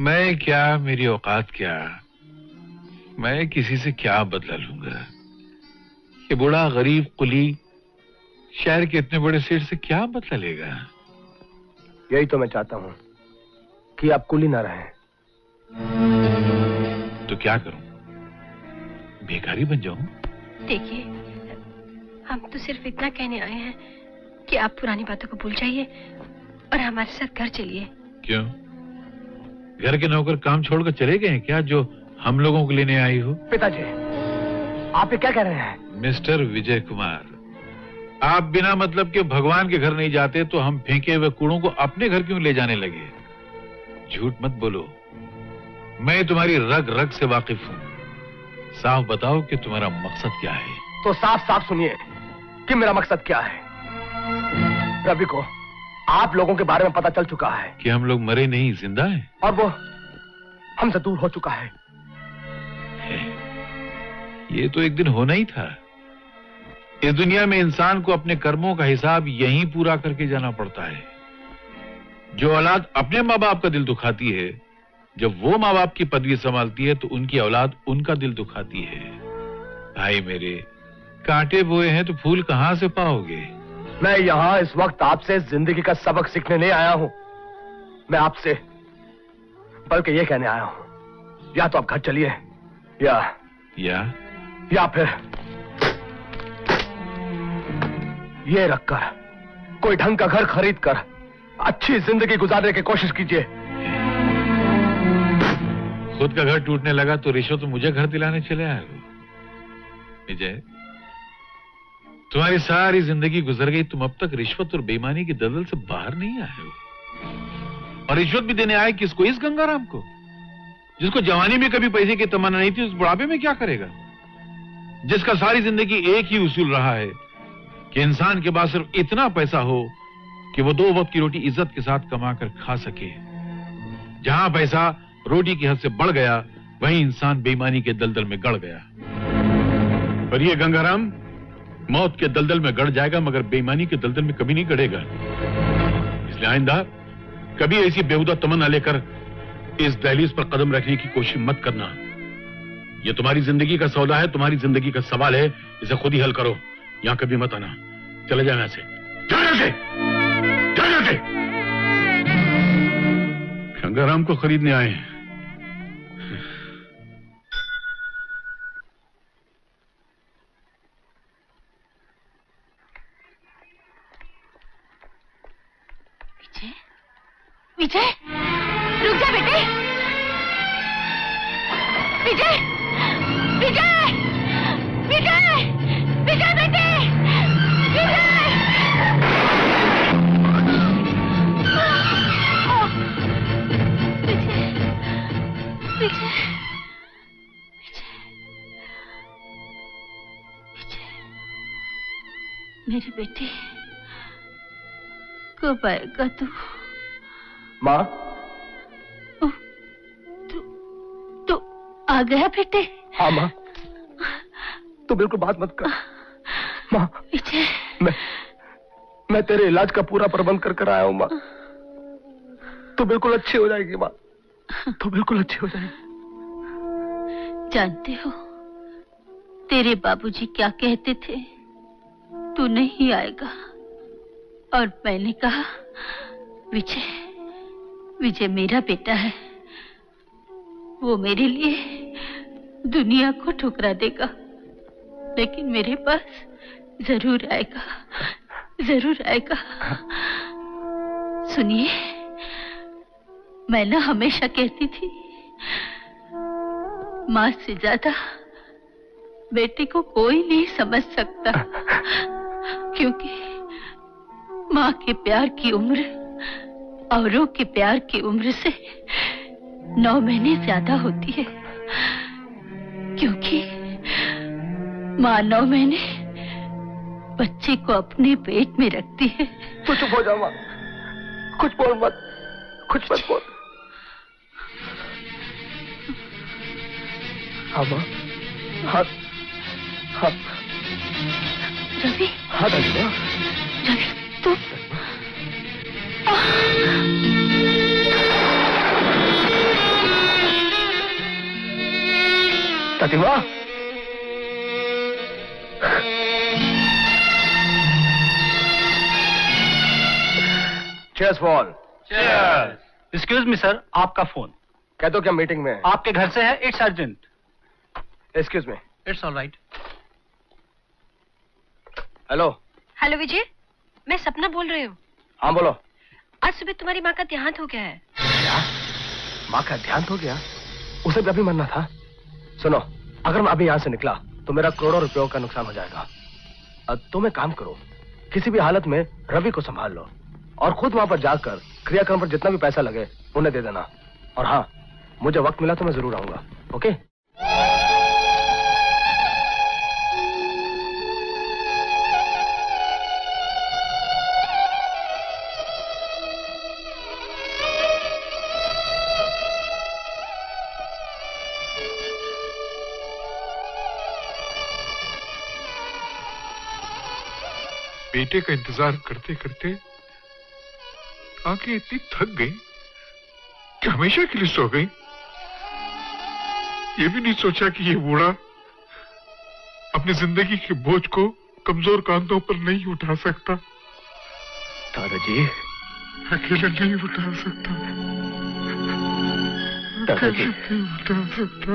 मैं क्या मेरी औकात क्या? मैं किसी से क्या बदला लूँगा? ये बूढ़ा गरीब कुली शहर के इतने बड़े सेठ से क्या बदला लेगा? यही तो मैं चाहता हूँ कि आप कुली ना रहें। तो क्या करूँ? बेकारी बन जाऊँ। देखिए हम तो सिर्फ़ इतना कहने आए हैं कि आप पुरानी बातों को भूल जाइए और हमारे साथ घर चलिए। क्यों? घर के नौकर काम छोड़कर चले गए हैं क्या जो हम लोगों को लेने आई हो? पिताजी आप ये क्या कह रहे हैं? मिस्टर विजय कुमार आप बिना मतलब के भगवान के घर नहीं जाते तो हम फेंके हुए कूड़ों को अपने घर क्यों ले जाने लगे? झूठ मत बोलो। मैं तुम्हारी रग रग से वाकिफ हूँ। साफ़ बताओ कि तुम्हारा मकसद क्या है? तो साफ़ साफ़ सुनिए कि मेरा मकसद क्या है। रवि को आप लोगों के बारे में पता चल चुका है। कि हम लोग मरे नहीं ज़िंदा हैं? और वो हमसे दूर हो चुका है। ये तो एक दिन होना ही था। इस दुनिया में इंसान को अपने कर्मों का हिसाब यहीं पूरा करके जाना पड़ता है। जो औलाद अपने माँ बाप का दिल दुखाती है जब वो माँ बाप की पदवी संभालती है तो उनकी औलाद उनका दिल दुखाती है। भाई मेरे कांटे बोए हैं तो फूल कहाँ से पाओगे? मैं यहाँ इस वक्त आपसे ज़िंदगी का सबक सीखने नहीं आया हूँ। मैं आपसे बल्कि ये कहने आया हूँ या तो आप घर चलिए या या? या फिर ये रखकर कोई ढंग का घर खरीद कर अच्छी ज़िंदगी गुजारने की कोशिश कीजिए। खुद का घर टूटने लगा तो रिश्वत मुझे घर दिलाने चले आए विजय, तुम्हारी सारी ज़िंदगी गुजर गई, तुम अब तक रिश्वत और बेईमानी की दलदल से बाहर नहीं आए हो। और रिश्वत भी देने आए किसको? इस गंगाराम को। जिसको जवानी में कभी पैसे की तमन्ना नहीं थी, उस बुढ़ापे में क्या करेगा? जिसका सारी ज़िंदगी एक ही उसूल रहा है कि इंसान के पास सिर्फ़ इतना पैसा हो कि वो दो वक्त की रोटी इज़्ज़त के साथ कमाकर खा सके। जहाँ पैसा रोटी की हद से बढ़ गया, वहीं इंसान बेईमानी के दलदल में गड़ गया। और ये गंगाराम, मौत के दलदल में गड़ जाएगा, मगर बेईमानी के दलदल में कभी नहीं गड़ेगा। इसलिए आइंदा, कभी ऐसी बेहुदा तमन्ना लेकर इस दहलीज पर कदम रखने की कोशिश मत करना। यह तुम्हारी ज़िंदगी का सौदा है, तुम्हारी ज़िंदगी का सवाल है, इसे खुद ही हल करो। यहाँ कभी मत आना। चले जाना से। गंगाराम को खरीदने आए हैं। विजय, रुक जा बेटे। विजय विजय विजय विजय बेटे, विजय। मेरे बेटे कब आएगा तू माँ? तू तो आ गया बेटे? हाँ माँ। तू बिल्कुल बात मत कर। माँ मैं मैं तेरे इलाज का पूरा प्रबंध कर कर आया हूँ माँ। तू बिल्कुल अच्छी हो जाएगी माँ। तू बिल्कुल अच्छी हो जाएगी। जानते हो तेरे बाबूजी क्या कहते थे? तू नहीं आएगा। और मैंने कहा विजय विजय मेरा बेटा है। वो मेरे लिए दुनिया को ठुकरा देगा। लेकिन मेरे पास ज़रूर आएगा। ज़रूर आएगा। सुनिए, मैं ना हमेशा कहती थी, माँ से ज़्यादा बेटे को कोई नहीं समझ सकता, क्योंकि माँ के प्यार की उम्र औरों के प्यार की उम्र से नौ महीने ज़्यादा होती है। क्योंकि माँ नौ महीने बच्चे को अपने पेट में रखती है। तू चुप हो जा माँ। कुछ बोल मत। कुछ मत बोल। हाँ माँ। हाँ। हाँ। रवि। हाँ रवि तू माँ चेयर्स फॉल एक्सक्यूज मी सर आपका फ़ोन कह दो क्या मीटिंग में आपके घर से है? It's urgent excuse me it's all right hello hello Vijay मैं सपना बोल रही हूँ। हाँ बोलो। आज सुबह तुम्हारी माँ का देहांत हो गया है। माँ का ध्यान हो गया? उसे भी अभी मरना था? सुनो, अगर मैं अभी यहाँ से निकला तो मेरा करोड़ों रुपयों का नुकसान हो जाएगा। तुम एक काम करो, किसी भी हालत में रवि को संभाल लो और खुद वहाँ पर जाकर क्रियाक्रम पर जितना भी पैसा लगे, उन्हें दे देना। और हाँ मुझे वक्त मिला तो मैं ज़रूर आऊँगा, ओके? बेटे का इंतज़ार करते करते आँखें इतनी थक गई कि हमेशा के लिए सो गई। ये भी नहीं सोचा कि ये बूढ़ा अपनी ज़िंदगी के बोझ को कमज़ोर कांधों पर नहीं उठा सकता। दादाजी अकेला नहीं उठा सकता। दादाजी नहीं उठा सकता।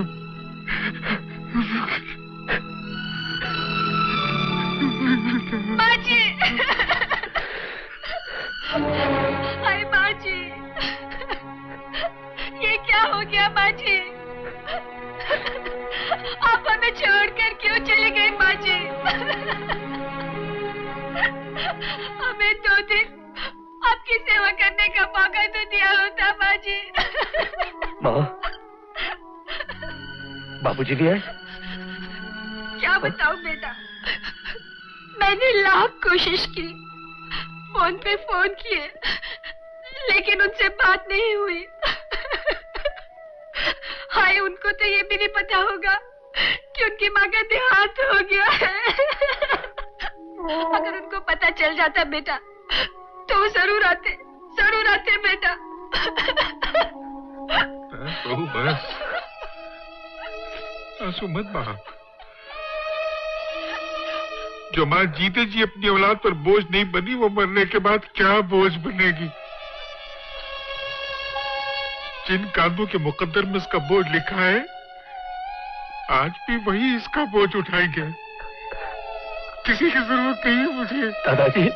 बाजी। ये क्या हो गया बाजी? आप हमें छोड़कर क्यों चले गए बाजी? हमें दो दिन आपकी सेवा करने का मौका तो दिया होता बाजी। माँ बाबूजी भी है क्या बताऊँ बेटा? मैंने लाख कोशिश की फ़ोन पे फ़ोन किए। लेकिन उनसे बात नहीं हुई। हाय, उनको तो ये भी नहीं पता होगा कि उनकी माँ का देहांत हो गया है। अगर उनको पता चल जाता बेटा तो वो ज़रूर आते ज़रूर आते बेटा। आँसू मत बहा जो माँ जीते जी अपनी औलाद पर बोझ नहीं बनी, वो मरने के बाद क्या बोझ बनेगी? जिन कांधों के मुकद्दर में इसका बोझ लिखा है आज भी वही इसका बोझ उठाएँगे। किसी की ज़रूरत नहीं है मुझे। दादाजी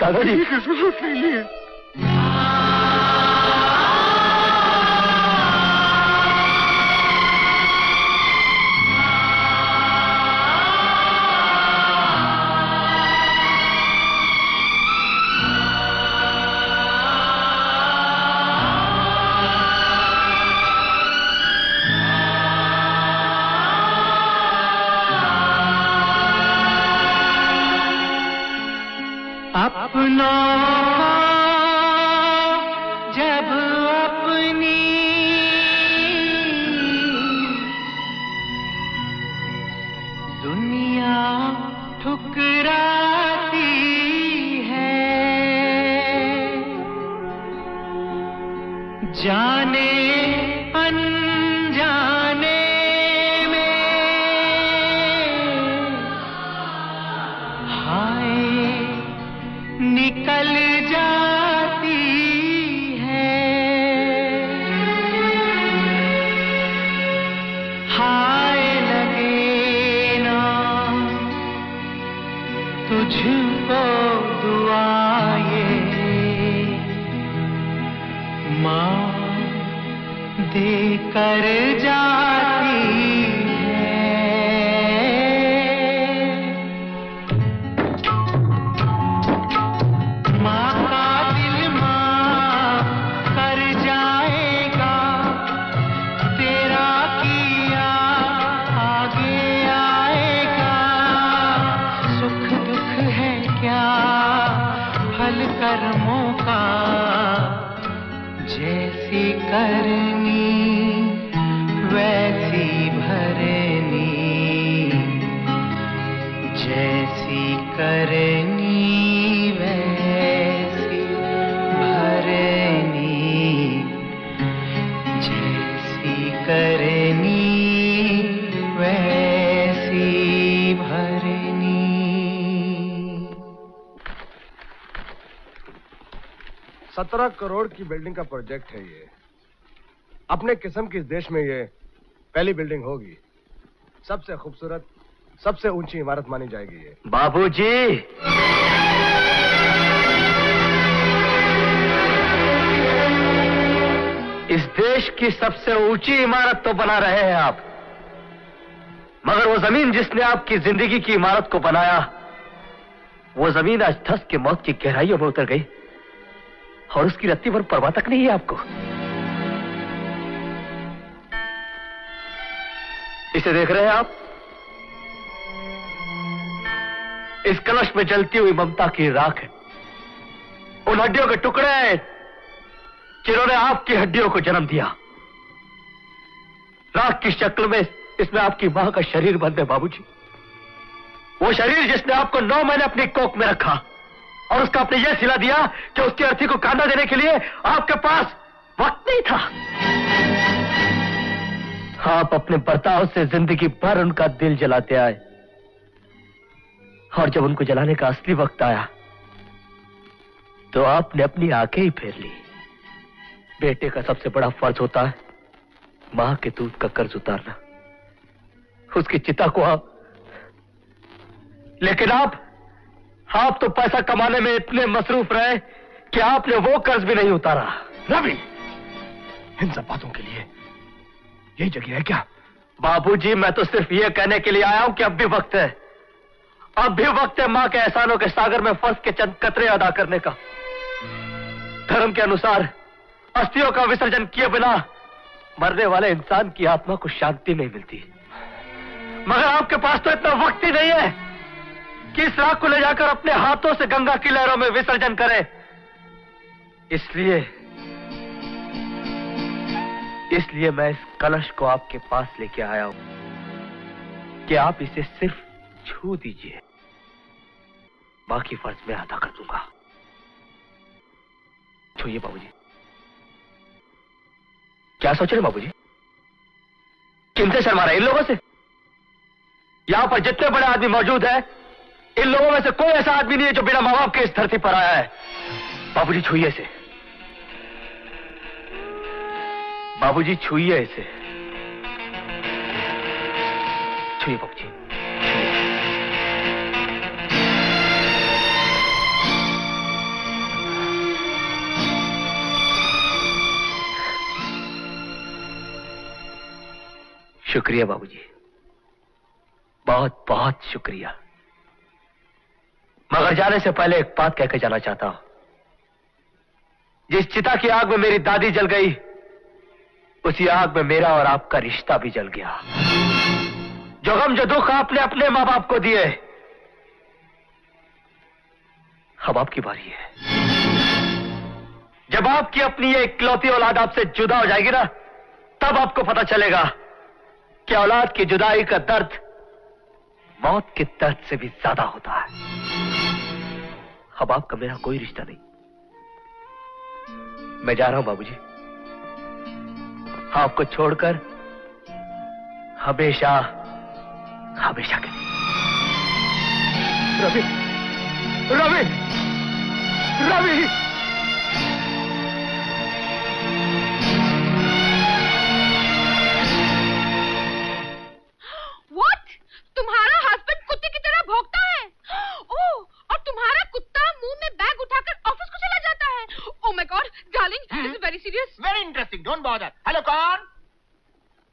दादाजी। किसी की ज़रूरत नहीं है। देकर जाती सत्रह करोड़ की बिल्डिंग का प्रोजेक्ट है ये। अपने किस्म की इस देश में ये पहली बिल्डिंग होगी। सबसे खूबसूरत, सबसे ऊँची इमारत मानी जाएगी ये। बाबूजी! इस देश की सबसे ऊँची इमारत तो बना रहे हैं आप। मगर वो ज़मीन जिसने आपकी ज़िंदगी की इमारत को बनाया, वो ज़मीन आज धस के मौत की गहराइयों में उतर गई। और उसकी रत्ती पर परवाह तक नहीं है आपको। इसे देख रहे हैं आप? इस कलश में जलती हुई ममता की राख है। उन हड्डियों के टुकड़े हैं जिन्होंने आपकी हड्डियों को जन्म दिया। राख की शक्ल में इसमें आपकी माँ का शरीर बंद है, बाबूजी। वो शरीर जिसने आपको नौ महीने अपनी कोख में रखा और उसका आपने यह सिला दिया कि उसकी अर्थी को कांधा देने के लिए आपके पास वक्त नहीं था। आप अपने बर्ताव से ज़िंदगी भर उनका दिल जलाते आए। और जब उनको जलाने का असली वक्त आया तो आपने अपनी आँखें ही फेर ली। बेटे का सबसे बड़ा फ़र्ज़ होता है माँ के दूध का कर्ज उतारना। उसकी चिता को आप लेकिन आप आप तो पैसा कमाने में इतने मसरूफ रहे कि आपने वो कर्ज भी नहीं उतारा। रवि इन सब बातों के लिए यही जगह है क्या? बाबूजी मैं तो सिर्फ़ ये कहने के लिए आया हूँ कि अब भी वक्त है। अब भी वक्त है माँ के एहसानों के सागर में फ़र्ज़ के चंद कतरे अदा करने का। धर्म के अनुसार अस्थियों का विसर्जन किए बिना मरने वाले इंसान की आत्मा को शांति नहीं मिलती। मगर आपके पास तो इतना वक्त ही नहीं है। कि इस राख को ले जाकर अपने हाथों से गंगा की लहरों में विसर्जन करें? इसलिए इसलिए मैं इस कलश को आपके पास लेके आया हूँ कि आप इसे सिर्फ़ छू दीजिए। बाकी फ़र्ज़ मैं अदा कर दूँगा। छूइए बाबूजी। क्या सोच रहे बाबूजी? किनसे शर्मा रहे इन लोगों से? यहाँ पर जितने बड़े आदमी मौजूद हैं इन लोगों में से कोई ऐसा आदमी नहीं है जो बिना माँ बाप के इस धरती पर आया है। बाबूजी, छुइए इसे। बाबूजी, छुइए इसे। छुइए बाबूजी। शुक्रिया बाबूजी। बहुत बहुत शुक्रिया। मगर जाने से पहले एक बात कहकर जाना चाहता हूँ। जिस चिता की आग में मेरी दादी जल गई, उसी आग में मेरा और आपका रिश्ता भी जल गया। जो गम, जो दुख आपने अपने माँ बाप को दिए, अब आपकी बारी है। जब आपकी अपनी ये इकलौती औलाद आपसे जुदा हो जाएगी ना, तब आपको पता चलेगा कि औलाद की जुदाई का दर्द मौत के दर्द से भी ज़्यादा होता है। अब आपका मेरा कोई रिश्ता नहीं। मैं जा रहा हूँ बाबूजी। आपको छोड़कर हमेशा हमेशा के रवि रवि रवि। तुम्हारा हस्बैंड कुत्ते की तरह भौंकता है? ओह और तुम्हारा कुत्ता मुँह में बैग उठाकर ऑफ़िस को चला जाता है। ओह my god darling this is very serious very interesting don't bother hello कौन?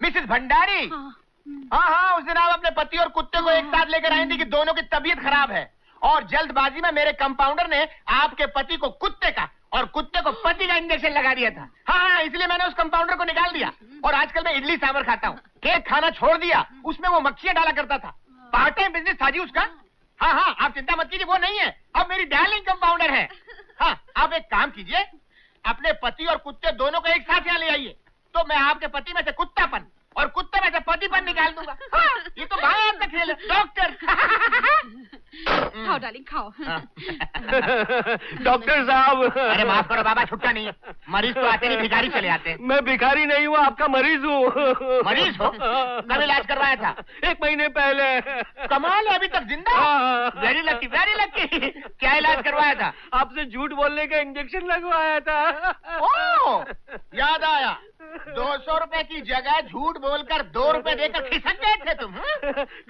मिसेस भंडारी? हाँ हाँ उस दिन आप अपने पति और कुत्ते को एक साथ लेकर आई थी कि दोनों की तबीयत खराब है। और जल्दबाजी में मेरे कंपाउंडर ने आपके पति को कुत्ते का और कुत्ते को पति का इंजेक्शन लगा दिया था। हाँ हाँ इसलिए मैंने उस कंपाउंडर को निकाल दिया। और आजकल मैं इडली सांभर खाता हूँ। केक खाना छोड़ दिया। उसमें वो मक्खियाँ डाला करता था। पार्ट टाइम बिज़नेस था जी उसका। हाँ हाँ आप चिंता मत कीजिए, वो नहीं है। अब मेरी डार्लिंग कंपाउंडर है। हाँ आप एक काम कीजिए, अपने पति और कुत्ते दोनों को एक साथ यहाँ ले आइए। तो मैं आपके पति में से कुत्तापन। और कुत्ते में से पतिपन निकाल दूँगा। हाँ, ये तो भाई का खेल है डॉक्टर। खाओ डार्लिंग खाओ। डॉक्टर साहब। अरे माफ़ करो बाबा छुट्टा नहीं है। मरीज़ तो आते नहीं भिखारी चले आते मैं भिखारी नहीं हूँ आपका मरीज़ हूँ। मरीज़ हो? कब इलाज करवाया था? एक महीने पहले। कमाल है अभी तक ज़िंदा? वेरी लकी वेरी लकी क्या इलाज करवाया था? आपसे झूठ बोलने का इंजेक्शन लगवाया था। ओ, याद आया। दो सौ रूपए की जगह झूठ बोलकर दो रुपए देकर खिसक गए थे तुम?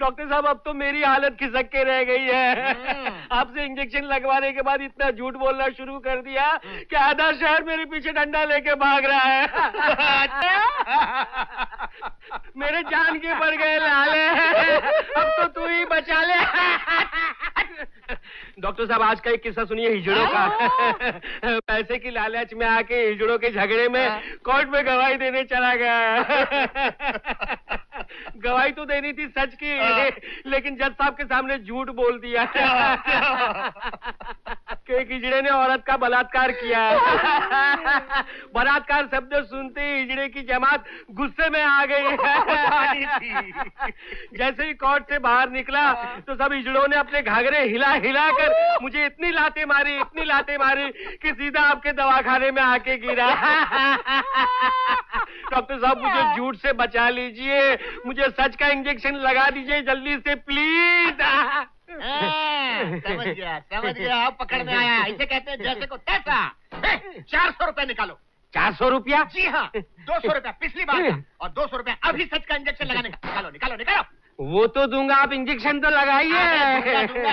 डॉक्टर साहब अब तो मेरी हालत खिसक के रह गई है। आपसे इंजेक्शन लगवाने के बाद इतना झूठ बोलना शुरू कर दिया कि आधा शहर मेरे पीछे डंडा लेके भाग रहा है। मेरे जान के पड़ गए लाले। अब तो तू ही बचा ले। डॉक्टर साहब आज का एक किस्सा सुनिए हिजड़ों का। पैसे की लालच में आके हिजड़ों के झगड़े में कोर्ट में गवाही देने चला गया। गवाही तो देनी थी सच की। लेकिन जज साहब के सामने झूठ बोल दिया। कि एक हिजड़े ने औरत का बलात्कार किया बलात्कार शब्द सुनते ही हिजड़े की जमात गुस्से में आ गई। जैसे ही कोर्ट से बाहर निकला तो सब हिजड़ों ने अपने घाघरे हिला हिला कर मुझे इतनी लाते मारी इतनी लाते मारी कि सीधा आपके दवाखाने में आके गिरा। डॉक्टर साहब मुझे झूठ से बचा लीजिए। मुझे सच का इंजेक्शन लगा दीजिए जल्दी से प्लीज़ आ, समझ गया समझ गया पकड़ में आया। इसे कहते हैं जैसे को तैसा। चार सौ रूपए निकालो। चार सौ रुपया? जी हाँ दो सौ रुपया पिछली बार का। और दो सौ रूपया अभी सच का इंजेक्शन लगाने का। निकालो निकालो निकालो। वो तो दूँगा आप इंजेक्शन तो लगाइए।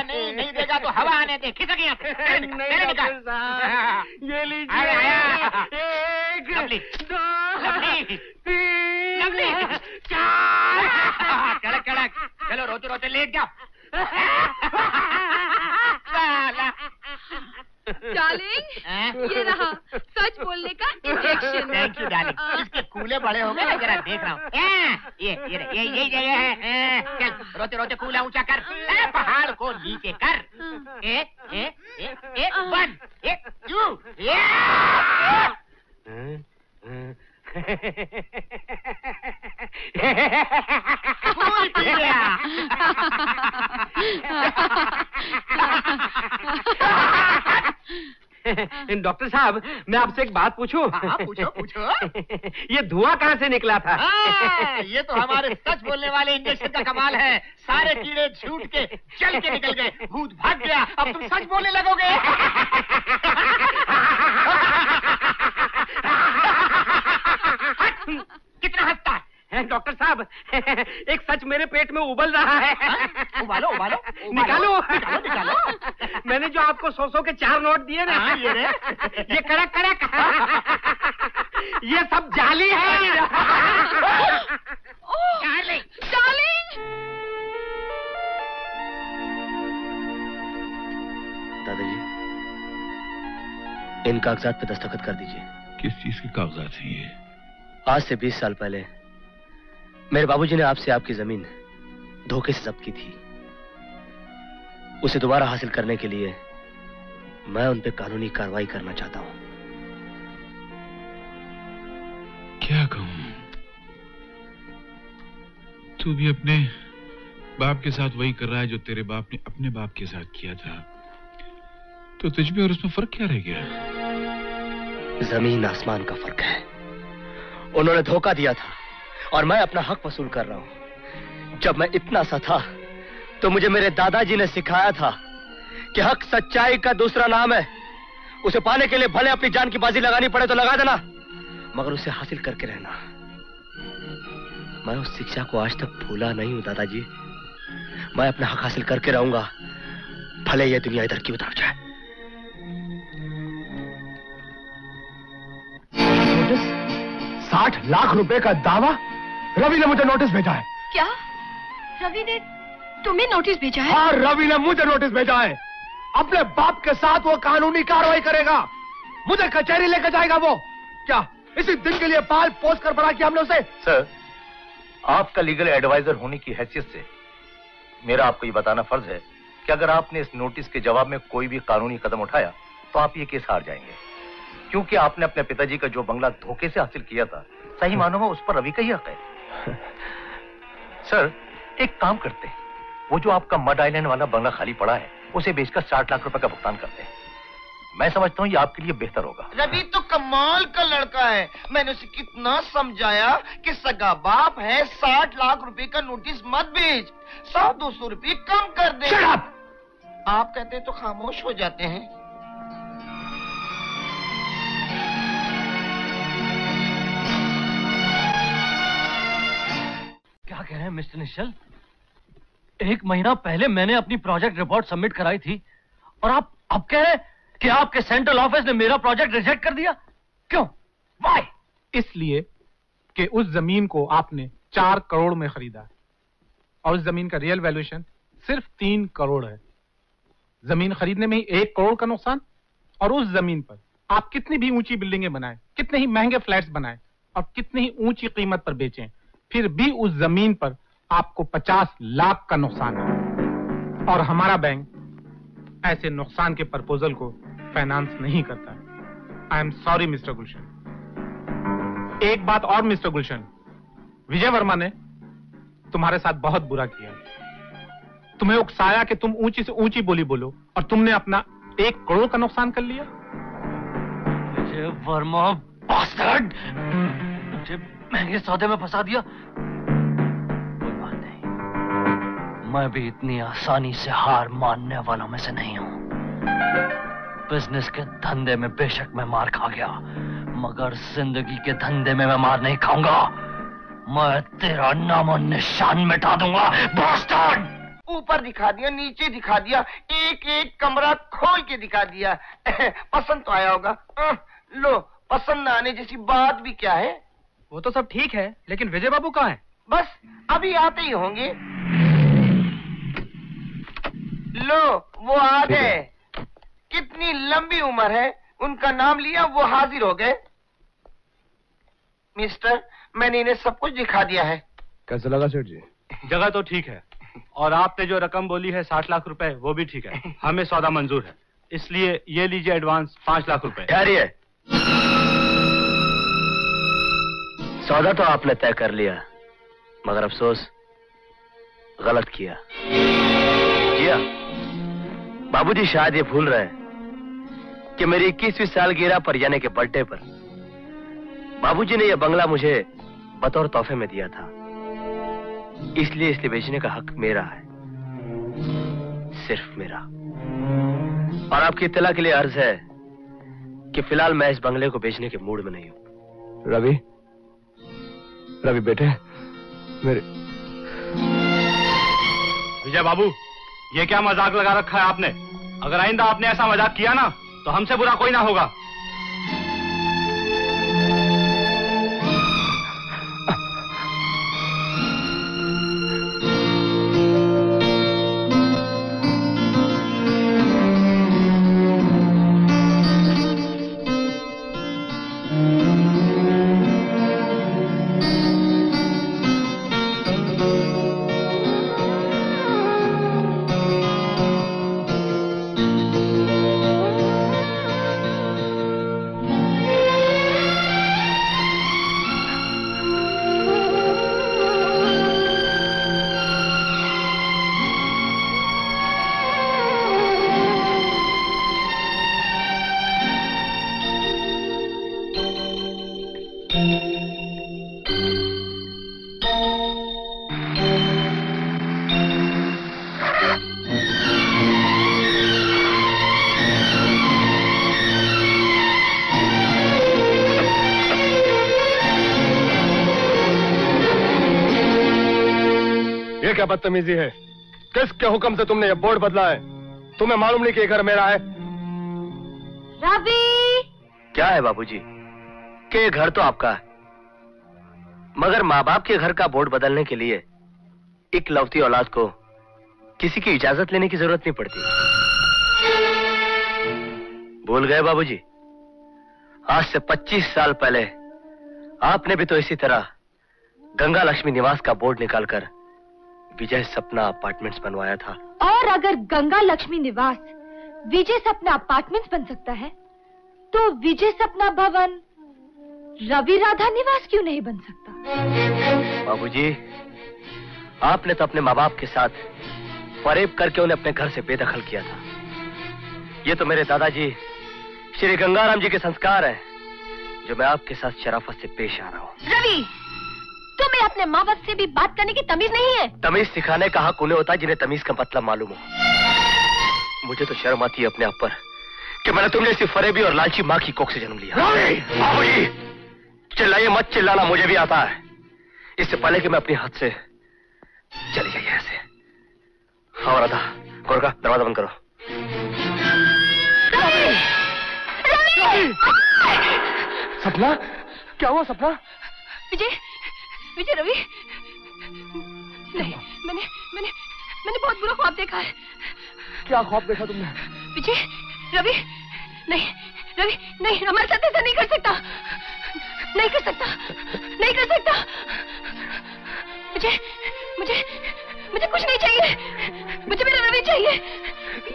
नहीं नहीं देगा तो हवा आने दे खिसक। साहब, ये लीजिए। एक लवली, दो लवली, तीन लवली। चार। कड़क कड़क। चलो रोते रोते लेट जाओ। डार्लिंग ये रहा सच बोलने का इंजेक्शन थैंक यू डार्लिंग इसके कूले बड़े हो गए ना जरा देख रहा हूँ। हाँ, ये ये ये यही जगह है हाँ, चल रोते रोते कूला ऊँचा कर। ए, पहाड़ को नीचे कर। A A A A one A two doctor साहब मैं आपसे एक बात पूछूँ? हाँ, पूछो पूछो। ये धुआँ कहाँ से निकला था? हाँ, ये तो हमारे सच बोलने वाले इंजेक्शन का कमाल है। सारे कीड़े छूट के चल के निकल गए। भूत भाग गया। अब तुम सच बोलने लगोगे? कितना हंसता है? डॉक्टर साहब? एक सच मेरे पेट में उबल रहा है। उबालो उबालो निकालो। निकालो निकालो। मैंने जो आपको सौ सौ के चार नोट दिए ना हाँ, ये रहे। ये कड़क कड़क। ये सब जाली है। डार्लिंग दादाजी इन कागजात पे दस्तखत कर दीजिए। किस चीज़ के कागजात हैं ये? आज से 20 साल पहले मेरे बाबूजी ने आपसे आपकी ज़मीन धोखे से जब्त की थी। उसे दोबारा हासिल करने के लिए मैं उन पर कानूनी कार्रवाई करना चाहता हूँ। क्या कहूँ? तू भी अपने बाप के साथ वही कर रहा है जो तेरे बाप ने अपने बाप के साथ किया था। तो तुझ में और उसमें फ़र्क क्या रह गया? ज़मीन आसमान का फ़र्क है। उन्होंने धोखा दिया था और मैं अपना हक वसूल कर रहा हूँ। जब मैं इतना सा था तो मुझे मेरे दादाजी ने सिखाया था कि हक सच्चाई का दूसरा नाम है। उसे पाने के लिए भले अपनी जान की बाजी लगानी पड़े तो लगा देना, मगर उसे हासिल करके रहना। मैं उस शिक्षा को आज तक भूला नहीं हूँ, दादाजी। मैं अपना हक हासिल करके रहूँगा, भले यह दुनिया इधर की उतर जाए। साठ लाख रुपए का दावा रवि ने मुझे नोटिस भेजा है। क्या? रवि ने तुम्हें नोटिस भेजा है? हाँ रवि ने मुझे नोटिस भेजा है। अपने बाप के साथ वो कानूनी कार्रवाई करेगा। मुझे कचहरी लेकर जाएगा वो। क्या इसी दिन के लिए पाल पोस्ट कर पड़ा किया हमने उसे? सर आपका लीगल एडवाइजर होने की हैसियत से मेरा आपको ये बताना फ़र्ज़ है कि अगर आपने इस नोटिस के जवाब में कोई भी कानूनी कदम उठाया तो आप ये केस हार जाएँगे। क्योंकि आपने अपने पिताजी का जो बंगला धोखे से हासिल किया था सही मानो में उस पर रवि का ही हक है। सर एक काम करते हैं। वो जो आपका मड आइलैंड वाला बंगला खाली पड़ा है उसे बेचकर साठ लाख रुपए का भुगतान करते हैं। मैं समझता हूँ ये आपके लिए बेहतर होगा। रवि तो कमाल का लड़का है। मैंने उसे कितना समझाया कि सगा बाप है साठ लाख रुपए का नोटिस मत भेज। सौ दो सौ रुपये कम कर दे। आप कहते हैं तो खामोश हो जाते हैं। हैं, मिस्टर निश्चल? एक महीना पहले मैंने अपनी प्रोजेक्ट रिपोर्ट सबमिट कराई थी और आप अब कह रहे कि आपके सेंट्रल ऑफ़िस ने मेरा प्रोजेक्ट रिजेक्ट कर दिया? क्यों? वाई इसलिए कि उस ज़मीन को आपने चार करोड़ में खरीदा और उस ज़मीन का रियल वैल्यूएशन सिर्फ़ तीन करोड़ है। ज़मीन खरीदने में ही एक करोड़ का नुकसान और उस ज़मीन पर आप कितनी भी ऊँची बिल्डिंगें बनाए, कितने ही महँगे फ्लैट्स बनाए और कितनी ही ऊँची कीमत पर बेचें फिर भी उस ज़मीन पर आपको पचास लाख का नुकसान है। और हमारा बैंक ऐसे नुकसान के प्रपोजल को फाइनेंस नहीं करता I am sorry mister Gulshan एक बात और मिस्टर गुलशन विजय वर्मा ने तुम्हारे साथ बहुत बुरा किया। तुम्हें उकसाया कि तुम ऊँची से ऊँची बोली बोलो और तुमने अपना एक करोड़ का नुकसान कर लिया। विजय वर्मा महँगे सौदे में फंसा दिया। कोई बात नहीं। मैं भी इतनी आसानी से हार मानने वालों में से नहीं हूँ। बिज़नेस के धंधे में बेशक मैं मार खा गया, मगर ज़िंदगी के धंधे में मैं मार नहीं खाऊँगा। मैं तेरा नाम और निशान मिटा दूँगा ऊपर दिखा दिया, नीचे दिखा दिया एक एक कमरा खोल के दिखा दिया। पसंद तो आया होगा। लो, पसंद आने जैसी बात भी क्या है? वो तो सब ठीक है लेकिन विजय बाबू कहाँ है? बस अभी आते ही होंगे। लो वो आ गए। कितनी लंबी उम्र है उनका नाम लिया वो हाजिर हो गए। मिस्टर मैंने इन्हें सब कुछ दिखा दिया है। कैसा लगा सेठ जी? जगह तो ठीक है और आपने जो रकम बोली है साठ लाख रुपए वो भी ठीक है। हमें सौदा मंजूर है। इसलिए ये लीजिए एडवांस पाँच लाख रुपए। ठहरिए। सौदा तो आपने तय कर लिया, मगर अफसोस, गलत किया। किया बाबूजी शायद ये भूल रहे कि मेरी इक्कीसवीं साल सालगिरह पर यानी के बर्थडे पर बाबूजी ने यह बंगला मुझे बतौर तोहफे में दिया था। इसलिए इसलिए बेचने का हक मेरा है, सिर्फ़ मेरा। और आपकी इत्तला के लिए अर्ज़ है कि फ़िलहाल मैं इस बंगले को बेचने के मूड में नहीं हूँ। रवि रवि बेटे, मेरे विजय बाबू, ये क्या मज़ाक लगा रखा है आपने? अगर आइंदा आपने ऐसा मज़ाक किया ना तो हमसे बुरा कोई ना होगा। बदतमीजी है। किसके हुक्म से तुमने ये बोर्ड बदला है? तुम्हें मालूम नहीं कि घर मेरा है? रवि क्या है बाबूजी? कि ये घर तो आपका है। मगर माँ बाप के घर का बोर्ड बदलने के लिए एक लवती औलाद को किसी की इजाज़त लेने की ज़रूरत नहीं पड़ती। भूल गए बाबूजी? आज से 25 साल पहले आपने भी तो इसी तरह गंगा लक्ष्मी निवास का बोर्ड निकालकर विजय सपना अपार्टमेंट्स बनवाया था। और अगर गंगा लक्ष्मी निवास विजय सपना अपार्टमेंट्स बन सकता है तो विजय सपना भवन रवि राधा निवास क्यों नहीं बन सकता? बाबूजी आपने तो अपने माँ बाप के साथ फरेब करके उन्हें अपने घर से बेदखल किया था। ये तो मेरे दादाजी श्री गंगाराम जी के संस्कार हैं जो मैं आपके साथ शराफत से पेश आ रहा हूँ। रवि! तुम्हें अपने माँ बाप से भी बात करने की तमीज नहीं है। तमीज सिखाने का हक उन्हें होता है जिन्हें तमीज का मतलब मालूम हो? मुझे तो शर्म आती है अपने आप पर कि मैंने तुमने इसी फरेबी और लालची माँ की कोख से जन्म लिया। चिल्लाइए मत चिल्लाना मुझे भी आता है। इससे पहले कि मैं अपने हाथ से चली जाइए ऐसे हाँ राधा गोरखा दरवाज़ा बंद करो। सपना? क्या हुआ सपना? विजय विजय रवि। नहीं मैंने मैंने मैंने बहुत बुरा ख्वाब देखा है। क्या ख्वाब देखा तुमने? विजय रवि नहीं रवि नहीं हमारे साथ ऐसा नहीं कर सकता। नहीं कर सकता नहीं कर सकता। मुझे मुझे मुझे कुछ नहीं चाहिए। मुझे मेरा रवि चाहिए।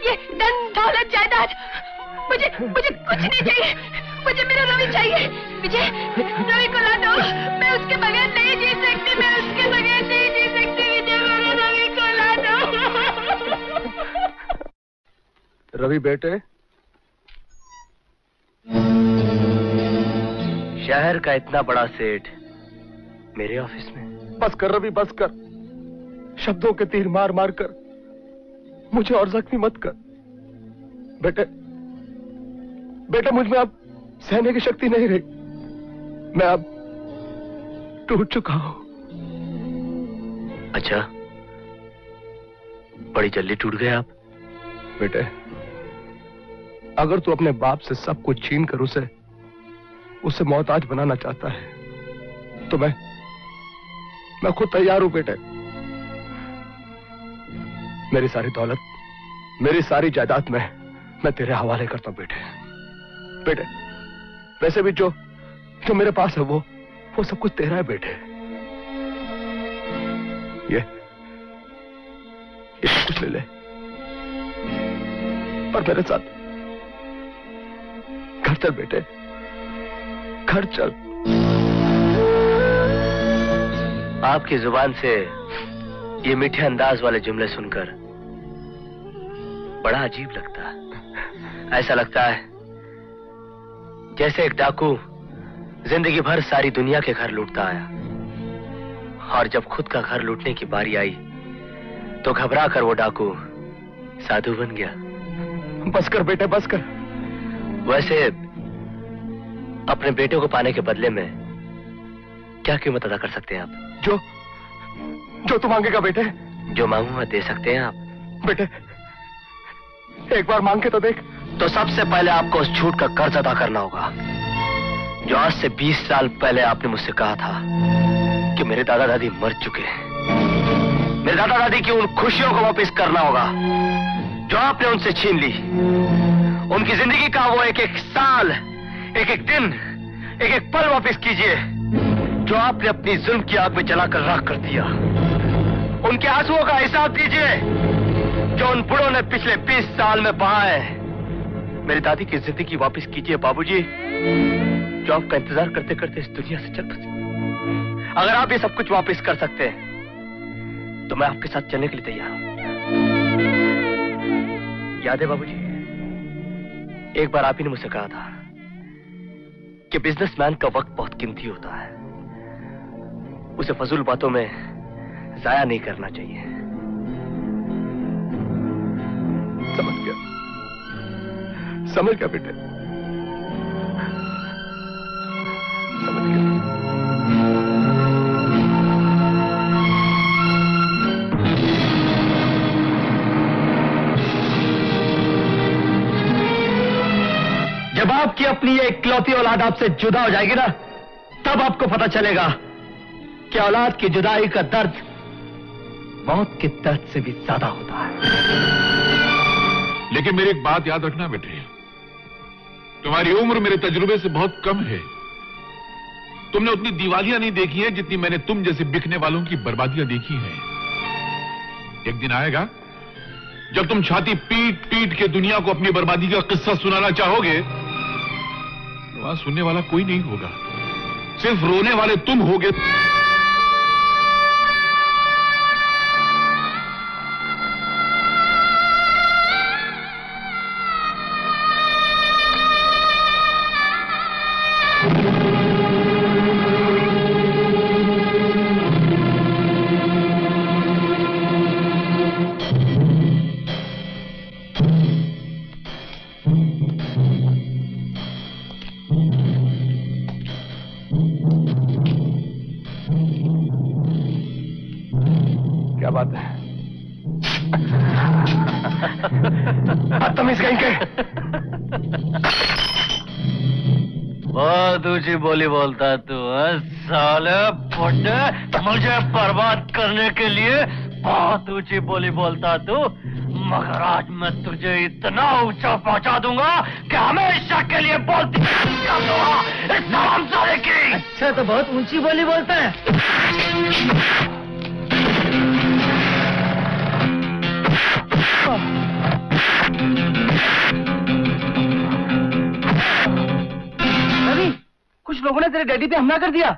ये धन दौलत जायदाद मुझे मुझे कुछ नहीं चाहिए। मुझे मेरा रवि चाहिए। विजय रवि को ला दो। मैं उसके बगैर नहीं जी सकती मैं उसके बगैर नहीं जी सकती विजय मेरे रवि को ला दो। रवि बेटे? शहर का इतना बड़ा सेठ मेरे ऑफ़िस में। बस कर रवि बस कर। शब्दों के तीर मार मार कर। मुझे और जख्मी मत कर। बेटे बेटे मुझमें अब सहने की शक्ति नहीं रही। मैं अब टूट चुका हूँ। अच्छा बड़ी जल्दी टूट गए आप। बेटे अगर तू अपने बाप से सब कुछ छीन कर उसे उसे मोहताज बनाना चाहता है तो मैं मैं खुद तैयार हूँ बेटे। मेरी सारी दौलत मेरी सारी जायदाद में मैं तेरे हवाले करता हूँ बेटे। बेटे वैसे भी जो जो मेरे पास है वो वो सब कुछ तेरा है बेटे ये कुछ ले ले। पर मेरे साथ, घर चल बेटे। घर चल। आपकी ज़ुबान से ये मीठे अंदाज वाले जुमले सुनकर बड़ा अजीब लगता है। ऐसा लगता है जैसे एक डाकू ज़िंदगी भर सारी दुनिया के घर लूटता आया। और जब खुद का घर लूटने की बारी आई तो घबरा कर वो डाकू साधु बन गया। बस कर बेटे बस कर। वैसे अपने बेटे को पाने के बदले में क्या कीमत अदा कर सकते हैं आप? जो जो तू मांगेगा बेटे। जो मांगूँगा दे सकते हैं आप। बेटे एक बार मांग के तो देख। तो सबसे पहले आपको उस झूठ का कर्ज अदा करना होगा, जो आज से 20 साल पहले आपने मुझसे कहा था कि मेरे दादा दादी मर चुके हैं। मेरे दादा दादी की उन खुशियों को वापस करना होगा, जो आपने उनसे छीन ली। उनकी ज़िंदगी का वो एक एक साल एक एक दिन एक एक पल वापस कीजिए, जो आपने अपनी जुल्म की आग में जलाकर राख कर दिया। उनके आंसुओं का हिसाब दीजिए, जो उन बुढ़ों ने पिछले 20 साल में बहाए मेरी दादी की ज़िंदगी वापस कीजिए बाबूजी। जो आपका इंतज़ार करते करते इस दुनिया से चल बसे अगर आप ये सब कुछ वापस कर सकते हैं तो मैं आपके साथ चलने के लिए तैयार हूँ। याद है बाबूजी? एक बार आप ही ने मुझसे कहा था कि बिजनेसमैन का वक्त बहुत कीमती होता है। उसे फजूल बातों में जाया नहीं करना चाहिए। समझ गया। समझ गया बेटे। जब आपकी अपनी ये इकलौती औलाद आपसे जुदा हो जाएगी ना, तब आपको पता चलेगा कि औलाद की जुदाई का दर्द मौत के दर्द से भी ज़्यादा होता है। लेकिन मेरी एक बात याद रखना बेटे। तुम्हारी उम्र मेरे तजुर्बे से बहुत कम है। तुमने उतनी दीवालियाँ नहीं देखी है जितनी मैंने तुम जैसे बिकने वालों की बर्बादियाँ देखी हैं। एक दिन आएगा, जब तुम छाती पीट पीट के दुनिया को अपनी बर्बादी का किस्सा सुनाना चाहोगे तो वहाँ सुनने वाला कोई नहीं होगा। सिर्फ़ रोने वाले तुम होगे। बोली बोलता तू? साले फुटे मुझे बर्बाद करने के लिए बहुत ऊँची बोली बोलता तू मगर आज मैं तुझे इतना ऊँचा पहुँचा दूँगा कि हमेशा के लिए बोलती इस की अच्छा तो बहुत ऊँची बोली बोलता है लोगों ने तेरे डैडी पे हमला कर दिया?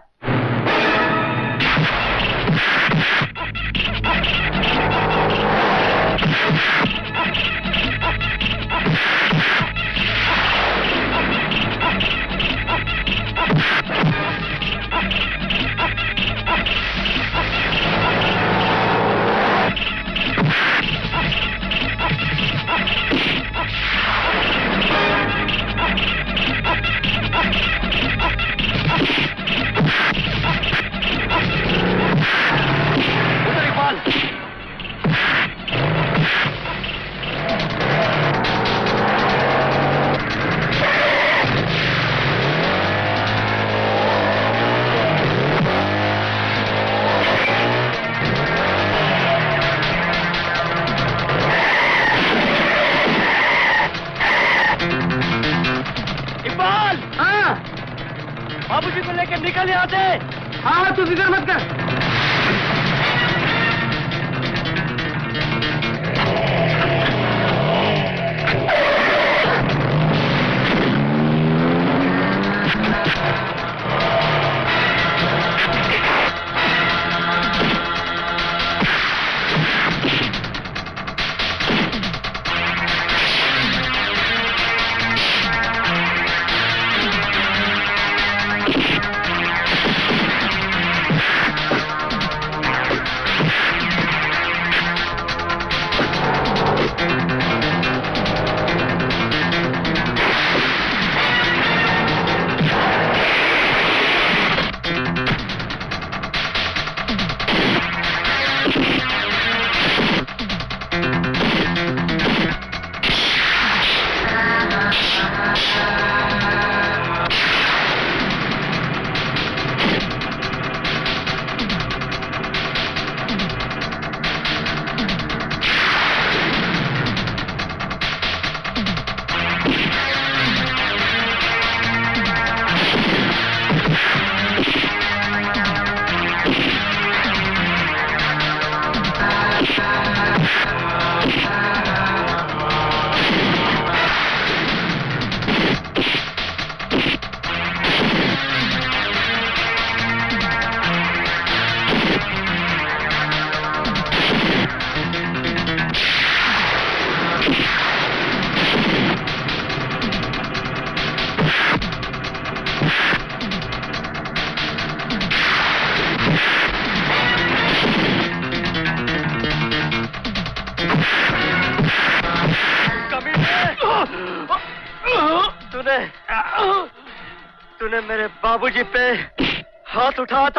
हाथ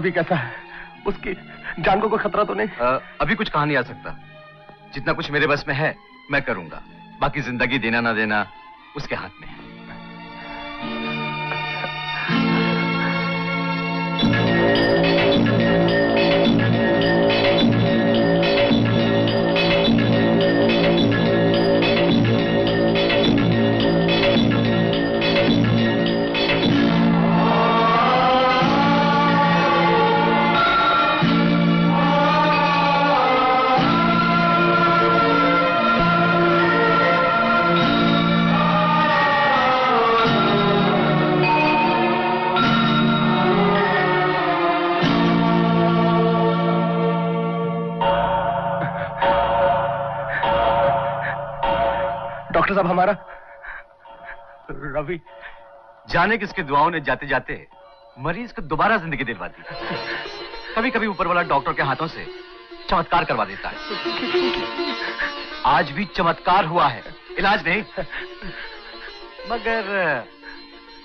हमारा कैसा है? उसकी जान को कोई खतरा तो नहीं? आ, अभी कुछ कहा नहीं आ सकता। जितना कुछ मेरे बस में है मैं करूँगा। बाकी ज़िंदगी देना ना देना उसके हाथ में है। हमारा रवि जाने किसके दुआओं ने जाते जाते मरीज़ को दोबारा ज़िंदगी दिलवा दी। कभी कभी ऊपर वाला डॉक्टर के हाथों से चमत्कार करवा देता है। आज भी चमत्कार हुआ है। इलाज नहीं। मगर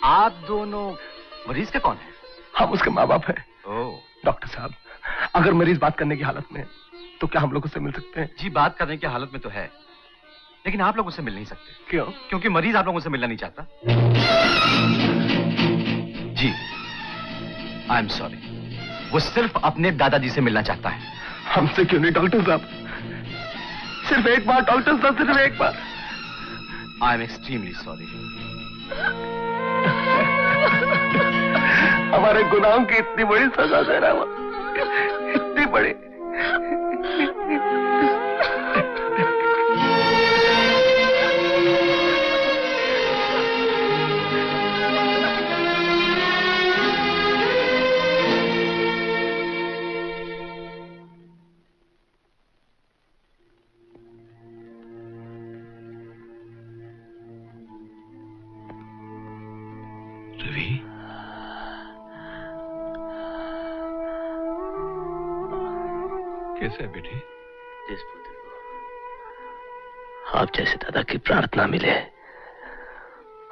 आप दोनों मरीज़ के कौन है? हम उसके माँ बाप है डॉक्टर साहब अगर मरीज़ बात करने की हालत में तो क्या हम लोग उससे मिल सकते हैं? जी बात करने की हालत में तो है। लेकिन आप लोग उससे मिल नहीं सकते। क्यों? क्योंकि मरीज़ आप लोगों से मिलना नहीं चाहता। जी। आई एम सॉरी वो सिर्फ़ अपने दादाजी से मिलना चाहता है। हमसे क्यों नहीं डॉक्टर साहब? सिर्फ़ एक बार डॉक्टर साहब सिर्फ़ एक बार। आई एम एक्सट्रीमली सॉरी हमारे गुनाहों की इतनी बड़ी सजा दे रहा है इतनी बड़ी। कैसा है बेटे? जिस पुत्र को। आप जैसे दादा की प्रार्थना मिले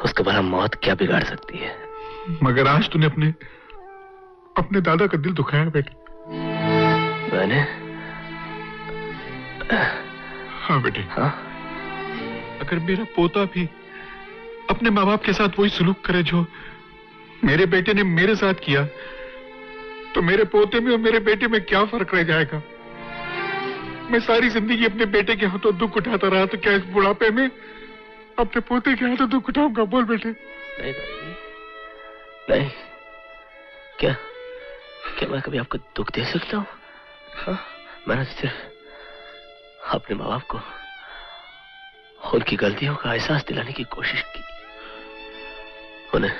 उसके भला मौत क्या बिगाड़ सकती है? मगर आज तूने अपने अपने दादा का दिल दुखाया बेटे। मैंने? हाँ बेटे। हाँ? अगर मेरा पोता भी अपने माँ बाप के साथ वही सुलूक करे जो मेरे बेटे ने मेरे साथ किया तो मेरे पोते में और मेरे बेटे में क्या फ़र्क रह जाएगा? मैं सारी ज़िंदगी अपने बेटे के हाथों दुख उठाता रहा तो क्या इस बुढ़ापे में अपने पोते के हाथों दुख उठाऊँगा? बोल बेटे। नहीं दादाजी नहीं। क्या क्या मैं कभी आपको दुख दे सकता हूँ? हाँ? मैंने सिर्फ़ अपने माँ बाप को उनकी गलतियों का एहसास दिलाने की कोशिश की। उन्हें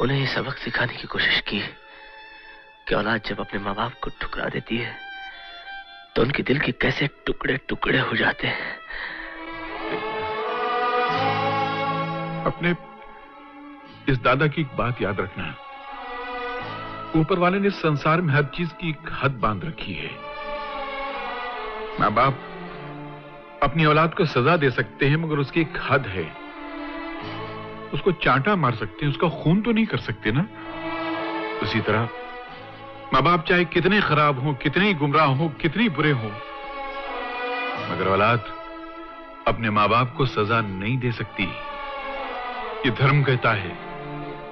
उन्हें ये सबक सिखाने की कोशिश की कि औलाद जब अपने माँ बाप को ठुकरा देती है तो उनके दिल के कैसे टुकड़े टुकड़े हो जाते हैं। अपने इस दादा की एक बात याद रखना ऊपर वाले ने संसार में हर चीज़ की एक हद बाँध रखी है। माँ बाप अपनी औलाद को सजा दे सकते हैं, मगर उसकी एक हद है। उसको चांटा मार सकते हैं, उसका खून तो नहीं कर सकते ना? उसी तरह माँ बाप चाहे कितने खराब हों, कितने गुमराह हों, कितने बुरे हों, मगर औलाद अपने माँ बाप को सजा नहीं दे सकती। ये धर्म कहता है,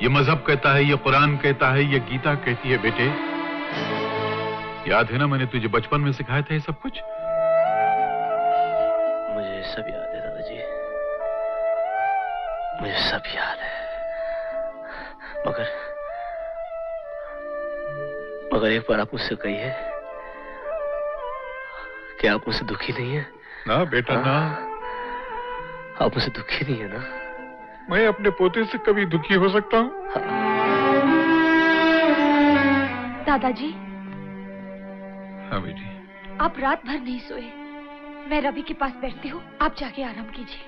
ये मज़हब कहता है, ये कुरान कहता है, ये गीता कहती है, बेटे। याद है ना मैंने तुझे बचपन में सिखाया था ये सब कुछ? मुझे सब याद है दादाजी। मुझे सब याद है। मगर मगर एक बार आप मुझसे कहिए कि आप मुझसे दुखी नहीं है। ना बेटा ना। आप मुझसे दुखी नहीं है ना? मैं अपने पोते से कभी दुखी हो सकता हूँ। दादाजी। हाँ बेटी। आप रात भर नहीं सोए। मैं रवि के पास बैठती हूँ। आप जाके आराम कीजिए।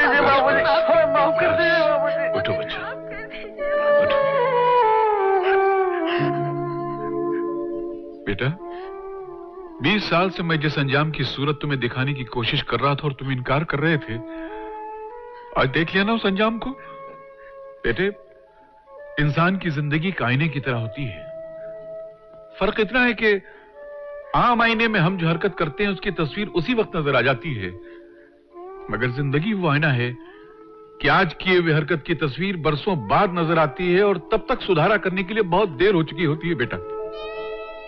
हमें माफ़ कर दीजिए उठो बच्चा। बेटा बीस साल से मैं जिस अंजाम की सूरत तुम्हें दिखाने की कोशिश कर रहा था और तुम इनकार कर रहे थे आज देख लिया ना उस अंजाम को? बेटे इंसान की ज़िंदगी एक आईने की तरह होती है। फ़र्क इतना है कि आम आईने में हम जो हरकत करते हैं उसकी तस्वीर उसी वक्त नज़र आ जाती है मगर ज़िंदगी वो आईना है कि आज किए हुए हरकत की तस्वीर बरसों बाद नज़र आती है और तब तक सुधारा करने के लिए बहुत देर हो चुकी होती है, बेटा।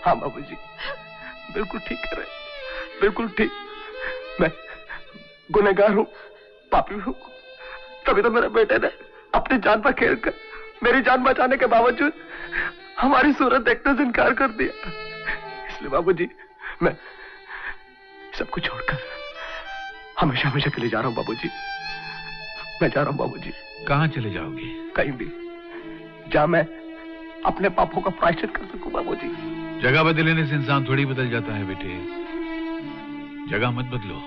हाँ बाबूजी बिल्कुल ठीक कह रहे बिल्कुल ठीक। मैं गुनहगार हूँ, पापी हूँ। तभी तो मेरे बेटे ने अपनी जान पर खेल कर, मेरी जान बचाने के बावजूद हमारी सूरत देखने से इनकार कर दिया। इसलिए बाबू जी, मैं सबको छोड़कर हमेशा हमेशा के लिए जा रहा हूँ बाबूजी। मैं जा रहा हूँ बाबूजी। कहाँ चले जाओगे? कहीं भी। जहाँ मैं अपने पापों का प्रायश्चित कर सकूँ बाबूजी। जगह बदलने से इंसान थोड़ी बदल जाता है बेटे। जगह मत बदलो।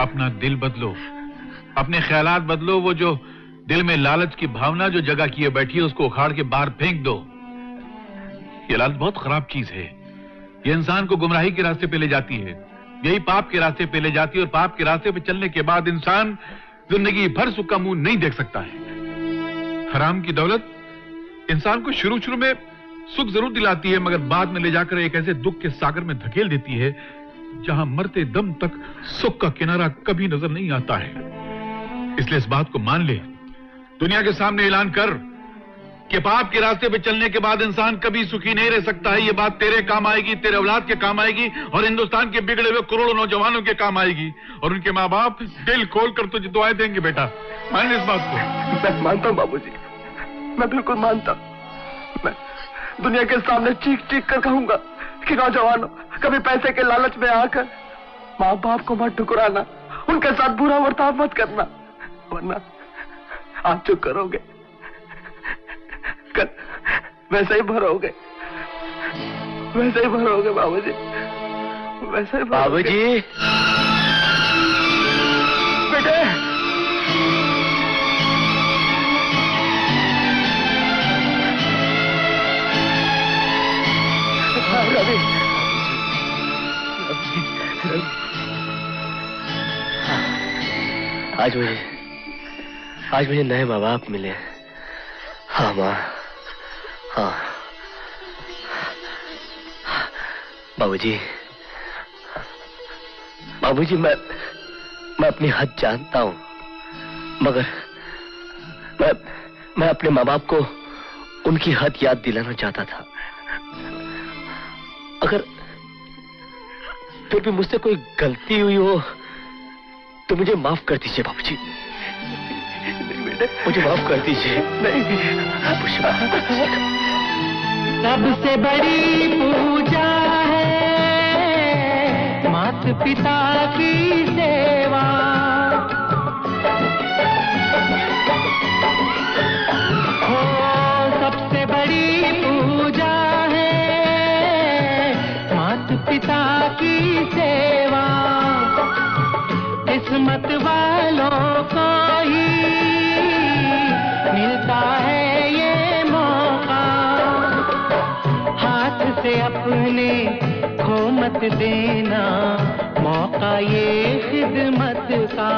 अपना दिल बदलो। अपने ख्यालात बदलो। वो जो दिल में लालच की भावना जो जगह किए बैठी है उसको उखाड़ के बाहर फेंक दो। ये लालच बहुत खराब चीज़ है। ये इंसान को गुमराही के रास्ते पे ले जाती है। यही पाप के रास्ते पे ले जाती है और पाप के रास्ते पे चलने के बाद इंसान ज़िंदगी भर सुख का मुँह नहीं देख सकता है। हराम की दौलत इंसान को शुरू शुरू में सुख ज़रूर दिलाती है, मगर बाद में ले जाकर एक ऐसे दुख के सागर में धकेल देती है, जहाँ मरते दम तक सुख का किनारा कभी नज़र नहीं आता है। इसलिए इस बात को मान ले। दुनिया के सामने ऐलान कर। कि पाप के रास्ते पे चलने के बाद इंसान कभी सुखी नहीं रह सकता है। ये बात तेरे काम आएगी, तेरे औलाद के काम आएगी और हिंदुस्तान के बिगड़े हुए करोड़ों नौजवानों के काम आएगी और उनके माँ बाप दिल खोल कर तुझे दुआएँ देंगे बेटा। मान इस बात को। मैं मानता हूँ बाबूजी। मैं बिल्कुल मानता। मैं दुनिया के सामने चीख चीख कर कहूँगा कि नौजवानों, कभी पैसे के लालच में आकर माँ बाप को मत ठुकराना। उनके साथ बुरा बर्ताव मत करना। वरना आज जो करोगे। कल वैसे ही भरोगे। वैसे ही भरोगे बाबूजी। वैसे ही बाबू जी बेटे। रवि आज मुझे आज मुझे नए माँ बाप मिले हाँ माँ। हाँ। बाबूजी बाबूजी, मैं मैं अपनी हद जानता हूँ, मगर मैं मैं अपने माँ बाप को उनकी हद याद दिलाना चाहता था। अगर फिर भी मुझसे कोई गलती हुई हो तो मुझे माफ़ कर दीजिए बाबूजी। मुझे दीजिए मुझे माफ़ कर दीजिएगा सबसे बड़ी पूजा है मात पिता की सेवा। सबसे बड़ी पूजा है मात पिता की सेवा। किस्मत वालों को मत देना मौका ये खिदमत का।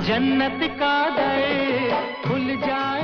जन्नत का दर खुल जाए